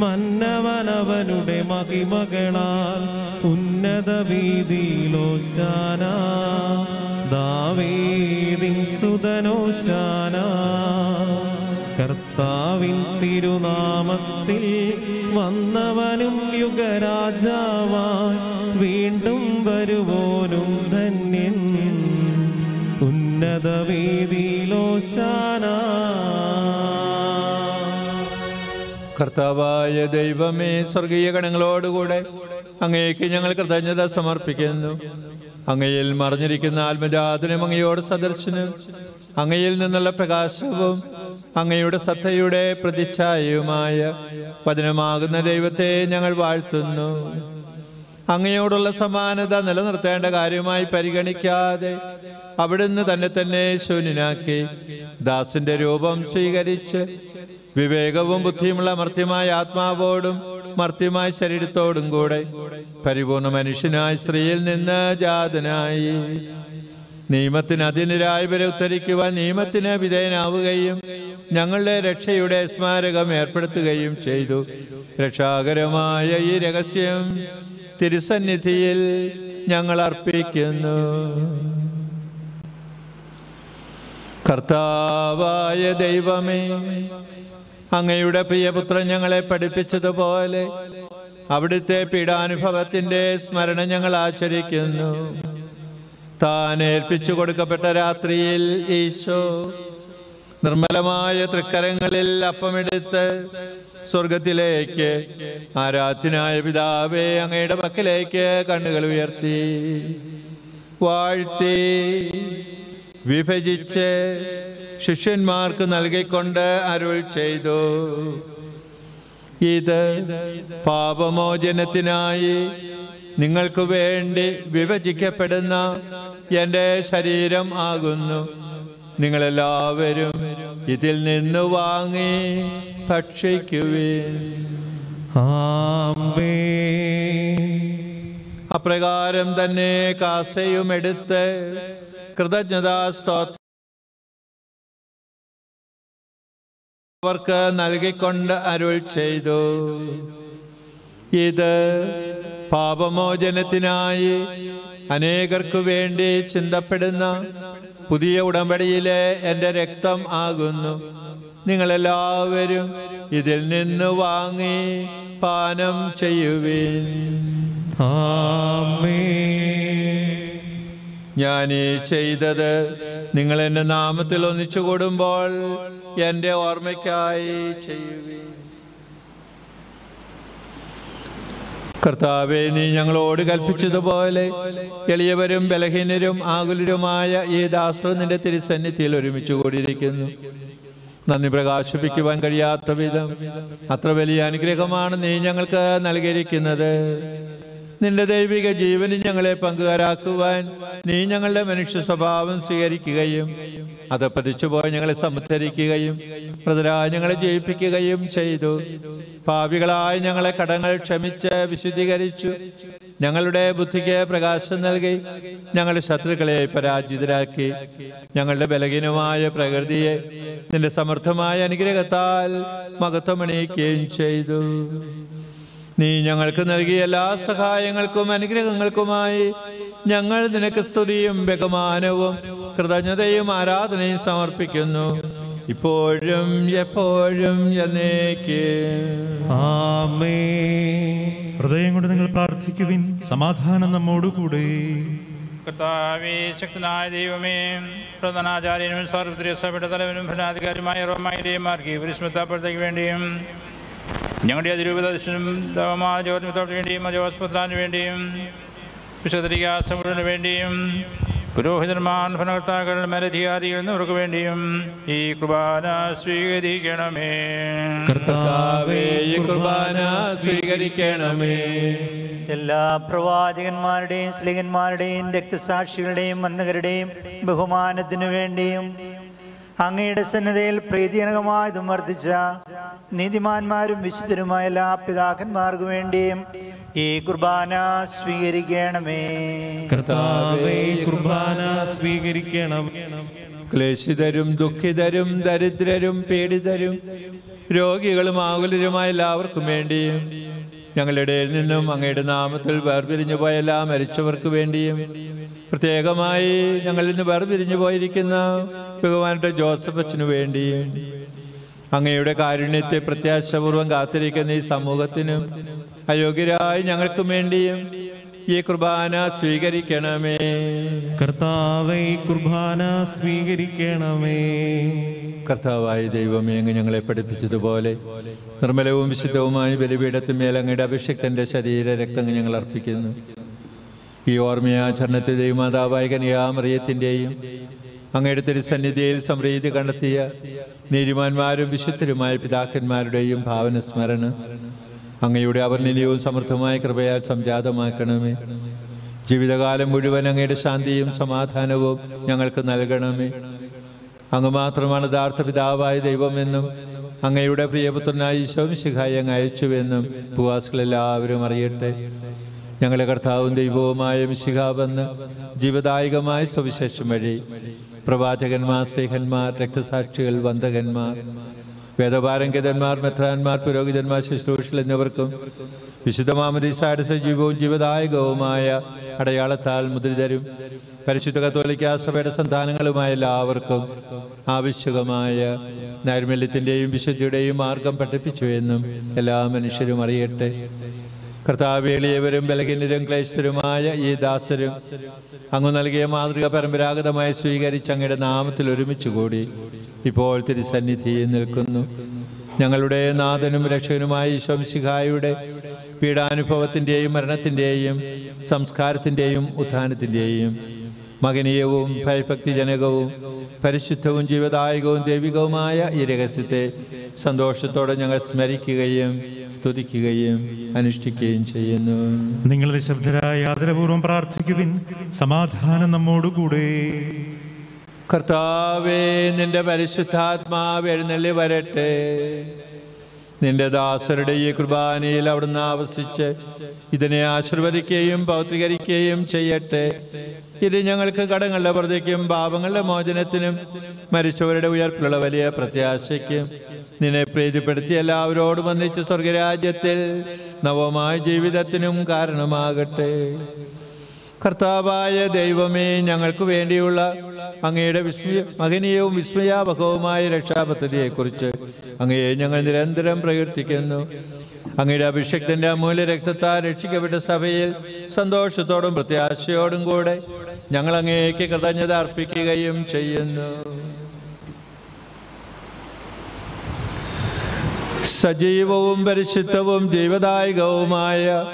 മന്നവനവനുടെ മഹിമകളാൽ. ഉന്നത വീതിയിലോശാന ദാവീദിൻ സുതനോശാന. കർത്താവിൻ തിരുനാമത്തിൽ വന്നവനും യുഗരാജാവാൻ കർത്താവായ ദൈവമേ സ്വർഗീയ ഗണങ്ങളോടുകൂടെ അങ്ങേക്ക് ഞങ്ങൾ കൃതജ്ഞത സമർപ്പിക്കുന്നു. അങ്ങയിൽ മറിഞ്ഞിരിക്കുന്ന ആത്മജാതനും അങ്ങയോട് സദർശനും അങ്ങയിൽ നിന്നുള്ള പ്രകാശവും അങ്ങയുടെ സത്തയുടെ പ്രതിച്ഛായയുമായ വചനമാകുന്ന ദൈവത്തെ ഞങ്ങൾ വാഴ്ത്തുന്നു. അങ്ങയോടുള്ള സമാനത നിലനിർത്തേണ്ട കാര്യമായി പരിഗണിക്കാതെ അവിടുന്ന് തന്നെ തന്നെ ശൂന്യനാക്കി ദാസിന്റെ രൂപം സ്വീകരിച്ച് വിവേകവും ബുദ്ധിയുമുള്ള മർത്യമായ ആത്മാവോടും മർത്യമായ ശരീരത്തോടും കൂടെ പരിപൂർണ മനുഷ്യനായ സ്ത്രീയിൽ നിന്ന് ജാതനായി. നിയമത്തിന് അതിനിരായവരെ ഉത്തരിക്കുവാൻ നിയമത്തിന് വിധേയനാവുകയും ഞങ്ങളുടെ രക്ഷയുടെ സ്മാരകം ഏർപ്പെടുത്തുകയും ചെയ്തു. രക്ഷാകരമായ ഈ രഹസ്യം തിരുസന്നിധിയിൽ ഞങ്ങൾ അർപ്പിക്കുന്നു. കർത്താവായ ദൈവമേ അങ്ങയുടെ പ്രിയപുത്രൻ ഞങ്ങളെ പഠിപ്പിച്ചതുപോലെ അവിടുത്തെ പീഡാനുഭവത്തിന്റെ സ്മരണ ഞങ്ങൾ ആചരിക്കുന്നു. താൻ ഏൽപ്പിച്ചു കൊടുക്കപ്പെട്ട രാത്രിയിൽ ഈശോ നിർമ്മലമായ തൃക്കരങ്ങളിൽ അപ്പമെടുത്ത് സ്വർഗത്തിലേക്ക് ആരാധ്യനായ പിതാവേ അങ്ങയുടെ മക്കളിലേക്ക് കണ്ണുകൾ ഉയർത്തി. വാഴ്ത്തി. വിഭജിച്ച് ശിഷ്യന്മാർക്ക് നൽകിക്കൊണ്ട് അരുൾ ചെയ്തു. ഇത് പാപമോചനത്തിനായി നിങ്ങൾക്ക് വേണ്ടി വിഭജിക്കപ്പെടുന്ന എന്റെ ശരീരം ആകുന്നു. നിങ്ങളെല്ലാവരും ഇതിൽ നിന്ന് വാങ്ങി ഭക്ഷിക്കുവിൻ. അപ്രകാരം തന്നെ കാസയും എടുത്ത് കൃതജ്ഞതാ സ്തോത്ര അവർക്ക് നൽകിക്കൊണ്ട് അരുൾ ചെയ്തു. ഇത് പാപമോചനത്തിനായി അനേകർക്കു വേണ്ടി ചിന്തപ്പെടുന്ന പുതിയ ഉടമ്പടിയിലെ എന്റെ രക്തം ആകുന്നു. നിങ്ങളെല്ലാവരും ഇതിൽ നിന്ന് വാങ്ങി പാനം ചെയ്യുവിൻ. ഞാൻ ഈ ചെയ്തത് നിങ്ങൾ എന്റെ നാമത്തിൽ ഒന്നിച്ചു കൂടുമ്പോൾ എന്റെ ഓർമ്മയ്ക്കായി ചെയ്യുവീൻ. കർത്താവെ നീ ഞങ്ങളോട് കൽപ്പിച്ചതുപോലെ എളിയവരും ബലഹീനരും ആകുലരുമായ ഈ ദാസർ നിന്റെ തിരുസന്നിധിയിൽ ഒരുമിച്ച് കൂടിയിരിക്കുന്നു. നന്ദി പ്രകാശിപ്പിക്കുവാൻ കഴിയാത്ത വിധം അത്ര വലിയ അനുഗ്രഹമാണ് നീ ഞങ്ങൾക്ക് നൽകിയിരിക്കുന്നത്. നിന്റെ ദൈവിക ജീവനിൽ ഞങ്ങളെ പങ്കുകാരാക്കുവാൻ നീ ഞങ്ങളുടെ മനുഷ്യ സ്വഭാവം സ്വീകരിക്കുകയും അത് പതിച്ചുപോയി ഞങ്ങളെ സംധരിക്കുകയും പ്രതിരായ ഞങ്ങളെ ജയിപ്പിക്കുകയും ചെയ്തു. ഭാവികളായി ഞങ്ങളെ കടങ്ങൾ ക്ഷമിച്ച് വിശുദ്ധീകരിച്ചു. ഞങ്ങളുടെ ബുദ്ധിക്ക് പ്രകാശം നൽകി. ഞങ്ങളുടെ ശത്രുക്കളെ പരാജിതരാക്കി. ഞങ്ങളുടെ ബലഹീനമായ പ്രകൃതിയെ നിന്റെ സമർത്ഥമായ അനുഗ്രഹത്താൽ മഹത്വമണിയിക്കുകയും ചെയ്തു. നീ ഞങ്ങൾക്ക് നൽകിയ എല്ലാ സഹായങ്ങൾക്കും അനുഗ്രഹങ്ങൾക്കുമായി ഞങ്ങൾ നിനക്ക് സ്തുതിയും ബഹുമാനവും കൃതജ്ഞതയും ആരാധനയും സമർപ്പിക്കുന്നു. ഇപ്പോഴും എപ്പോഴും എന്നേക്ക്. ആമേ ഹൃദയം കൊണ്ട് നിങ്ങൾ പ്രാർത്ഥിക്കുവിൻ. സമാധാനം നമ്മോടുകൂടെ. കർത്താവേ ശക്തനായ ദൈവമേ പ്രധാനാചാര്യനും സാർവത്രിക സഭയുടെ തലവനും ഭരണാധികാരിയുമായ റോമായിലേമാർക്ക് പരിസ്മൃത്തപ്പെടുത്തേക്ക് വേണ്ടിയും ഞങ്ങളുടെ അതിരൂപദർശനം ജ്യോതിമത്തോട്ട് വേണ്ടിയും അജോസ്പത്രാന് വേണ്ടിയും വിശുദ്ധരികാസമുടിന് വേണ്ടിയും പുരോഹിതന്മാർ ഭരണകർത്താക്കൾ മേലധികാരികൾ എന്നിവർക്ക് വേണ്ടിയും ഈ കുർബാന സ്വീകരിക്കണമേ. കർത്താവേ ഈ കുർബാന സ്വീകരിക്കണമേ. എല്ലാ പ്രവാചകന്മാരുടെയും ശ്രീകന്മാരുടെയും രക്തസാക്ഷികളുടെയും മന്ദകരുടെയും ബഹുമാനത്തിനു വേണ്ടിയും അങ്ങയുടെ സന്നദ്ധയിൽ പ്രീതിജനകമായതും വർദ്ധിച്ച നീതിമാന്മാരും വിശുദ്ധരുമായ എല്ലാ പിതാക്കന്മാർക്കു വേണ്ടിയും ഈ കുർബാന സ്വീകരിക്കണമേ. കർത്താവേ കുർബാന സ്വീകരിക്കണം. ക്ലേശിതരും ദുഃഖിതരും ദരിദ്രരും പീഡിതരും രോഗികളും ആകുലരുമായ എല്ലാവർക്കും വേണ്ടിയും ഞങ്ങളുടെ നിന്നും അങ്ങയുടെ നാമത്തിൽ വേർപിരിഞ്ഞു പോയ എല്ലാ മരിച്ചവർക്ക് വേണ്ടിയും പ്രത്യേകമായി ഞങ്ങളിൽ നിന്ന് വേർപിരിഞ്ഞു പോയിരിക്കുന്ന ഭഗവാന്റെ ജോസഫ് അച്ഛനു വേണ്ടിയും അങ്ങയുടെ കാരുണ്യത്തെ പ്രത്യാശപൂർവം കാത്തിരിക്കുന്ന ഈ സമൂഹത്തിനും അയോഗ്യരായി ഞങ്ങൾക്കും വേണ്ടിയും ഈ കുർബാന സ്വീകരിക്കണമേ. കർത്താവേ കുർബാന സ്വീകരിക്കണമേ. കർത്താവായ ദൈവമേ അങ്ങ് ഞങ്ങളെ പഠിപ്പിച്ചതുപോലെ നിർമ്മലവും വിശുദ്ധവുമായ ബലിപീഠത്തിന്മേൽ അങ്ങയുടെ അഭിഷക്തന്റെ ശരീര രക്തം ഞങ്ങൾ അർപ്പിക്കുന്നു. ഈ ഓർമ്മയാചരണത്തിൽ ദൈവമാതാവായ കനിയാമറിയത്തിന്റെയും അങ്ങയുടെ തിരുസന്നിധിയിൽ സമൃദ്ധി കണ്ടെത്തിയ നീതിമാന്മാരും വിശുദ്ധരുമായ പിതാക്കന്മാരുടെയും ഭാവന സ്മരണ അങ്ങയുടെ അവർണിലയവും സമൃദ്ധമായ കൃപയാൽ സംജാതമാക്കണമേ. ജീവിതകാലം മുഴുവൻ അങ്ങയുടെ ശാന്തിയും സമാധാനവും ഞങ്ങൾക്ക് നൽകണമേ. അങ്ങ് മാത്രമാണ് യഥാർത്ഥ പിതാവായ ദൈവമെന്നും അങ്ങയുടെ പ്രിയപുത്രനായ ഈശോമിശിഖായി അങ്ങ് അയച്ചുവെന്നും ഭൂവാസികളെല്ലാവരും അറിയട്ടെ. ഞങ്ങളെ കർത്താവും ദൈവവുമായ മിശിഖാവെന്ന് ജീവദായകമായ സുവിശേഷം വഴി പ്രവാചകന്മാർ സ്നേഹന്മാർ രക്തസാക്ഷികൾ വന്ദകന്മാർ വേദപാരംഗതന്മാർ മെത്രാന്മാർ പുരോഹിതന്മാർ ശുശ്രൂഷകൾ എന്നിവർക്കും വിശുദ്ധമാമരീസായുടെ സജീവവും ജീവദായകവുമായ അടയാളത്താൽ മുദ്രിതരും പരിശുദ്ധ കത്തോലിക്ക സഭയുടെ സന്താനങ്ങളുമായ എല്ലാവർക്കും ആവശ്യകമായ നൈർമല്യത്തിന്റെയും വിശുദ്ധിയുടെയും മാർഗം പഠിപ്പിച്ചു എന്നും എല്ലാ മനുഷ്യരും അറിയട്ടെ. കർത്താവേളിയവരും ബലഹീനരും ക്ലേശരുമായ ഈ ദാസരും അങ്ങ് നൽകിയ മാതൃക പരമ്പരാഗതമായി സ്വീകരിച്ച് അങ്ങയുടെ നാമത്തിൽ ഒരുമിച്ച് കൂടി ഇപ്പോൾ തിരുസന്നിധിയിൽ നിൽക്കുന്നു. ഞങ്ങളുടെ നാഥനും രക്ഷകനുമായ ഈശോംശിഖായുടെ പീഡാനുഭവത്തിന്റെയും മരണത്തിന്റെയും സംസ്കാരത്തിന്റെയും ഉത്ഥാനത്തിന്റെയും മകനീയവും ഭയഭക്തിജനകവും പരിശുദ്ധവും ജീവദായകവും ദൈവികവുമായ ഈ രഹസ്യത്തെ സന്തോഷത്തോടെ ഞങ്ങൾ സ്മരിക്കുകയും സ്തുതിക്കുകയും അനുഷ്ഠിക്കുകയും ചെയ്യുന്നു. നിങ്ങൾ നിശബ്ദരായി ആദരപൂർവം പ്രാർത്ഥിക്കുവിൻ. സമാധാനം നമ്മോടുകൂടെ. കർത്താവേ നിന്റെ പരിശുദ്ധാത്മാവ് എഴുന്നള്ളി വരട്ടെ. നിന്റെ ദാസരുടെ ഈ കുർബാനയിൽ അവിടുന്ന് ആവസിച്ച് ഇതിനെ ആശീർവദിക്കുകയും പൗത്രീകരിക്കുകയും ചെയ്യട്ടെ. ഇത് ഞങ്ങൾക്ക് കടങ്ങളുടെ പ്രതിക്കും പാപങ്ങളുടെ മോചനത്തിനും മരിച്ചവരുടെ ഉയർപ്പിലുള്ള വലിയ പ്രത്യാശയ്ക്കും നിന്നെ പ്രീതിപ്പെടുത്തി എല്ലാവരോടും വന്നിച്ച് സ്വർഗരാജ്യത്തിൽ നവമായ ജീവിതത്തിനും കാരണമാകട്ടെ. കർത്താവായ ദൈവമേ ഞങ്ങൾക്ക് വേണ്ടിയുള്ള അങ്ങയുടെ വിസ്മയ മഹനീയവും വിസ്മയാവഹവുമായ രക്ഷാപദ്ധതിയെക്കുറിച്ച് അങ്ങയെ ഞങ്ങൾ നിരന്തരം പ്രകീർത്തിക്കുന്നു. അങ്ങയുടെ അഭിഷക്തന്റെ അമൂല്യ രക്തത്താൽ രക്ഷിക്കപ്പെട്ട സഭയിൽ സന്തോഷത്തോടും പ്രത്യാശയോടും കൂടെ ഞങ്ങൾ അങ്ങേക്ക് കൃതജ്ഞത അർപ്പിക്കുകയും ചെയ്യുന്നു. സജീവവും പരിശുദ്ധവും ജീവദായകവുമായ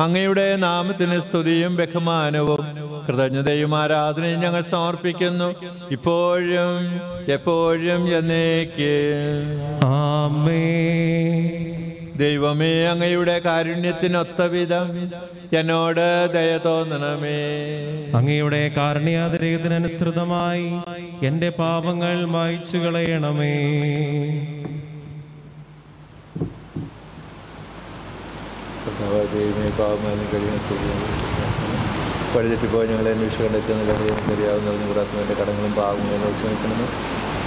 അങ്ങയുടെ നാമത്തിന് സ്തുതിയും ബഹുമാനവും കൃതജ്ഞതയും ആരാധനയും ഞങ്ങൾ സമർപ്പിക്കുന്നു. ഇപ്പോഴും എപ്പോഴും എന്നേക്ക്. ദൈവമേ അങ്ങയുടെ കാരുണ്യത്തിനൊത്ത വിധം എന്നോട് ദയ തോന്നണമേ. അങ്ങയുടെ കാരുണ്യാതിരേകത്തിനനുസൃതമായി എന്റെ പാപങ്ങൾ മായ്ച്ചു കളയണമേ. ദൈവമേ പാപമാലും കഴിയുന്ന വഴിതെറ്റിപ്പോയി ഞങ്ങളെ അന്വേഷിച്ച് കണ്ടെത്തുന്ന അറിയാവുന്നതിന് കൂടാത്തതിന്റെ കടങ്ങളും പാവങ്ങളും ക്ഷമിക്കണമെന്ന്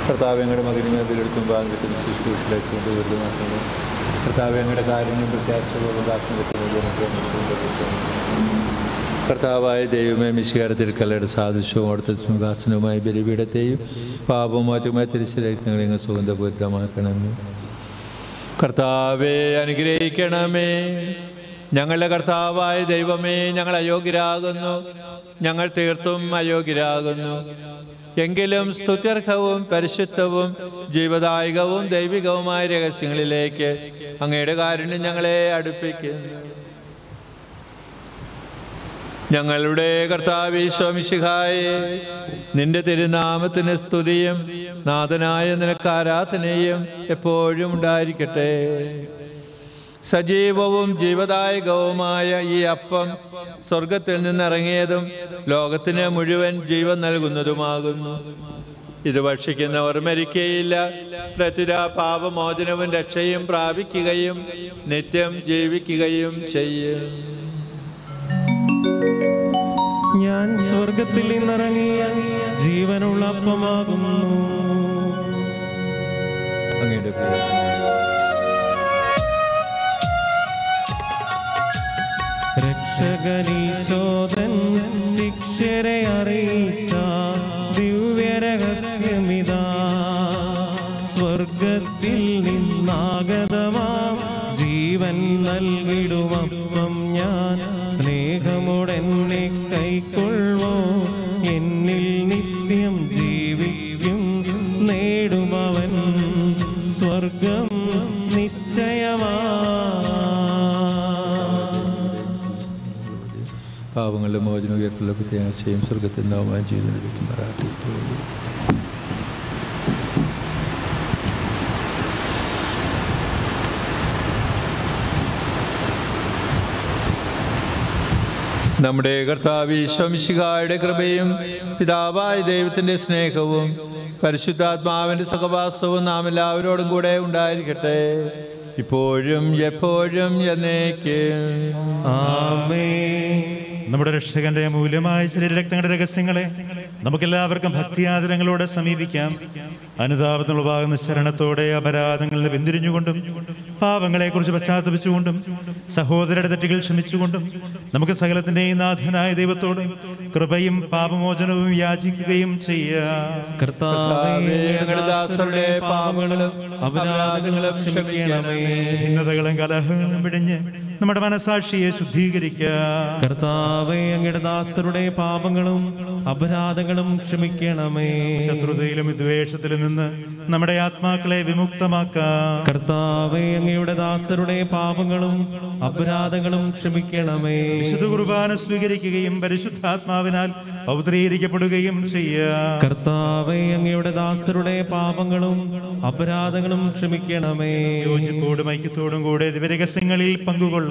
കർത്താവ് ഞങ്ങളുടെ മകനെ അതിലെടുത്തും ബാങ്കിട്ടും ശുശ്രൂഷയിലേക്ക് കൊണ്ട് വെറുതെമാക്കുന്നു കർത്താവ് ഞങ്ങളുടെ കാര്യങ്ങളും പ്രത്യാശകളും കർത്താവായ ദൈവമേ മിശികാരത്തിൽ കലയുടെ സാദൃശ്യവും അവിടുത്തെ സിംഹാസനവുമായി ബലിപീഠത്തെയും പാപവും മാറ്റുമായി തിരിച്ചറിയിക്കുന്നങ്ങളെ നിങ്ങൾ സുഗന്ധപൂരിതമാക്കണമേ. കർത്താവെ അനുഗ്രഹിക്കണമേ. ഞങ്ങളുടെ കർത്താവായ ദൈവമേ ഞങ്ങൾ അയോഗ്യരാകുന്നു. ഞങ്ങൾ തീർത്തും അയോഗ്യരാകുന്നു. എങ്കിലും സ്തുത്യർഹവും പരിശുദ്ധവും ജീവദായകവും ദൈവികവുമായ രഹസ്യങ്ങളിലേക്ക് അങ്ങയുടെ കാരുണ്യം ഞങ്ങളെ അടുപ്പിക്കുന്നു. ഞങ്ങളുടെ കർത്താവ് ഈശോമിശിഹായെ നിന്റെ തിരുനാമത്തിന് സ്തുതിയും നാഥനായ നിനക്ക് ആരാധനയും എപ്പോഴും ഉണ്ടായിരിക്കട്ടെ. സജീവവും ജീവദായകവുമായ ഈ അപ്പം സ്വർഗത്തിൽ നിന്നിറങ്ങിയതും ലോകത്തിന് മുഴുവൻ ജീവൻ നൽകുന്നതുമാകുന്നു. ഇത് ഭക്ഷിക്കുന്നവർ മരിക്കുകയില്ല പ്രതിരാ പാപമോചനവും രക്ഷയും പ്രാപിക്കുകയും നിത്യം ജീവിക്കുകയും ചെയ്യും. ഞാൻ സ്വർഗത്തിൽ നിന്നിറങ്ങിയ ജീവനുള്ള അപ്പമാകുന്നു. അങ്ങയുടെ പേര് ശിക്ഷരെ അറിയിച്ച ദിവ്യരഹസ്യമിതാ. സ്വർഗത്തിൽ നിന്നാഗതമാ ജീവൻ നൽകിടുമപ്പം പാവങ്ങളുടെ മോചന ഉയർത്തുള്ള പ്രത്യാശയും സ്വർഗത്തിൽ നവമായ ജീവിതം നമ്മുടെ കർത്താവ് ഈശ്വമിശിഹായുടെ കൃപയും പിതാവായ ദൈവത്തിന്റെ സ്നേഹവും പരിശുദ്ധാത്മാവിന്റെ സുഖവാസവും നാം എല്ലാവരോടും കൂടെ ഉണ്ടായിരിക്കട്ടെ. ഇപ്പോഴും എപ്പോഴും എന്നേക്കും. നമ്മുടെ രക്ഷകന്റെ മൂല്യമായ ശരീരരക്തങ്ങളുടെ രഹസ്യങ്ങളെ നമുക്കെല്ലാവർക്കും ഭക്തിയാദരങ്ങളോടെ സമീപിക്കാം. അനുതാപത്തിനുളവാകുന്ന ശരണത്തോടെ അപരാധങ്ങളിൽ പിന്തിരിഞ്ഞുകൊണ്ടും പാപങ്ങളെക്കുറിച്ച് പശ്ചാത്തപിച്ചുകൊണ്ടും സഹോദരരുടെ തെറ്റുകൾ ക്ഷമിച്ചുകൊണ്ടും നമുക്ക് സകലത്തിന്റെയും നാഥനായ ദൈവത്തോട് കൃപയും പാപമോചനവും യാചിക്കുകയും ചെയ്യാം. ഭിന്നതകളും കലഹങ്ങളും പിടിഞ്ഞ് നമ്മുടെ മനസാക്ഷിയെ ശുദ്ധീകരിക്കുക. കർത്താവേ അങ്ങയുടെ ദാസരുടെ പാപങ്ങളും അപരാധങ്ങളും ക്ഷമിക്കണമേ. ശത്രുതയിലും വിദ്വേഷത്തിലും നിന്ന് നമ്മുടെ ആത്മാക്കളെ വിമുക്തമാക്കാം കർത്താവേ അങ്ങയുടെ ദാസരുടെ പാപങ്ങളും അപരാധങ്ങളും ക്ഷമിക്കണമേ. വിശുദ്ധ കുർബാന സ്വീകരിക്കുകയും പരിശുദ്ധാത്മാവിനാൽ അവതരീകരിക്കപ്പെടുകയും ചെയ്യാം കർത്താവേ അങ്ങയുടെ ദാസരുടെ പാപങ്ങളും അപരാധങ്ങളും ക്ഷമിക്കണമേ. യോജിപ്പോടും ഐക്യത്തോടും കൂടെ ദിവരഹസ്യങ്ങളിൽ പങ്കുകൊള്ളാം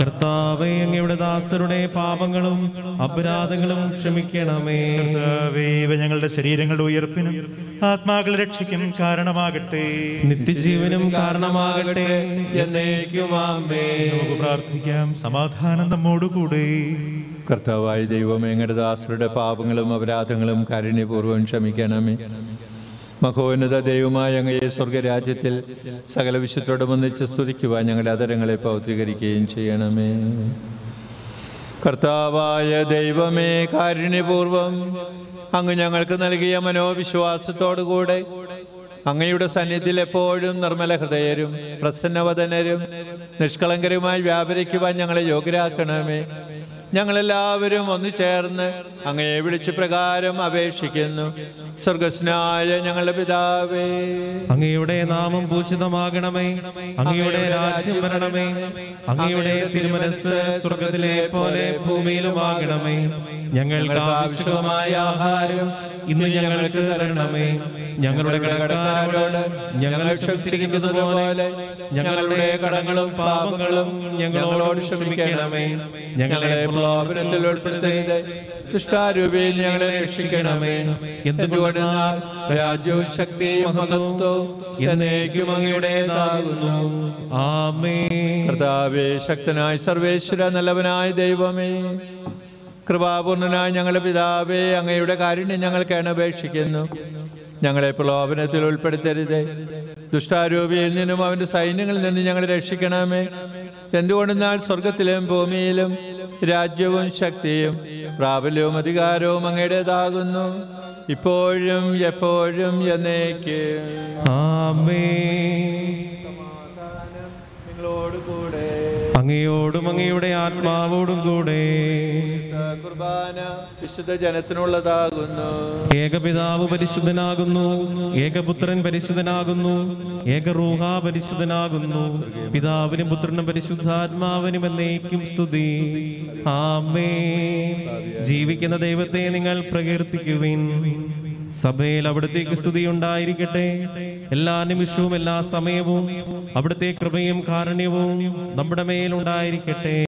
കർത്താവേ അങ്ങയുടെ ദാസരുടെ പാപങ്ങളും അപരാധങ്ങളും ക്ഷമിക്കണമേ. കർത്താവേ, ഇവ ഞങ്ങളുടെ ശരീരങ്ങളുടെ ഉയർപ്പിനും ആത്മാക്കൾ രക്ഷിക്കും കാരണമാകട്ടെ. നിത്യജീവനും കാരണമാകട്ടെ. എന്നേക്കുമാമേ നമുക്ക് പ്രാർത്ഥിക്കാം. സമാധാനം നമ്മോടുകൂടെ. കർത്താവായ ദൈവമേ ഞങ്ങളുടെ ദാസരുടെ പാപങ്ങളും അപരാധങ്ങളും കാരുണ്യപൂർവം ക്ഷമിക്കണമേ. മഹോന്നത ദൈവമായ അങ്ങയെ സ്വർഗരാജ്യത്തിൽ സകല വിശുദ്ധോടും ഒന്നിച്ച് സ്തുതിക്കുവാൻ ഞങ്ങളുടെ അതരങ്ങളെ പൗത്രീകരിക്കുകയും ചെയ്യണമേ. കർത്താവായ ദൈവമേ കാരുണ്യപൂർവം അങ്ങ് ഞങ്ങൾക്ക് നൽകിയ മനോവിശ്വാസത്തോടുകൂടെ അങ്ങയുടെ സന്നിധിയിൽ എപ്പോഴും നിർമ്മല ഹൃദയരും പ്രസന്നവദനരും നിഷ്കളങ്കരുമായി വ്യാപരിക്കുവാൻ ഞങ്ങളെ യോഗ്യരാക്കണമേ. ഞങ്ങളെല്ലാവരും ഒന്നു ചേർന്ന് അങ്ങയെ വിളിച്ചു പ്രകാരം അപേക്ഷിക്കുന്നു. സ്വർഗസ്നായ ഞങ്ങളുടെ പിതാവേ. അങ്ങയുടെ നാമം പൂജിതമാകണമേ. അങ്ങയുടെ രാജ്യം വരണമേ. അങ്ങയുടെ തിരുമനസ് സ്വർഗത്തിലെ പോലെ ഭൂമിയിലുമാകണമേ. ഞങ്ങൾക്ക് ആവശ്യമായ ആഹാരം ഇന്ന് ഞങ്ങൾക്ക് തരണമേ. ഞങ്ങളുടെ കടക്കാരോട് ഞങ്ങൾ ക്ഷമിച്ചിരിക്കുന്നത് പോലെ ഞങ്ങളുടെ കടങ്ങളും പാപങ്ങളും ഞങ്ങളോട് ക്ഷമിക്കണമേ. ഞങ്ങളെ പ്രലോഭനത്തിൽ ഉൾപ്പെടുത്തരുത്. ദുഷ്ടാരൂപയിൽ ഞങ്ങളെ രക്ഷിക്കണമേ. എന്തുകൊണ്ടെന്നാൽ രാജ്യവും ശക്തിയും മഹത്വവും എന്നേക്കും ആമേ കർത്താവേ ശക്തനായ സർവേശ്വര നല്ലവനായ ദൈവമേ. കൃപാപൂർണനായ ഞങ്ങളുടെ പിതാവേ അങ്ങയുടെ കാരുണ്യം ഞങ്ങൾക്ക് അപേക്ഷിക്കുന്നു. ഞങ്ങളെ പ്രലോഭനത്തിൽ ഉൾപ്പെടുത്തരുത്. ദുഷ്ടാരൂപിയിൽ നിന്നും അവന്റെ സൈന്യങ്ങളിൽ നിന്നും ഞങ്ങളെ രക്ഷിക്കണമേ. എന്തുകൊണ്ടെന്നാൽ സ്വർഗത്തിലും ഭൂമിയിലും രാജ്യവും ശക്തിയും പ്രാബല്യവും അധികാരവും അങ്ങയുടേതാകുന്നു. ഇപ്പോഴും എപ്പോഴും എന്നേക്ക്. ആമേ നിങ്ങളോട് കൂടെ അങ്ങയോടും അങ്ങയുടെ ആത്മാവോടും കൂടെ കുർബാന വിശുദ്ധ ജനത്തിനുള്ളതാകുന്നു. ഏകപിതാവ് പരിശുദ്ധനാകുന്നു ഏകപുത്രൻ പരിശുദ്ധനാകുന്നു ഏകറൂഹ പരിശുദ്ധനാകുന്നു. പിതാവിനും പുത്രനും പരിശുദ്ധാത്മാവിനും എന്നേക്കും സ്തുതി. ആമേ ജീവിക്കുന്ന ദൈവത്തെ നിങ്ങൾ പ്രകീർത്തിക്കുവിൻ. സഭയിൽ അവിടത്തേക്ക് സ്തുതി ഉണ്ടായിരിക്കട്ടെ. എല്ലാ നിമിഷവും എല്ലാ സമയവും അവിടുത്തെ കൃപയും കാരുണ്യവും നമ്മുടെ മേലുണ്ടായിരിക്കട്ടെ.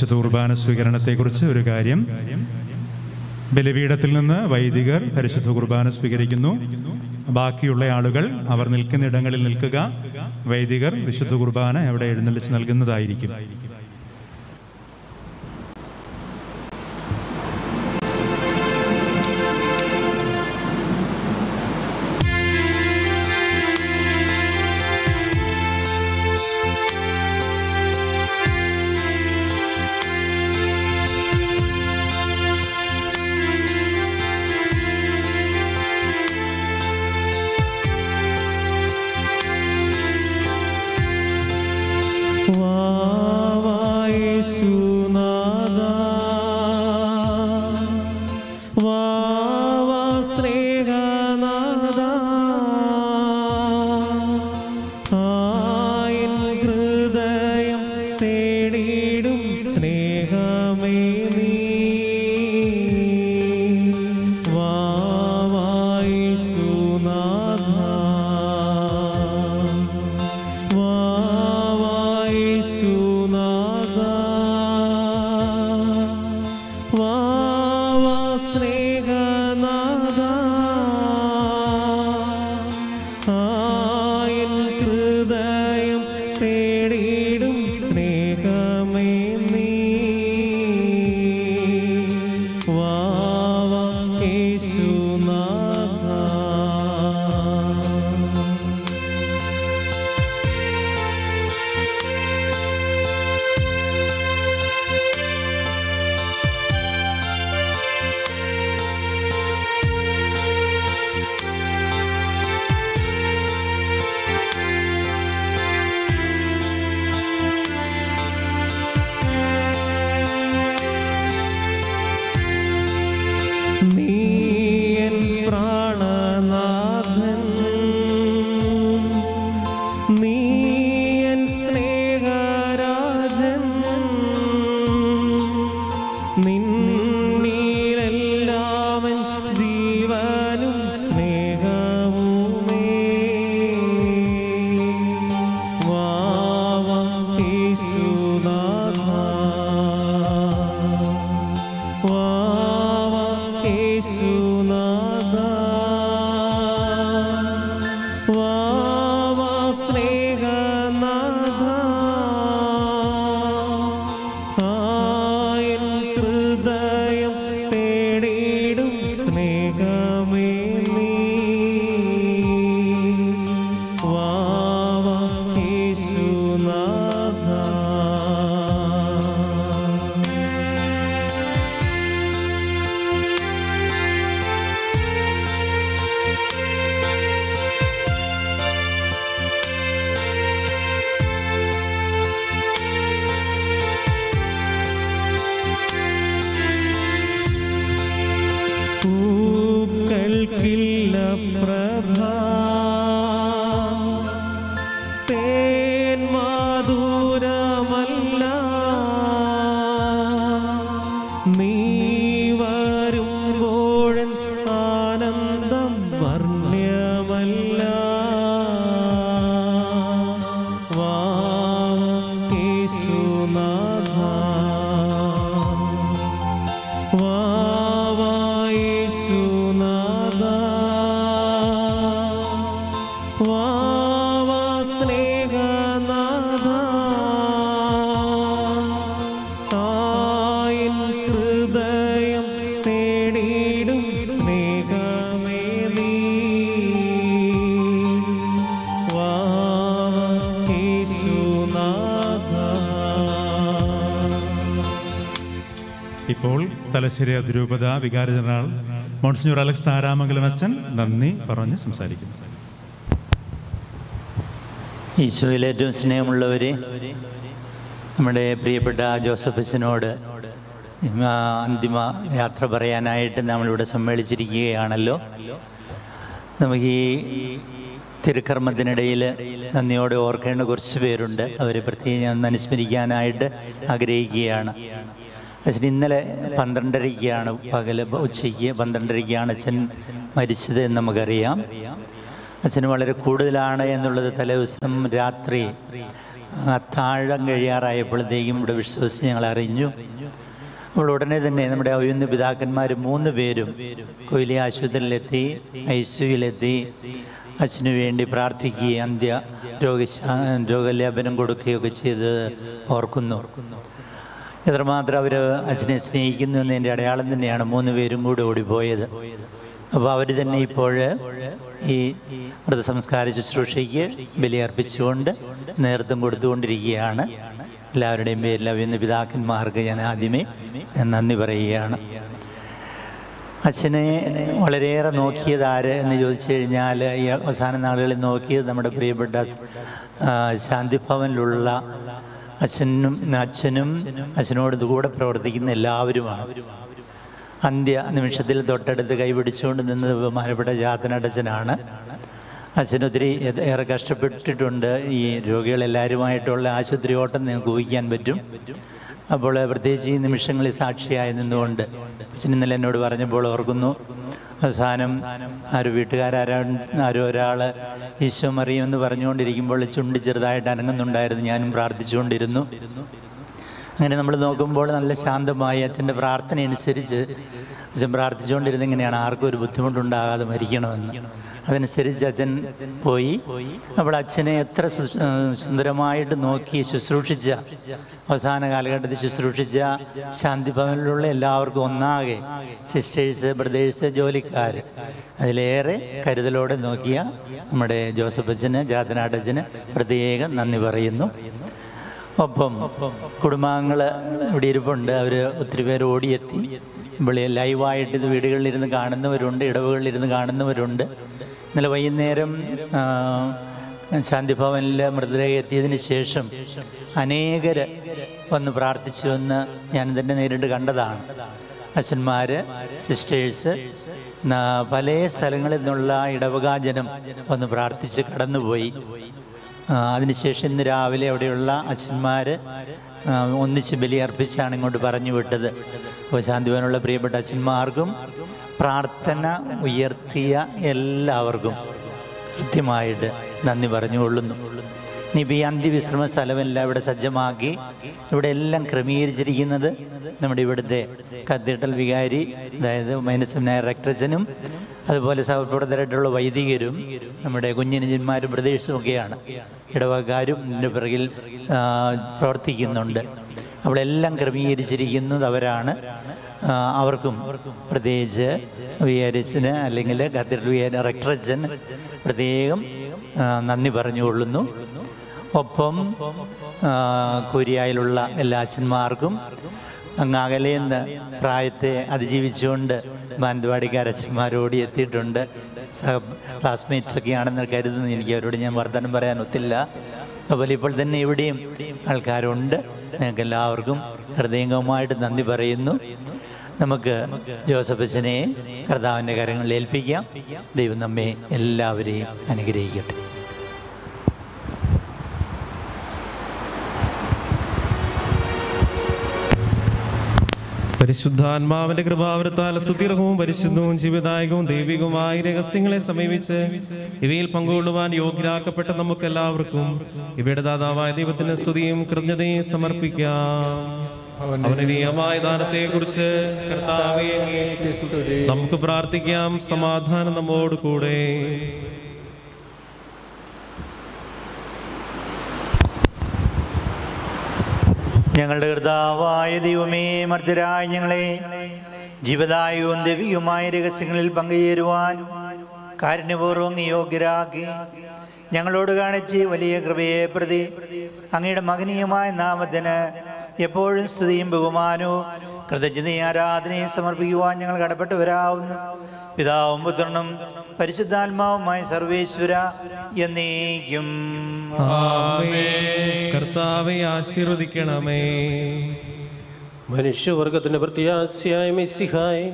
പരിശുദ്ധ കുർബാന സ്വീകരണത്തെക്കുറിച്ച് ഒരു കാര്യം. ബലിപീഠത്തിൽ നിന്ന് വൈദികർ പരിശുദ്ധ കുർബാന സ്വീകരിക്കുന്നു. ബാക്കിയുള്ള ആളുകൾ അവർ നിൽക്കുന്ന ഇടങ്ങളിൽ നിൽക്കുക. വൈദികർ വിശുദ്ധ കുർബാന അവിടെ എഴുന്നള്ളിച്ച് നൽകുന്നതായിരിക്കും. जाएगा മോൺസിഞ്ഞൂർ അലക്സ് താരാമംഗലം അച്ഛൻ നന്ദി പറഞ്ഞ് സംസാരിക്കുന്നു. ഈശോയിൽ ഏറ്റവും സ്നേഹമുള്ളവരെ നമ്മുടെ പ്രിയപ്പെട്ട ജോസഫ് അച്ഛനോട് അന്തിമ യാത്ര പറയാനായിട്ട് നമ്മളിവിടെ സമ്മേളിച്ചിരിക്കുകയാണല്ലോ. നമുക്ക് ഈ തിരുക്കർമ്മത്തിനിടയിൽ നന്ദിയോടെ ഓർക്കേണ്ട കുറച്ച് പേരുണ്ട്. അവരെ പ്രത്യേകം അനുസ്മരിക്കാനായിട്ട് ആഗ്രഹിക്കുകയാണ്. അച്ഛൻ ഇന്നലെ പന്ത്രണ്ടരയ്ക്കാണ് പകൽ ഉച്ചയ്ക്ക് പന്ത്രണ്ടരയ്ക്കാണ് അച്ഛൻ മരിച്ചത് എന്ന് നമുക്കറിയാം. അച്ഛന് വളരെ കൂടുതലാണ് എന്നുള്ളത് തലേദിവസം രാത്രി അത്താഴം കഴിയാറായപ്പോഴത്തേക്കും ഇവിടെ വിശ്വസിച്ച് ഞങ്ങൾ അറിഞ്ഞു. അപ്പോൾ ഉടനെ തന്നെ നമ്മുടെ ഔയുന്ന പിതാക്കന്മാർ മൂന്ന് പേരും കൊയിലി ആശുപത്രിയിലെത്തി ഐ സിയുയിലെത്തി അച്ഛനു വേണ്ടി പ്രാർത്ഥിക്കുകയും അന്ത്യ രോഗ രോഗലേപനം കൊടുക്കുകയൊക്കെ ചെയ്ത് ഓർക്കുന്നു ഓർക്കുന്നു. എത്രമാത്രം അവർ അച്ഛനെ സ്നേഹിക്കുന്നു എന്നതിന്റെ അടയാളം തന്നെയാണ് മൂന്ന് പേരും കൂടെ ഓടിപ്പോയത്. അപ്പോൾ അവർ തന്നെ ഇപ്പോൾ ഈ മൃതസംസ്കാര ശുശ്രൂഷയ്ക്ക് ബലിയർപ്പിച്ചുകൊണ്ട് നേതൃത്വം കൊടുത്തുകൊണ്ടിരിക്കുകയാണ്. എല്ലാവരുടെയും പേരിൽ അവിന്ന് പിതാക്കന്മാർക്ക് ഞാൻ ആദ്യമേ നന്ദി പറയുകയാണ്. അച്ഛനെ വളരെയേറെ നോക്കിയത് ആര് എന്ന് ചോദിച്ചു കഴിഞ്ഞാൽ ഈ അവസാന നാളുകളിൽ നോക്കിയത് നമ്മുടെ പ്രിയപ്പെട്ട ശാന്തിഭവനിലുള്ള അച്ഛനും അച്ഛനും അച്ഛനോട് കൂടെ പ്രവർത്തിക്കുന്ന എല്ലാവരുമാണ് അന്ത്യ നിമിഷത്തിൽ തൊട്ടടുത്ത് കൈപിടിച്ചുകൊണ്ട് നിന്നത് ബഹുമാനപ്പെട്ട ജാതനടച്ചനാണ് അച്ഛനൊത്തിരി ഏറെ കഷ്ടപ്പെട്ടിട്ടുണ്ട് ഈ രോഗികളെല്ലാവരുമായിട്ടുള്ള ആശുപത്രി ഓട്ടം നിങ്ങൾക്ക് ഊഹിക്കാൻ പറ്റും. അപ്പോൾ പ്രത്യേകിച്ച് ഈ നിമിഷങ്ങളിൽ സാക്ഷിയായി നിന്നുകൊണ്ട് അച്ഛൻ ഇന്നലെ എന്നോട് പറഞ്ഞപ്പോൾ ഓർക്കുന്നു അവസാനം ആരോ വീട്ടുകാരാരാ ആരോ ഒരാൾ ഈശോ മറിയുമെന്ന് പറഞ്ഞുകൊണ്ടിരിക്കുമ്പോൾ ചുണ്ട് ചെറുതായിട്ട് അനങ്ങുന്നുണ്ടായിരുന്നു. ഞാനും പ്രാർത്ഥിച്ചുകൊണ്ടിരുന്നു. അങ്ങനെ നമ്മൾ നോക്കുമ്പോൾ നല്ല ശാന്തമായി അച്ഛന്റെ പ്രാർത്ഥന അനുസരിച്ച് അച്ഛൻ പ്രാർത്ഥിച്ചുകൊണ്ടിരുന്ന ഇങ്ങനെയാണ്. ആർക്കും ഒരു ബുദ്ധിമുട്ടുണ്ടാകാതെ മരിക്കണമെന്ന്. അതനുസരിച്ച് അച്ഛൻ പോയി. അപ്പോൾ അച്ഛനെ എത്ര സുന്ദരമായിട്ട് നോക്കി ശുശ്രൂഷിച്ച അവസാന കാലഘട്ടത്തിൽ ശുശ്രൂഷിച്ച ശാന്തിഭവനിലുള്ള എല്ലാവർക്കും ഒന്നാകെ സിസ്റ്റേഴ്സ് ബ്രദേഴ്സ് ജോലിക്കാർ. അതിലേറെ കരുതലോടെ നോക്കിയ നമ്മുടെ ജോസഫ് അച്ഛന് ജാതനാട്ടച്ഛന് പ്രത്യേകം നന്ദി പറയുന്നു. ഒപ്പം കുടുംബാംഗങ്ങൾ ഇവിടെ ഇരിപ്പുണ്ട്. അവർ ഒത്തിരി പേര് ഓടിയെത്തി. ഇവിടെ ലൈവായിട്ട് ഇത് വീടുകളിലിരുന്ന് കാണുന്നവരുണ്ട് ഇടവുകളിലിരുന്ന് കാണുന്നവരുണ്ട്. ഇന്നലെ വൈകുന്നേരം ശാന്തിഭവനിൽ മൃതദേഹം എത്തിയതിന് ശേഷം അനേകർ വന്ന് പ്രാർത്ഥിച്ചു എന്ന് ഞാൻ തന്നെ നേരിട്ട് കണ്ടതാണ്. അച്ഛന്മാർ സിസ്റ്റേഴ്സ് പല സ്ഥലങ്ങളിൽ നിന്നുള്ള ഇടവകാജനം വന്ന് പ്രാർത്ഥിച്ച് കടന്നുപോയി. അതിനുശേഷം ഇന്ന് രാവിലെ അവിടെയുള്ള അച്ഛന്മാർ ഒന്നിച്ച് ബലിയർപ്പിച്ചാണ് ഇങ്ങോട്ട് പറഞ്ഞു വിട്ടത്. അപ്പോൾ ശാന്തിവനുള്ള പ്രിയപ്പെട്ട അച്ഛന്മാർക്കും പ്രാർത്ഥന ഉയർത്തിയ എല്ലാവർക്കും കൃത്യമായിട്ട് നന്ദി പറഞ്ഞുകൊള്ളുന്നു. നിബി അന്തിവിശ്രമ സ്ഥലമെല്ലാം ഇവിടെ സജ്ജമാക്കി. ഇവിടെ എല്ലാം ക്രമീകരിച്ചിരിക്കുന്നത് നമ്മുടെ ഇവിടുത്തെ കത്തീഡ്രൽ വികാരി അതായത് മൈനസെമിനായ ഡയറക്ടർസിനും അതുപോലെ സഹപ്രവർത്തകരായിട്ടുള്ള വൈദികരും നമ്മുടെ കുഞ്ഞിനുജന്മാരും ബ്രദേഴ്സും ഒക്കെയാണ് ഇടവകാരും ഇതിന്റെ പിറകിൽ പ്രവർത്തിക്കുന്നുണ്ട്. അവിടെ എല്ലാം ക്രമീകരിച്ചിരിക്കുന്നത് അവരാണ്. അവർക്കും പ്രത്യേകിച്ച് വികാരിച്ചന് അല്ലെങ്കിൽ കത്തീഡ്രൽ വികാരി റക്ടറച്ചൻ പ്രത്യേകം നന്ദി പറഞ്ഞുകൊള്ളുന്നു. ഒപ്പം കൊരിയായിലുള്ള എല്ലാ അച്ഛന്മാർക്കും അങ്ങ് അകലേന്ന് പ്രായത്തെ അതിജീവിച്ചുകൊണ്ട് മാനന്തവാടിക്കാർ അച്ഛന്മാരോടി എത്തിയിട്ടുണ്ട്. സഹ ക്ലാസ്മേറ്റ്സ് ഒക്കെ ആണെന്ന് കരുതുന്നു. എനിക്ക് അവരോട് ഞാൻ വർത്തമാനം പറയാൻ ഒത്തില്ല. അതുപോലെ ഇപ്പോൾ തന്നെ ഇവിടെയും ആൾക്കാരുണ്ട്. നിങ്ങൾക്ക് എല്ലാവർക്കും ഹൃദയംഗമായിട്ട് നന്ദി പറയുന്നു. നമുക്ക് ജോസഫ് അച്ഛനെ കർത്താവിന്റെ കാര്യങ്ങളിൽ ഏൽപ്പിക്കാം. ദൈവം നമ്മെ എല്ലാവരെയും അനുഗ്രഹിക്കട്ടെ. പരിശുദ്ധാത്മാവിന്റെ കൃപാവരത്താൽ സുദീർഘവും പരിശുദ്ധവും ജീവിതായകവും ദൈവികവുമായ രഹസ്യങ്ങളെ സമീപിച്ച് ഇവയിൽ പങ്കുകൊള്ളുവാൻ യോഗ്യരാക്കപ്പെട്ട നമുക്ക് എല്ലാവർക്കും ഇവയുടെ ദാതാവായ ദൈവത്തിന് സ്തുതിയും കൃതജ്ഞതയും സമർപ്പിക്കാം. അവന്റെ നിയമായ ദാനത്തെ കുറിച്ച് കർത്താവേ നമുക്ക് പ്രാർത്ഥിക്കാം. സമാധാനം നമ്മോട് കൂടെ. ഞങ്ങളുടെ കർത്താവായ ദൈവമേ മർദ്ദരായ ഞങ്ങളെ ജീവദായവും ദൈവികവുമായ രഹസ്യങ്ങളിൽ പങ്കുചേരുവാൻ കാരുണ്യപൂർവം യോഗ്യരാകെ യോഗ്യരാക്കി ഞങ്ങളോട് കാണിച്ച് വലിയ കൃപയെ പ്രതി അങ്ങയുടെ മകനീയമായ നാമത്തിന് എപ്പോഴും സ്തുതിയും ബഹുമാനവും കൃതജ്ഞതയും ആരാധനയും സമർപ്പിക്കുവാൻ ഞങ്ങൾ കടപ്പെട്ടു വരാവുന്നു. പിതാവും പുത്രനും പരിശുദ്ധാത്മാവുമായി സർവേശ്വര എന്നേക്കും. കർത്താവെ ആശീർവദിക്കണമേ. മനുഷ്യവർഗത്തിന്റെ പ്രത്യാശയായ മെസ്സിഹായി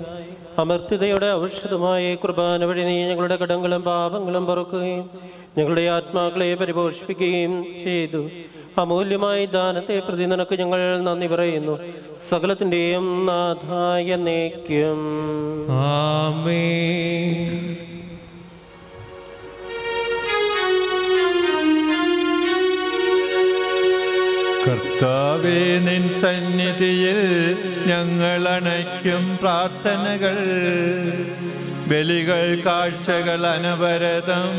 അമർത്യതയുടെ ഔഷധമായ കുർബാന വഴി നീ ഞങ്ങളുടെ കടങ്ങളും പാപങ്ങളും പറക്കുകയും ഞങ്ങളുടെ ആത്മാക്കളെ പരിപോഷിപ്പിക്കുകയും ചെയ്തു. അമൂല്യമായ ദാനത്തെ പ്രതി നിനക്ക് ഞങ്ങൾ നന്ദി പറയുന്നു. സകലത്തിന്റെയും നാഥായ നേക്യം ആമേ കർത്താവേ നിൻ സന്നിധിയിൽ ഞങ്ങൾ അണയ്ക്കും പ്രാർത്ഥനകൾ. ബലികൾ കാഴ്ചകൾ അനവരതം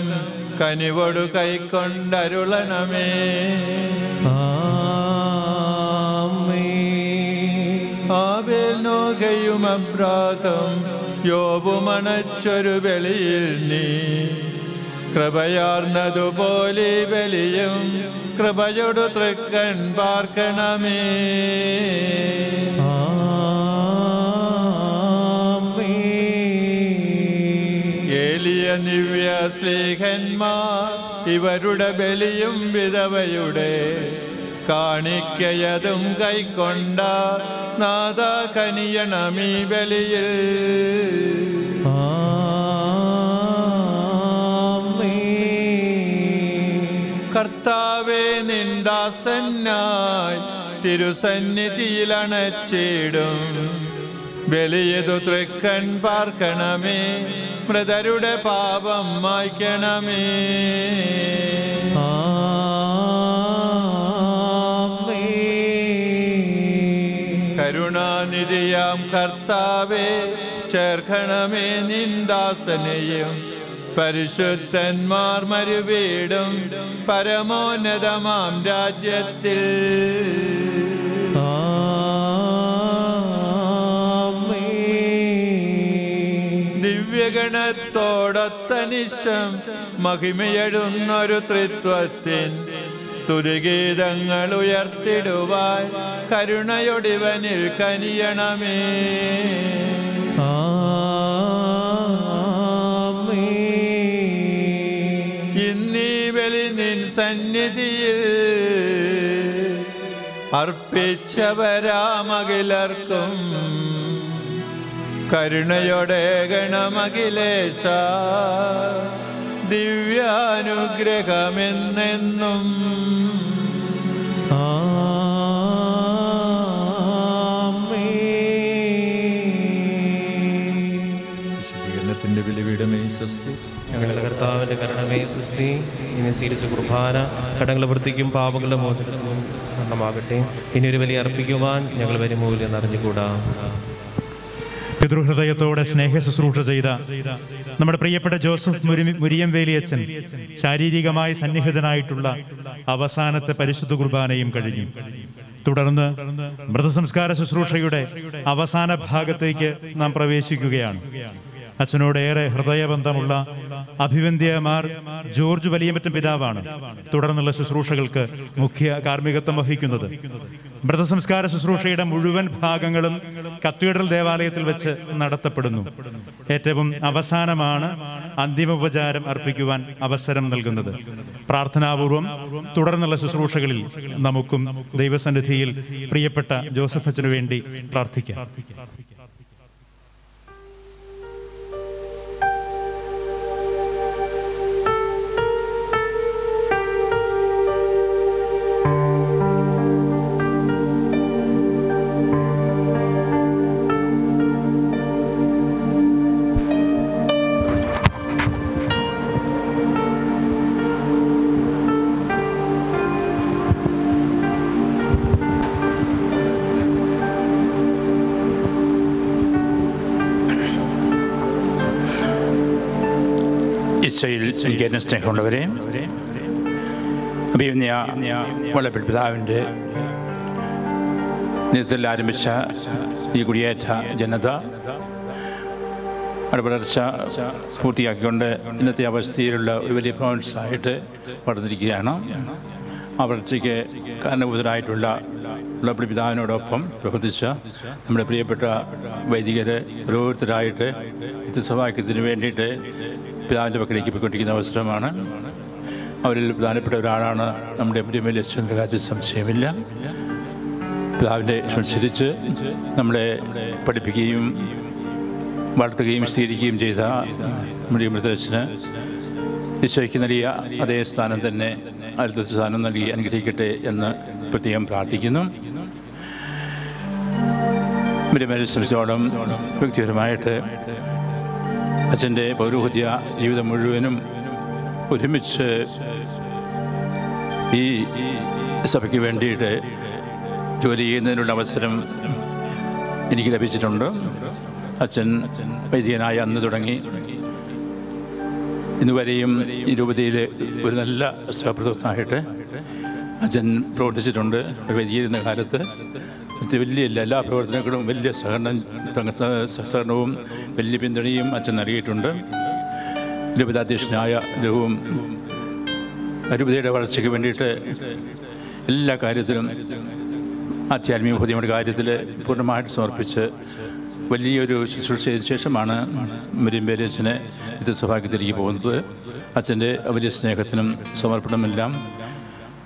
കനിവൊടു കൈക്കൊണ്ടരുളണമേ. ആവേൽ നോകയും യോബുമണച്ചൊരു വെളിയിൽ നീ. കൃപയാർന്നതുപോലെ വലിയും കൃപയൊടു തൃക്കൺ പാർക്കണമേ. ഏലിയ ദിവ്യ സ്ലീഹന്മാർ ഇവരുടെ ബലിയും വിധവയുടെ കാണിക്കയതും കൈക്കൊണ്ട നാദ കനിയണമീ ബലിയിൽ. കർത്താവേ നിന്ദാസന്നായി തിരുസന്നിധിയിൽ ബലിയതു തൃക്കൺ പാർക്കണമേ മൃതരുടെ പാപം മായ്ക്കണമേ. കരുണാനിധിയാം കർത്താവേ ചേർക്കണമേ നിന്ദാസനെയും പരിശുദ്ധന്മാർ മരുവീടും പരമോന്നതമാം രാജ്യത്തിൽ. ദിവ്യഗണത്തോടൊത്തനിശം മഹിമയെഴുന്നൊരു ത്രിത്വത്തിൻ സ്തുതിഗീതങ്ങൾ ഉയർത്തിടുവാൻ കരുണയൊടിവനിൽ കനിയണമേ. ഇന്നീ ബലി നിൻ സന്നിധിയിൽ അർപ്പിച്ചവരാമകിലർക്കും കരുണയോടെ ഗണമഖിലേശ. ദിവ്യാനുഗ്രഹമെന്നെന്നും. വിശദീകരണത്തിന്റെ ബലിപീഠമേ സ്വസ്തി. ഞങ്ങളുടെ കർത്താവിന്റെ കരുണമേ സുസ്തി ഇനി സ്വീകരിച്ച കുർബാന കടങ്ങളെ വൃത്തിക്കും പാപങ്ങളുടെ മോചനത്തിനും കാരണമാകട്ടെ ഇനി ഒരു വലിയ അർപ്പിക്കുവാൻ ഞങ്ങൾ വരുമൂല്യം അറിഞ്ഞുകൂടാ. പിതൃഹൃദയത്തോടെ സ്നേഹ ശുശ്രൂഷ ചെയ്ത നമ്മുടെ പ്രിയപ്പെട്ട ജോസഫ് മുരി മുരിയം വേലിയച്ചൻ ശാരീരികമായി സന്നിഹിതനായിട്ടുള്ള അവസാനത്തെ പരിശുദ്ധ കുർബാനയും കഴിഞ്ഞു. തുടർന്ന് മൃതസംസ്കാര ശുശ്രൂഷയുടെ അവസാന ഭാഗത്തേക്ക് നാം പ്രവേശിക്കുകയാണ്. അച്ഛനോട് ഏറെ ഹൃദയബന്ധമുള്ള അഭിവന്ധ്യമാർ ജോർജ് വലിയമറ്റം പിതാവാണ്. തുടർന്നുള്ള ശുശ്രൂഷകൾക്ക് മുഖ്യ കാർമ്മികത്വം വഹിക്കുന്നത്. മൃതസംസ്കാര ശുശ്രൂഷയുടെ മുഴുവൻ ഭാഗങ്ങളും കത്തീഡ്രൽ ദേവാലയത്തിൽ വെച്ച് നടത്തപ്പെടുന്നു. ഏറ്റവും അവസാനമാണ് അന്തിമോപചാരം അർപ്പിക്കുവാൻ അവസരം നൽകുന്നത്. പ്രാർത്ഥനാപൂർവം തുടർന്നുള്ള ശുശ്രൂഷകളിൽ നമുക്കും ദൈവസന്നിധിയിൽ പ്രിയപ്പെട്ട ജോസഫ് അച്ഛനു വേണ്ടി പ്രാർത്ഥിക്കാം. എന്നെ സ്നേഹമുള്ളവരെ. അഭിമന്യ വള്ളപ്പിൽ പിതാവിന്റെ നേതൃത്വത്തിൽ ആരംഭിച്ച ഈ കുടിയേറ്റ ജനത അടപടർച്ച പൂർത്തിയാക്കിക്കൊണ്ട് ഇന്നത്തെ അവസ്ഥയിലുള്ള വലിയ ആയിട്ട് വളർന്നിരിക്കുകയാണ്. ആ വളർച്ചയ്ക്ക് കാരണഭൂതരായിട്ടുള്ള ഉള്ളപ്പള്ളി പിതാവിനോടൊപ്പം പ്രവർത്തിച്ച നമ്മുടെ പ്രിയപ്പെട്ട വൈദികർ ഓരോരുത്തരായിട്ട് വ്യത്യസ്തവാക്യത്തിന് വേണ്ടിയിട്ട് പിതാവിന്റെ പക്കലേക്ക് പോയിക്കൊണ്ടിരിക്കുന്ന അവസരമാണ്. അവരിൽ പ്രധാനപ്പെട്ട ഒരാളാണ് നമ്മുടെ M D M L S കാര്യത്തിൽ സംശയമില്ല. പിതാവിന്റെ അനുസരിച്ച് നമ്മളെ പഠിപ്പിക്കുകയും വളർത്തുകയും സ്വീകരിക്കുകയും ചെയ്ത നമ്മുടെ മൃതരച്ചന് നിശ്ചയിക്ക് നൽകിയ അതേ സ്ഥാനം തന്നെ അടുത്ത സ്ഥാനം നൽകി അനുഗ്രഹിക്കട്ടെ എന്ന് പ്രത്യേകം പ്രാർത്ഥിക്കുന്നു. മരുമേൽ ശ്രമിച്ചോളം വ്യക്തിപരമായിട്ട് അച്ഛന്റെ പൗരോഹിത്യ ജീവിതം മുഴുവനും ഒരുമിച്ച് ഈ സഭയ്ക്ക് വേണ്ടിയിട്ട് ജോലി ചെയ്യുന്നതിനുള്ള അവസരം എനിക്ക് ലഭിച്ചിട്ടുണ്ട്. അച്ഛൻ വൈദികനായ അന്ന് തുടങ്ങി. ഇന്നുവരെയും ഈ രൂപതയിൽ ഒരു നല്ല സഹപ്രദമായിട്ട് അച്ഛൻ പ്രവർത്തിച്ചിട്ടുണ്ട്. വൈദികരുന്ന കാലത്ത് വലിയ എല്ലാ പ്രവർത്തനങ്ങളും വലിയ സഹകരണം സഹകരണവും വലിയ പിന്തുണയും അച്ഛൻ നൽകിയിട്ടുണ്ട്. രൂപതാധ്യക്ഷനായ ലഘുവും രൂപതയുടെ വളർച്ചയ്ക്ക് വേണ്ടിയിട്ട് എല്ലാ കാര്യത്തിലും ആധ്യാത്മിക ബോധ്യങ്ങളുടെ കാര്യത്തിൽ പൂർണമായിട്ട് സമർപ്പിച്ച് വലിയൊരു ശുശ്രൂഷ ചെയ്ത ശേഷമാണ് മരിയമ്പേരി അച്ഛനെ ഇത് സഭാഗ്യത്തിലേക്ക് പോകുന്നത്. അച്ഛന്റെ വലിയ സ്നേഹത്തിനും സമർപ്പണമെല്ലാം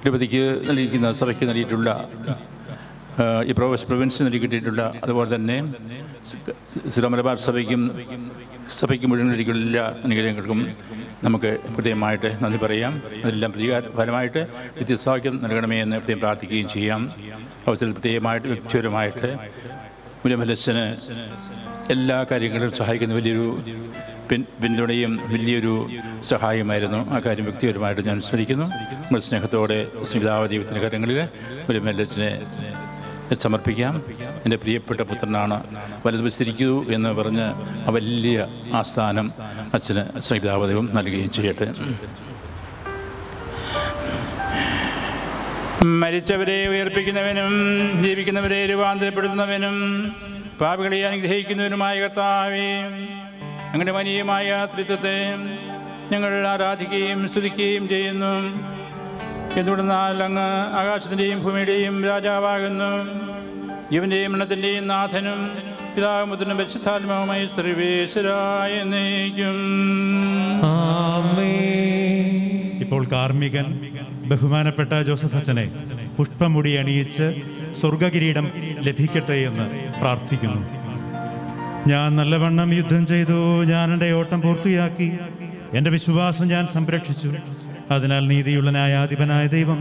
രൂപതയ്ക്ക് നൽകിയിരിക്കുന്ന സഭയ്ക്ക് നൽകിയിട്ടുള്ള ഈ പ്രൊവസ് പ്രൊവിൻസിന് നൽകി കിട്ടിയിട്ടുള്ള അതുപോലെ തന്നെ സിറമലബാർ സഭയ്ക്കും സഭയ്ക്ക് മുഴുവൻ നൽകിയുള്ള അനുഗ്രഹങ്ങൾക്കും നമുക്ക് പ്രത്യേകമായിട്ട് നന്ദി പറയാം. അതെല്ലാം പ്രതികാരപരമായിട്ട് വ്യത്യസ്തവാക്യം നൽകണമേ എന്ന് പ്രത്യേകം പ്രാർത്ഥിക്കുകയും ചെയ്യാം. അവസരത്തിൽ പ്രത്യേകമായിട്ട് വ്യക്തിപരമായിട്ട് മുലമലസിന് എല്ലാ കാര്യങ്ങളിലും സഹായിക്കുന്ന വലിയൊരു പിൻ പിന്തുണയും വലിയൊരു സഹായമായിരുന്നു. ആ കാര്യം വ്യക്തിപരമായിട്ട് ഞാൻ സ്മരിക്കുന്നു. നമ്മുടെ സ്നേഹത്തോടെ സ്മിതാവ ദൈവത്തിന്റെ കാര്യങ്ങളിൽ മുലമലച്ചനെ സമർപ്പിക്കാം. എന്റെ പ്രിയപ്പെട്ട പുത്രനാണ് വലതുവശത്തിരിക്കൂ എന്ന് പറഞ്ഞ് ആ വലിയ ആസ്ഥാനം അച്ഛന് സ്നേഹിതാവതവും നൽകുകയും ചെയ്യട്ടെ. മരിച്ചവരെ ഉയർപ്പിക്കുന്നവനും ജീവിക്കുന്നവരെ രൂപാന്തരപ്പെടുത്തുന്നവനും പാപികളെ അനുഗ്രഹിക്കുന്നവനുമായ കർത്താവേ ഞങ്ങളുടെ മനീയമായ ത്രിത്വത്തെ ഞങ്ങൾ ആരാധിക്കുകയും സ്തുതിക്കുകയും ചെയ്യുന്നു. എന്തുകൊണ്ടെന്നാൽ അങ്ങ് ആകാശത്തിന്റെയും ഭൂമിയുടെയും രാജാവാകുന്നു. ജീവന്റെയും എണ്ണത്തിന്റെയും നാഥനും പിതാവും വെച്ചാത്മാവുമായി പരിശുദ്ധാത്മാവുമായി സർവേശ്വരായ നയിക്കും ഇപ്പോൾ കാർമ്മികൻ ബഹുമാനപ്പെട്ട ജോസഫ് അച്ഛനെ പുഷ്പമുടി അണിയിച്ച് സ്വർഗകിരീടം ലഭിക്കട്ടെ എന്ന് പ്രാർത്ഥിക്കുന്നു. ഞാൻ നല്ലവണ്ണം യുദ്ധം ചെയ്തു ഞാൻ എന്റെ ഓട്ടം പൂർത്തിയാക്കി എന്റെ വിശ്വാസം ഞാൻ സംരക്ഷിച്ചു. അതിനാൽ നീതിയുള്ളനായ ന്യായാധിപനായ ദൈവം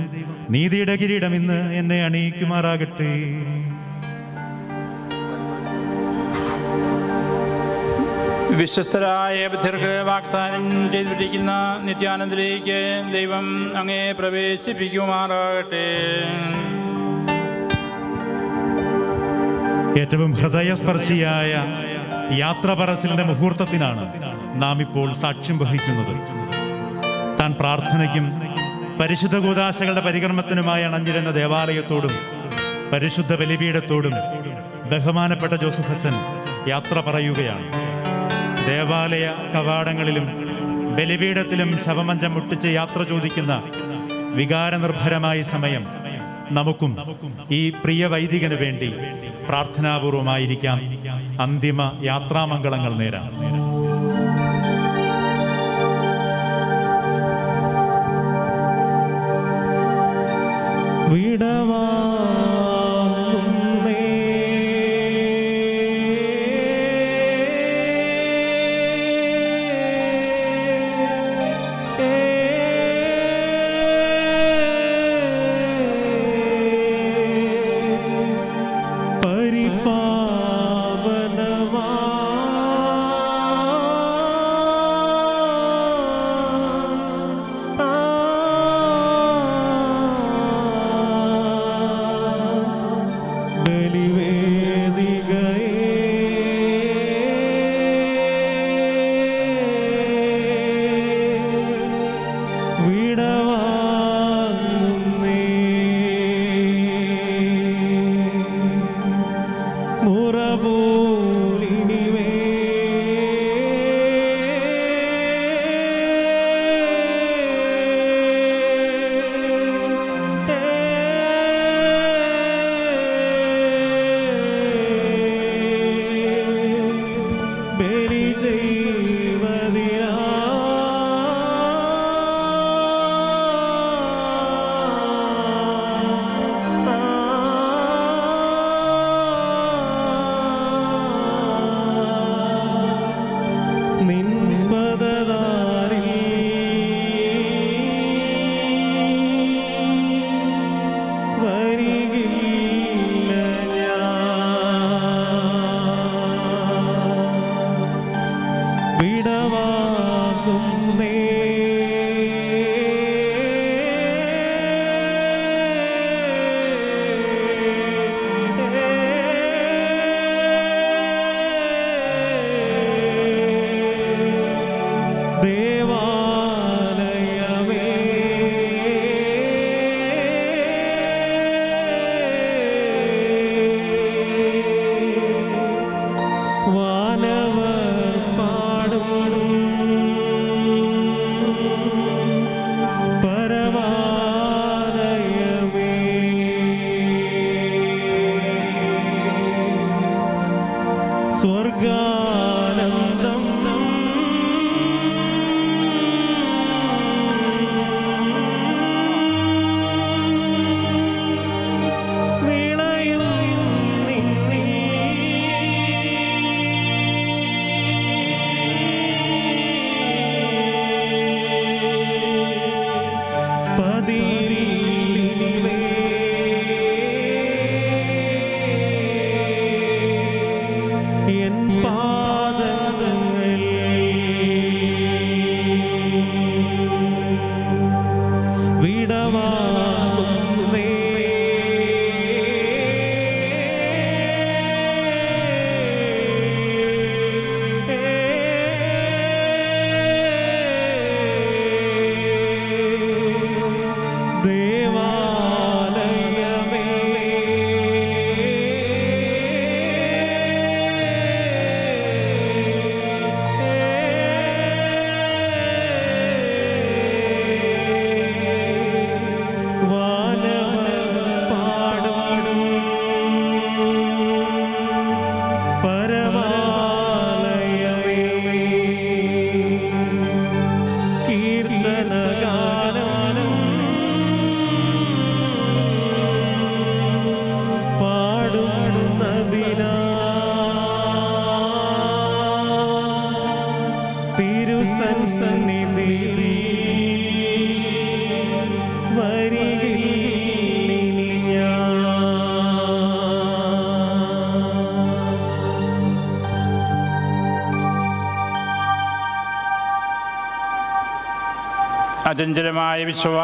നീതിയുടെ കിരീടം ഇന്ന് എന്നെ അണിയിക്കുമാറാകട്ടെ. വിശ്വസ്തരായ ബുദ്ധർക്ക് വാഗ്ദാനം ചെയ്തിരിക്കുന്ന നിത്യാനന്ദിലേക്ക് ദൈവം അങ്ങേ പ്രവേശിപ്പിക്കുമാറാകട്ടെ. ഏറ്റവും ഹൃദയസ്പർശിയായ യാത്ര പറച്ചിലിന്റെ മുഹൂർത്തത്തിനാണ് നാം ഇപ്പോൾ സാക്ഷ്യം വഹിക്കുന്നത്. താൻ പ്രാർത്ഥനയ്ക്കും പരിശുദ്ധ കൂതാശകളുടെ പരികർമ്മത്തിനുമായി അണഞ്ഞിരുന്ന ദേവാലയത്തോടും പരിശുദ്ധ ബലിപീഠത്തോടും ബഹുമാനപ്പെട്ട ജോസഫ് അച്ഛൻ യാത്ര പറയുകയാണ്. ദേവാലയ കവാടങ്ങളിലും ബലിപീഠത്തിലും ശവമഞ്ചം മുട്ടിച്ച് യാത്ര ചോദിക്കുന്ന വികാരനിർഭരമായ സമയം നമുക്കും ഈ പ്രിയ വൈദികന് വേണ്ടി പ്രാർത്ഥനാപൂർവമായിരിക്കാം. അന്തിമ യാത്രാമംഗളങ്ങൾ നേരാം. விடவா?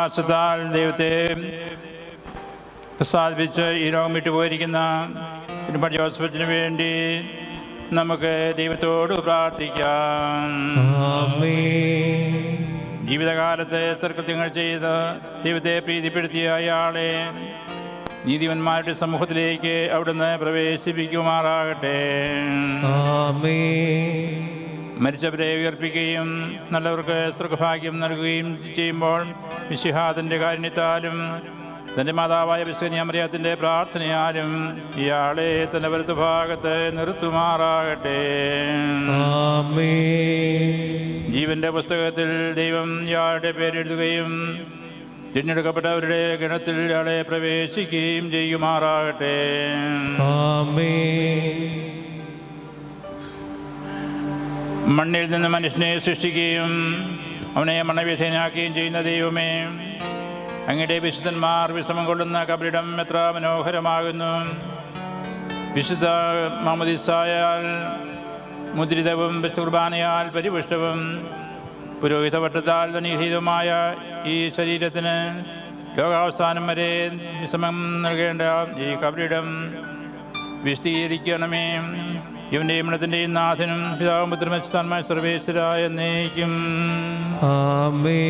വിശ്വാസത്താൽ ദൈവത്തെ പ്രസാദിപ്പിച്ച് ഈ രോഗം വിട്ടുപോയിരിക്കുന്ന തിരുപ്പതി ജോസഫിന് വേണ്ടി നമുക്ക് ദൈവത്തോട് പ്രാർത്ഥിക്കാം. ജീവിതകാലത്ത് സൽകൃത്യങ്ങൾ ചെയ്ത് ദൈവത്തെ പ്രീതിപ്പെടുത്തിയ അയാളെ നീതിവന്മാരുടെ സമൂഹത്തിലേക്ക് അവിടുന്ന് പ്രവേശിപ്പിക്കുമാറാകട്ടെ. മരിച്ചവരെ ഉയർപ്പിക്കുകയും നല്ലവർക്ക് സുഖഭാഗ്യം നൽകുകയും ചെയ്യുമ്പോൾ വിശിഹാദിന്റെ കാരുണ്യത്താലും തന്റെ മാതാവായ വിശ്വനിയമറിയത്തിന്റെ പ്രാർത്ഥനയാലും ഇയാളെ തന്റെ വലതുഭാഗത്ത് നിർത്തുമാറാകട്ടെ. ജീവന്റെ പുസ്തകത്തിൽ ദൈവം ഇയാളുടെ പേരെഴുതുകയും തിരഞ്ഞെടുക്കപ്പെട്ടവരുടെ ഗണത്തിൽ ഇയാളെ പ്രവേശിക്കുകയും ചെയ്യുമാറാകട്ടെ. മണ്ണിൽ നിന്ന് മനുഷ്യനെ സൃഷ്ടിക്കുകയും അവനെ മണവിധേനാക്കുകയും ചെയ്യുന്ന ദൈവമേ അങ്ങയുടെ വിശുദ്ധന്മാർ വിശ്രമം കൊള്ളുന്ന കബരിടം എത്ര മനോഹരമാകുന്നു. വിശുദ്ധ മാമദിസായാൽ മുദ്രിതവും കുർബാനയാൽ പരിപുഷ്ടവും പുരോഹിത വട്ടത്താൽ നിഹിതമായ ഈ ശരീരത്തിന് ലോകാവസാനം വരെ വിശ്രമം നൽകേണ്ട ഈ കബരിടം വിശദീകരിക്കണമേ. ഇവന്റെയും ഇണത്തിന്റെയും നാഥനും പിതാവും പുത്രമസ്ഥാനമായ സർവേശ്വരായ എന്നേക്കും. ആമേ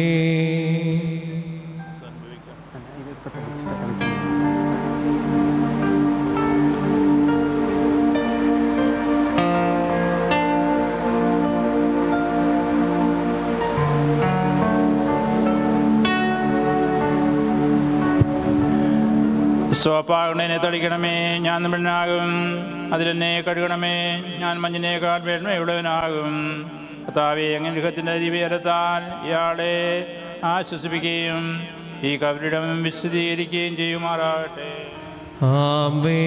സോപ്പാകുന്നതിനെ തളിക്കണമേ. ഞാൻ നമ്മളിനാകും അതിലെന്നെ കഴുകണമേ. ഞാൻ മഞ്ഞിനേക്കാൾ വേണ്മയുള്ളവനാകും കർത്താവെ അങ്ങനെ ഗൃഹത്തിന്റെ ദിവ്യരത്താൽ ഇയാളെ ആശ്വസിപ്പിക്കുകയും ഈ കവരിടം വിശദീകരിക്കുകയും ചെയ്യുമാറാകട്ടെ. ആമേ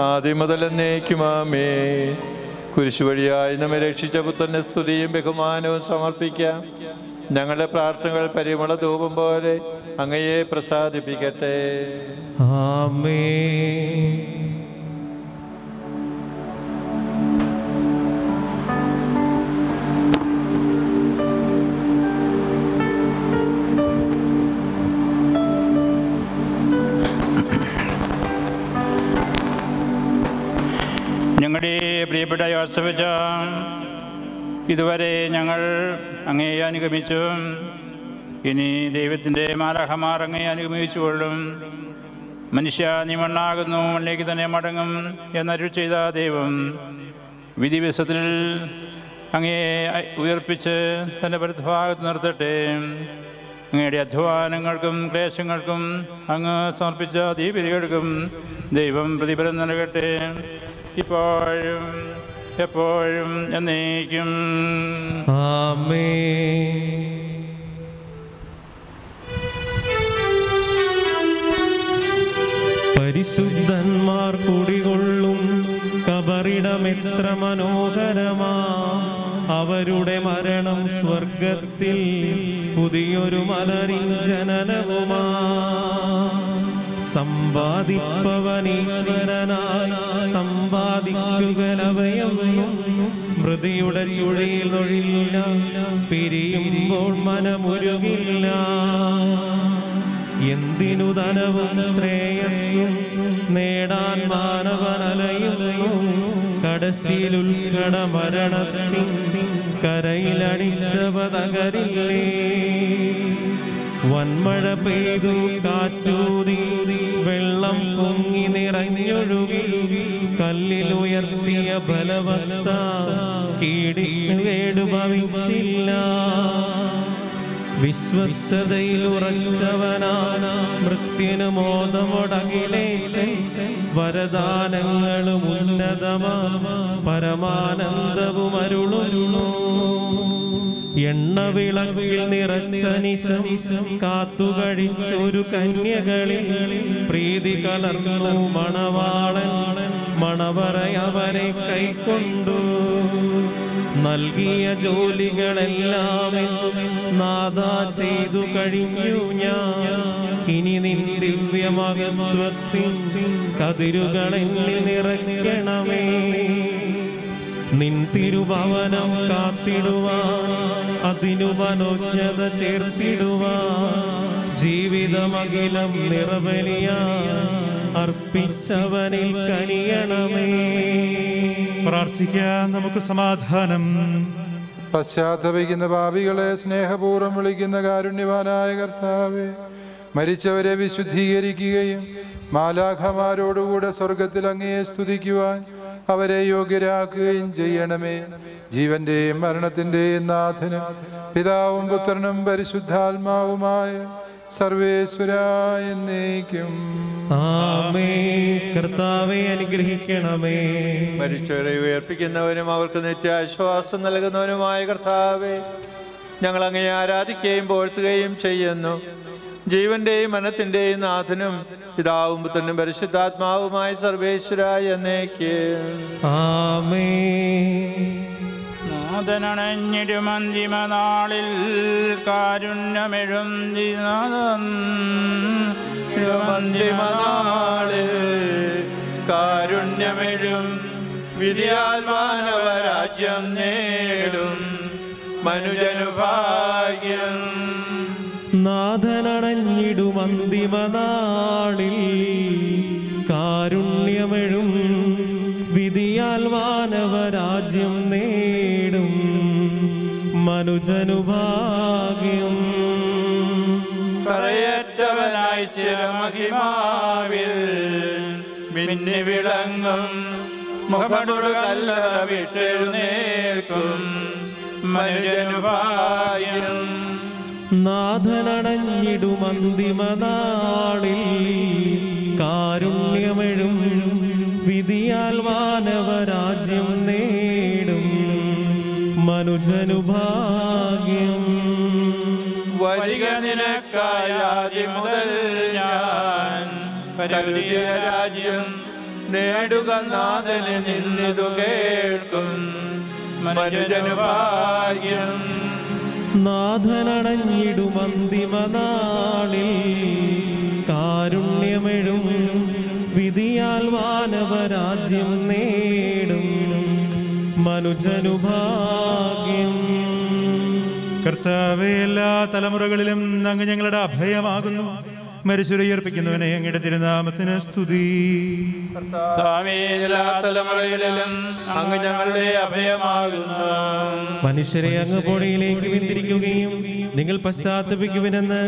ആദ്യം മുതൽ കുരിശു വഴിയായി നമ്മെ രക്ഷിച്ച പുത്രനെ സ്തുതിയും ബഹുമാനവും സമർപ്പിക്കാം. ഞങ്ങളുടെ പ്രാർത്ഥനകൾ പരിമള ധൂപം പോലെ അങ്ങയെ പ്രസാദിപ്പിക്കട്ടെ. ആമേ ഞങ്ങളുടെ പ്രിയപ്പെട്ട യോസഫച്ച ഇതുവരെ ഞങ്ങൾ അങ്ങേ അനുഗമിച്ചു ഇനി ദൈവത്തിന്റെ മാലഹമാർ അങ്ങേ അനുഗമിച്ചുകൊള്ളും. മനുഷ്യ നീ മണ്ണാകുന്നു മണ്ണിലേക്ക് തന്നെ മടങ്ങും എന്നരുൾ ചെയ്ത ദൈവം വിധിവ്യസത്തിൽ അങ്ങേ ഉയർപ്പിച്ച് തന്റെ പരിഭാഗത്ത് നിർത്തട്ടെ. അങ്ങയുടെ അധ്വാനങ്ങൾക്കും ക്ലേശങ്ങൾക്കും അങ്ങ് സമർപ്പിച്ച ദീപിരികൾക്കും ദൈവം പ്രതിഫലം നൽകട്ടെ. ഇപ്പോഴും എപ്പോഴും എന്നേക്കും. ആമേ. പരിശുദ്ധന്മാർ കുടികൊള്ളും കബറിടമെത്ര മനോഹരമാ. അവരുടെ മരണം സ്വർഗത്തിൽ പുതിയൊരു മലരിൻ ജനനവുമാ സമ്പാദിപ്പവനീശ്വരനായി സമ്പാദിക്കുകലവയം മൃതിയുടെ ചുഴിയിൽ ഒഴിയില്ല പിരിയുമ്പോൾ മനമുരുകില്ല. എന്തിനു ധനവും ശ്രേയസ്സും നേടാൻ മാനവനലയുകയും കടസിൽ ഉൾക്കട മരണത്തിൻ കരയിലടിച്ചവ തകരില്ലേ? വൻമഴ പെയ്തു കാറ്റൂതി വെള്ളം പൊങ്ങി നിറഞ്ഞൊഴുകി കല്ലിലുയർത്തിയ ബലവത്ത കീടി ഭവിച്ചില്ല. വിശ്വസ്തതയിൽ ഉറച്ചവനാ മൃത്യനു മോദമൊടകിലേശൻ വരദാനങ്ങളും ഉന്നതമാ പരമാനന്ദവും അരുളുന്നു. എണ്ണ വിളക്കിൽ നിറച്ച നിശം കാത്തുകഴിച്ചൊരു കന്യകളിൽ പ്രീതി കലർന്നു മണവാളൻ മണവറയവരെ കൈക്കൊണ്ടു. നൽകിയ ജോലികളെല്ലാം നാദാ ചെയ്തു കഴിഞ്ഞു ഞാൻ. ഇനി നിൻ ദിവ്യമകത്വത്തിൻ കതിരുകളെ നിറയ്ക്കണമേ. നിൻ തിരുഭവനം കാത്തിടുവാൻ അതിനു മനോജ്ഞത ചേർത്തിടുവാൻ ജീവിതമകിലം നിറവലിയ അർപ്പിച്ചവനിൽ കനിയണമേ. പ്രാർത്ഥിക്കാം നമുക്ക് സമാധാനം. പശ്ചാത്തപിക്കുന്ന പാപികളെ സ്നേഹപൂർവം വിളിക്കുന്ന കാരുണ്യവാനായ കർത്താവെ മരിച്ചവരെ വിശുദ്ധീകരിക്കുകയും മാലാഖമാരോടുകൂടെ സ്വർഗത്തിൽ അങ്ങയെ സ്തുതിക്കുവാൻ അവരെ യോഗ്യരാക്കുകയും ചെയ്യണമേ. ജീവന്റെയും മരണത്തിന്റെയും നാഥനും പിതാവും പുത്രനും പരിശുദ്ധാത്മാവുമായ സർവേശ്വരായ എന്നേക്കും. ആമേ കർത്താവെ അനുഗ്രഹിക്കണമേ. മരിച്ചവരെ ഉയർപ്പിക്കുന്നവനും അവർക്ക് നിത്യാശ്വാസം നൽകുന്നവനുമായ കർത്താവേ ഞങ്ങൾ അങ്ങയെ ആരാധിക്കുകയും പോഴ്ത്തുകയും ചെയ്യുന്നു. ജീവന്റെയും മനത്തിന്റെയും നാഥനും പിതാവും പുത്രനും പരിശുദ്ധാത്മാവുമായ സർവേശ്വരായ എന്നേക്ക്. ആമേ നാഥനണഞ്ഞിടുമന്തിമ നാളിൽ കാരുണ്യമെഴും കാരുണ്യമെഴും. വിധിയാത്മാനവരാജ്യം നേടും. മനുജനു ഭാഗ്യം നാഥനണഞ്ഞിടും അന്തിമനാളിൽ. കാരുണ്യമെഴും വിധിയാൽ വാനവരാജ്യം നേടും. മനുജനുഭാഗ്യം പറയറ്റവനായി ചിരമഹിമാവിൽ മിന്നി വിളങ്ങും മുഖമുടുകല്ല വിട്ടെഴുന്നേൽക്കും മനുജനു ഭാഗ്യം അന്തിമനാളിൽ. കാരുണ്യമെഴും വിധിയാൽ വാനവരാജ്യം നേടും. മനുജനുഭാഗ്യം. വരിക നിനക്കായാതി മുതൽ ഞാൻ. രാജ്യം നേടുക നാഥന് നിന്നിതു കേൾക്കും. മനുജനു അന്തിമനാളിൽ. കാരുണ്യമെഴും വിധിയാൽ വാനവരാജ്യം നേടും. മനുജനുഭാഗ്യം. കർത്താവേ എല്ലാ തലമുറകളിലും അങ്ങ് ഞങ്ങളുടെ അഭയമാകുന്നു. മരിച്ചുരയർപ്പിക്കുന്നവനെ അങ്ങയുടെ തിരുനാമത്തിന് സ്തുതി. സ്വാമി എല്ലാ തലമുറകളിലും അങ്ങ് ഞങ്ങളുടെ അഭയമാകുന്നു. മനുഷ്യരെ അങ്ങ് പൊടിയിലേക്ക് വിന്തിരിക്കുകയും നിങ്ങൾ പശ്ചാത്തപിക്കുവിനെന്ന്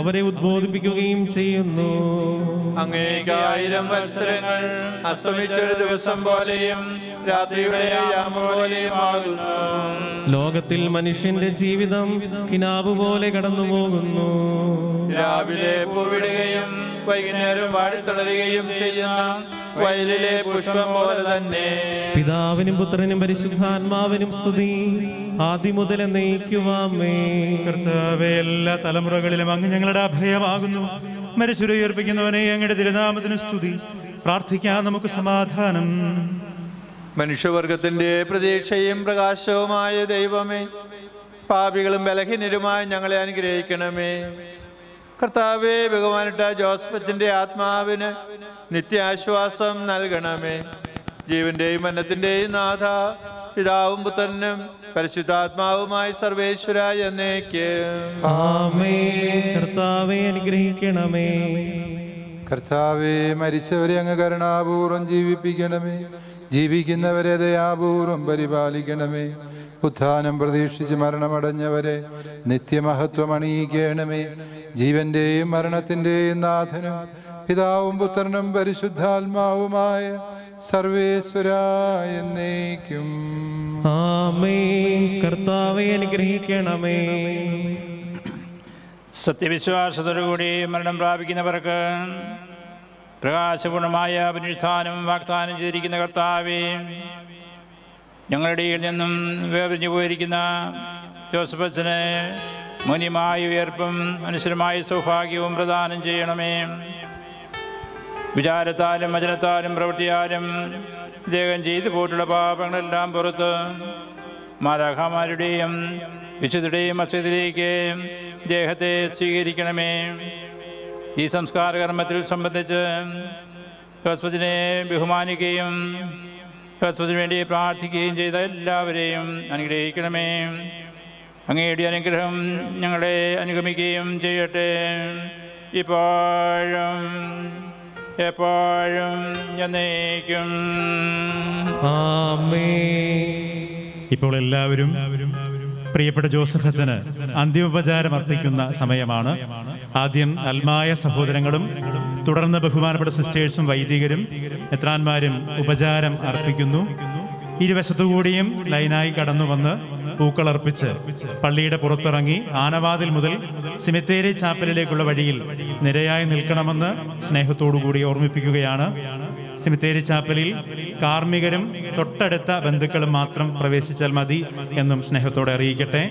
അവരെ ഉദ്ബോധിപ്പിക്കുകയും ചെയ്യുന്നു. അങ്ങേക്ക് ആയിരം വത്സരങ്ങൾ അസ്തമിച്ചൊരു ദിവസം പോലെയും രാത്രിയുടെ യാമം പോലെയും ആകുന്നു ലോകത്തിൽ മനുഷ്യന്റെ ജീവിതം കിനാവ് പോലെ കടന്നു പോകുന്നു രാവിലെ പൂവിടുകയും വൈകുന്നേരം വാടിത്തളരുകയും ചെയ്യുന്ന വയലിലെ പുഷ്പം പോലെ തന്നെ. പിതാവിനും പുത്രനും പരിശുദ്ധാത്മാവിനും സ്തുതി. ആദ്യം മുതൽ നയിക്കുവാമേ കർത്താവെ എല്ലാ തലമുറകളിലും അങ്ങ് ഞങ്ങളുടെ അഭയമാകുന്നു. മരിച്ചുരുയർപ്പിക്കുന്നവനെ അങ്ങയുടെ തിരുനാമത്തിന് സ്തുതി. പ്രാർത്ഥിക്കാൻ നമുക്ക് സമാധാനം. മനുഷ്യവർഗത്തിന്റെ പ്രതീക്ഷയും പ്രകാശവുമായ ദൈവമേ പാപികളും ബലഹീനരുമായി ഞങ്ങളെ അനുഗ്രഹിക്കണമേ. കർത്താവെ ബഹുമാനിട്ട ജോസഫത്തിന്റെ ആത്മാവിന് നിത്യാശ്വാസം നൽകണമേ. ജീവന്റെയും മന്നത്തിന്റെയും നാഥ പിതാവും പുത്രനും പരിശുദ്ധാത്മാവുമായി സർവേശ്വര എന്നേക്ക്. ആമേ കർത്താവെ അനുഗ്രഹിക്കണമേ. കർത്താവെ മരിച്ചവരെ അങ്ങ് കരുണാപൂർവം ജീവിപ്പിക്കണമേ. ജീവിക്കുന്നവരെ ദയാപൂർവം പരിപാലിക്കണമേ. ഉത്ഥാനം പ്രതീക്ഷിച്ച് മരണമടഞ്ഞവരെ നിത്യമഹത്വം അണിയിക്കണമേ. ജീവന്റെയും മരണത്തിന്റെയും നാഥനും പിതാവും പുത്രനും പരിശുദ്ധാത്മാവുമായ സർവേശ്വരായ എന്നേക്കും. ആമേ കർത്താവെ അനുഗ്രഹിക്കണമേ. സത്യവിശ്വാസത്തോടുകൂടി മരണം പ്രാപിക്കുന്നവർക്ക് പ്രകാശപൂർണമായ പുനരുത്ഥാനം വാഗ്ദാനം ചെയ്തിരിക്കുന്ന കർത്താവേ ഞങ്ങളുടെ ഇടയിൽ നിന്നും വേർപിരിഞ്ഞു പോയിരിക്കുന്ന ജോസഫസിന് മുനിമായ ഉയർപ്പും മനുഷ്യരുമായ സൗഭാഗ്യവും പ്രദാനം ചെയ്യണമേ. വിചാരത്താലും വചനത്താലും പ്രവൃത്തിയാലും ഇദ്ദേഹം ചെയ്തു പോയിട്ടുള്ള പാപങ്ങളെല്ലാം പുറത്ത് മാതാഖാമാരുടെയും വിശുദ്ധയുടെയും മസ്ജിദിലേക്ക് ദേഹത്തെ സ്വീകരിക്കണമേ. ഈ സംസ്കാര കർമ്മത്തിൽ സംബന്ധിച്ച് ബഹുമാനിക്കുകയും ഹോസ്പസിന് വേണ്ടി പ്രാർത്ഥിക്കുകയും ചെയ്ത എല്ലാവരെയും അനുഗ്രഹിക്കണമേ. അങ്ങയുടെ അനുഗ്രഹം ഞങ്ങളെ അനുഗമിക്കുകയും ചെയ്യട്ടെ. ഇപ്പോഴും എപ്പോഴും എന്നേക്കും. ഇപ്പോൾ എല്ലാവരും പ്രിയപ്പെട്ട ജോസഫ് അച്ഛന് അന്ത്യോപചാരം അർപ്പിക്കുന്ന സമയമാണ്. ആദ്യം അൽമായ സഹോദരങ്ങളും തുടർന്ന് ബഹുമാനപ്പെട്ട സിസ്റ്റേഴ്സും വൈദികരും എത്രാന്മാരും ഉപചാരം അർപ്പിക്കുന്നു. ഇരുവശത്തുകൂടിയും ലൈനായി കടന്നു വന്ന് പൂക്കളർപ്പിച്ച് പള്ളിയുടെ പുറത്തിറങ്ങി ആനവാതിൽ മുതൽ സിമിത്തേരി ചാപ്പലിലേക്കുള്ള വഴിയിൽ നിരയായി നിൽക്കണമെന്ന് സ്നേഹത്തോടുകൂടി ഓർമ്മിപ്പിക്കുകയാണ്. സിമിത്തേരി ചാപ്പലിൽ കാർമ്മികരും തൊട്ടടുത്ത ബന്ധുക്കളും മാത്രം പ്രവേശിച്ചാൽ മതി എന്നും സ്നേഹത്തോടെ അറിയിക്കട്ടെ.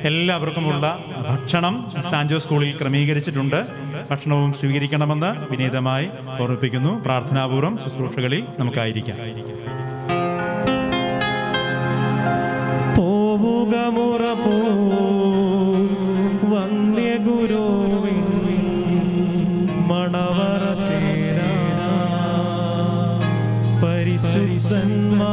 എല്ലാവർക്കുമുള്ള ഭക്ഷണം സാൻജോ സ്കൂളിൽ ക്രമീകരിച്ചിട്ടുണ്ട്. ഭക്ഷണവും സ്വീകരിക്കണമെന്ന് വിനീതമായി ഓർമ്മിപ്പിക്കുന്നു. പ്രാർത്ഥനാപൂർവം ശുശ്രൂഷകളിൽ നമുക്കായിരിക്കാം. പോവുക മുറപോ വന്ദ്യ മണവറ പരിശുദ്ധന്മാ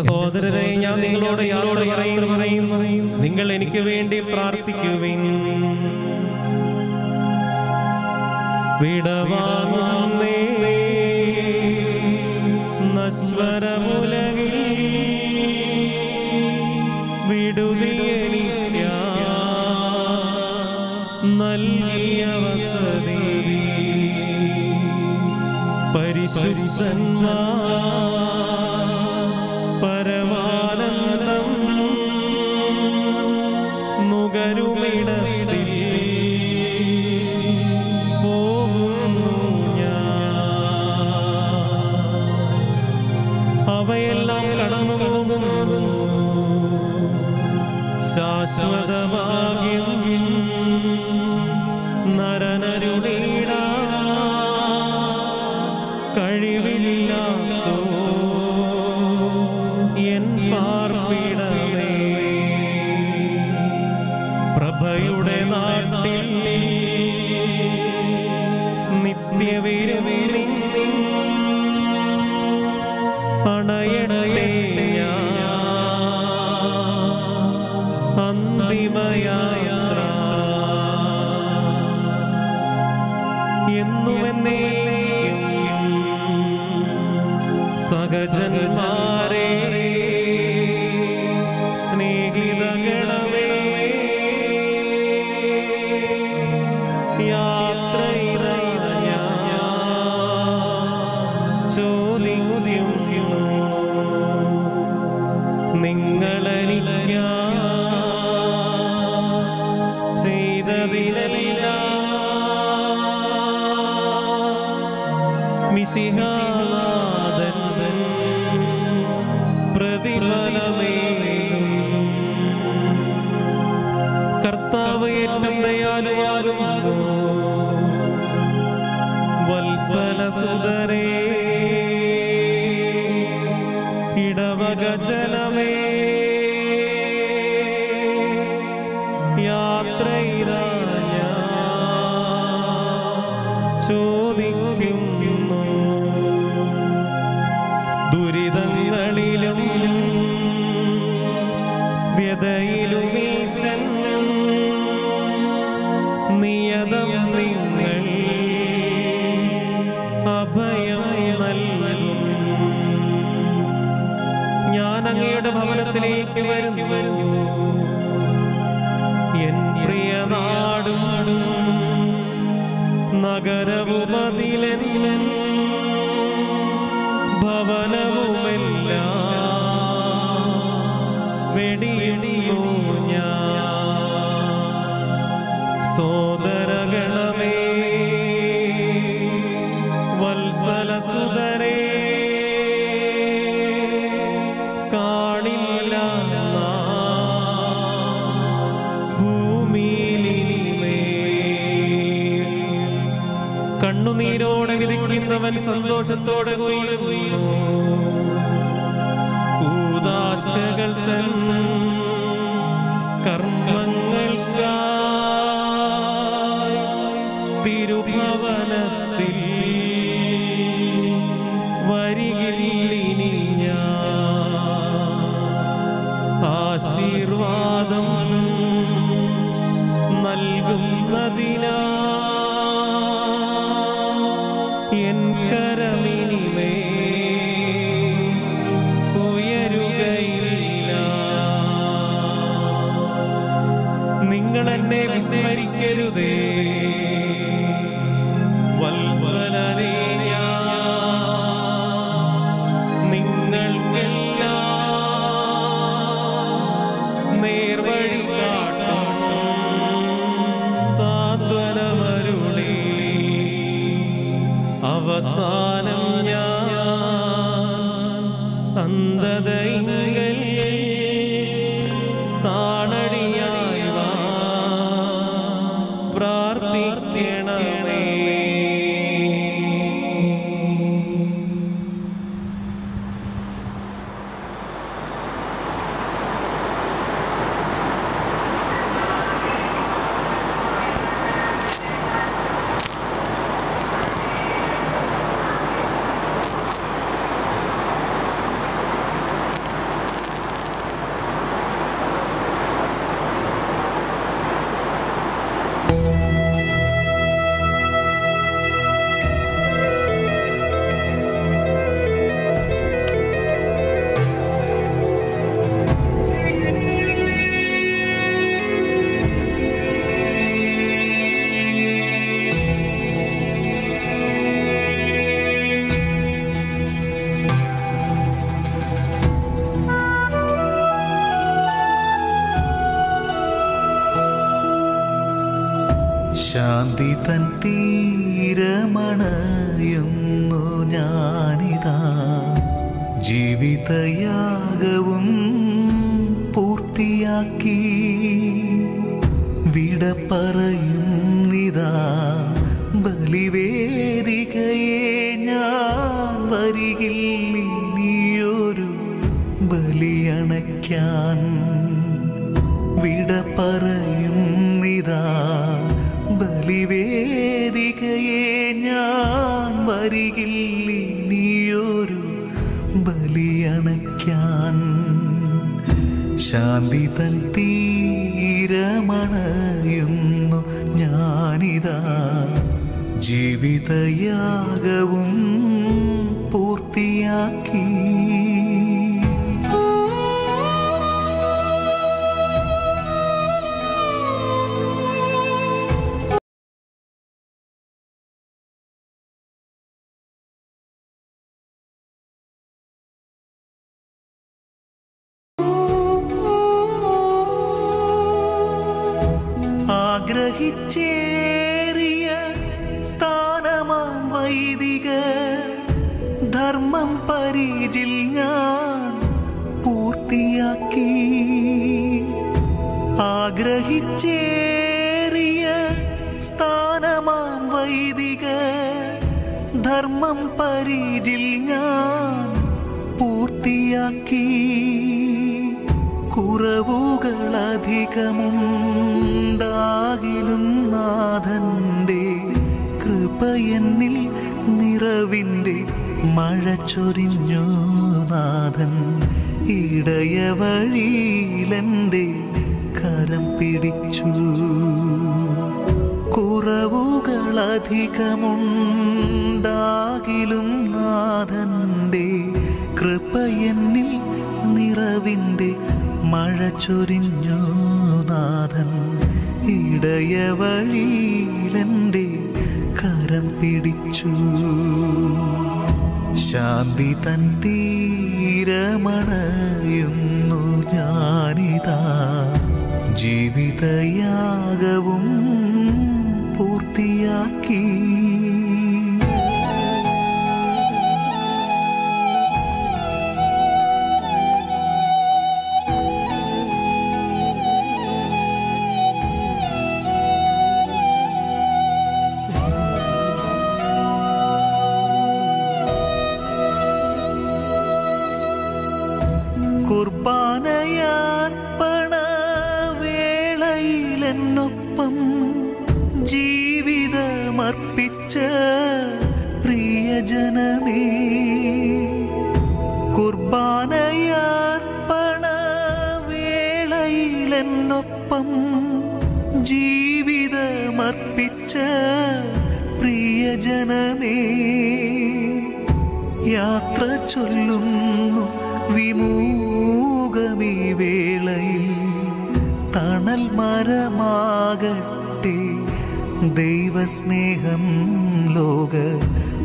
എന്റെ സന്തോഷത്തോടെ എന്നിൽ നിറവിന്റെ മഴ ചൊരിഞ്ഞു നാഥൻ. ഇടയ കരം പിടിച്ചു. ശാന്തി തൻ തീരമണയുന്നു ഞാനിതാ. ജീവിതയാകവും പൂർത്തിയാക്കി ദൈവസ്നേഹം ലോക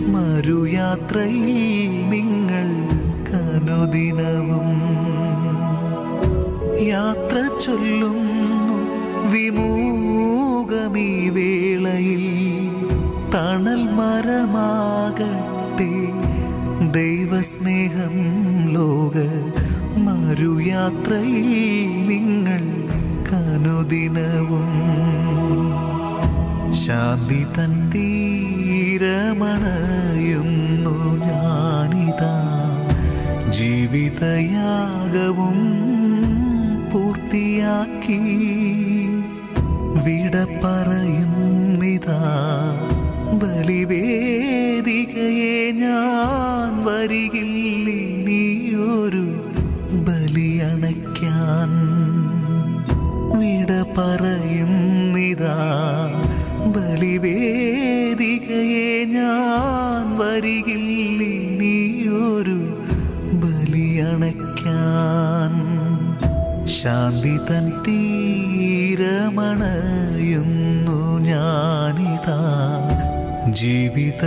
മരുയാത്രയിൽ നിങ്ങൾ കനുദിനവും യാത്ര ചൊല്ലുന്നു വിമൂകമീ വേളയിൽ തണൽ മരമാകട്ടെ. ദൈവസ്നേഹം ലോക മരുയാത്രയിൽ ശാന്തി തൻ തീരമണയുന്നു ഞാനിതാ. ജീവിതയാ जीवित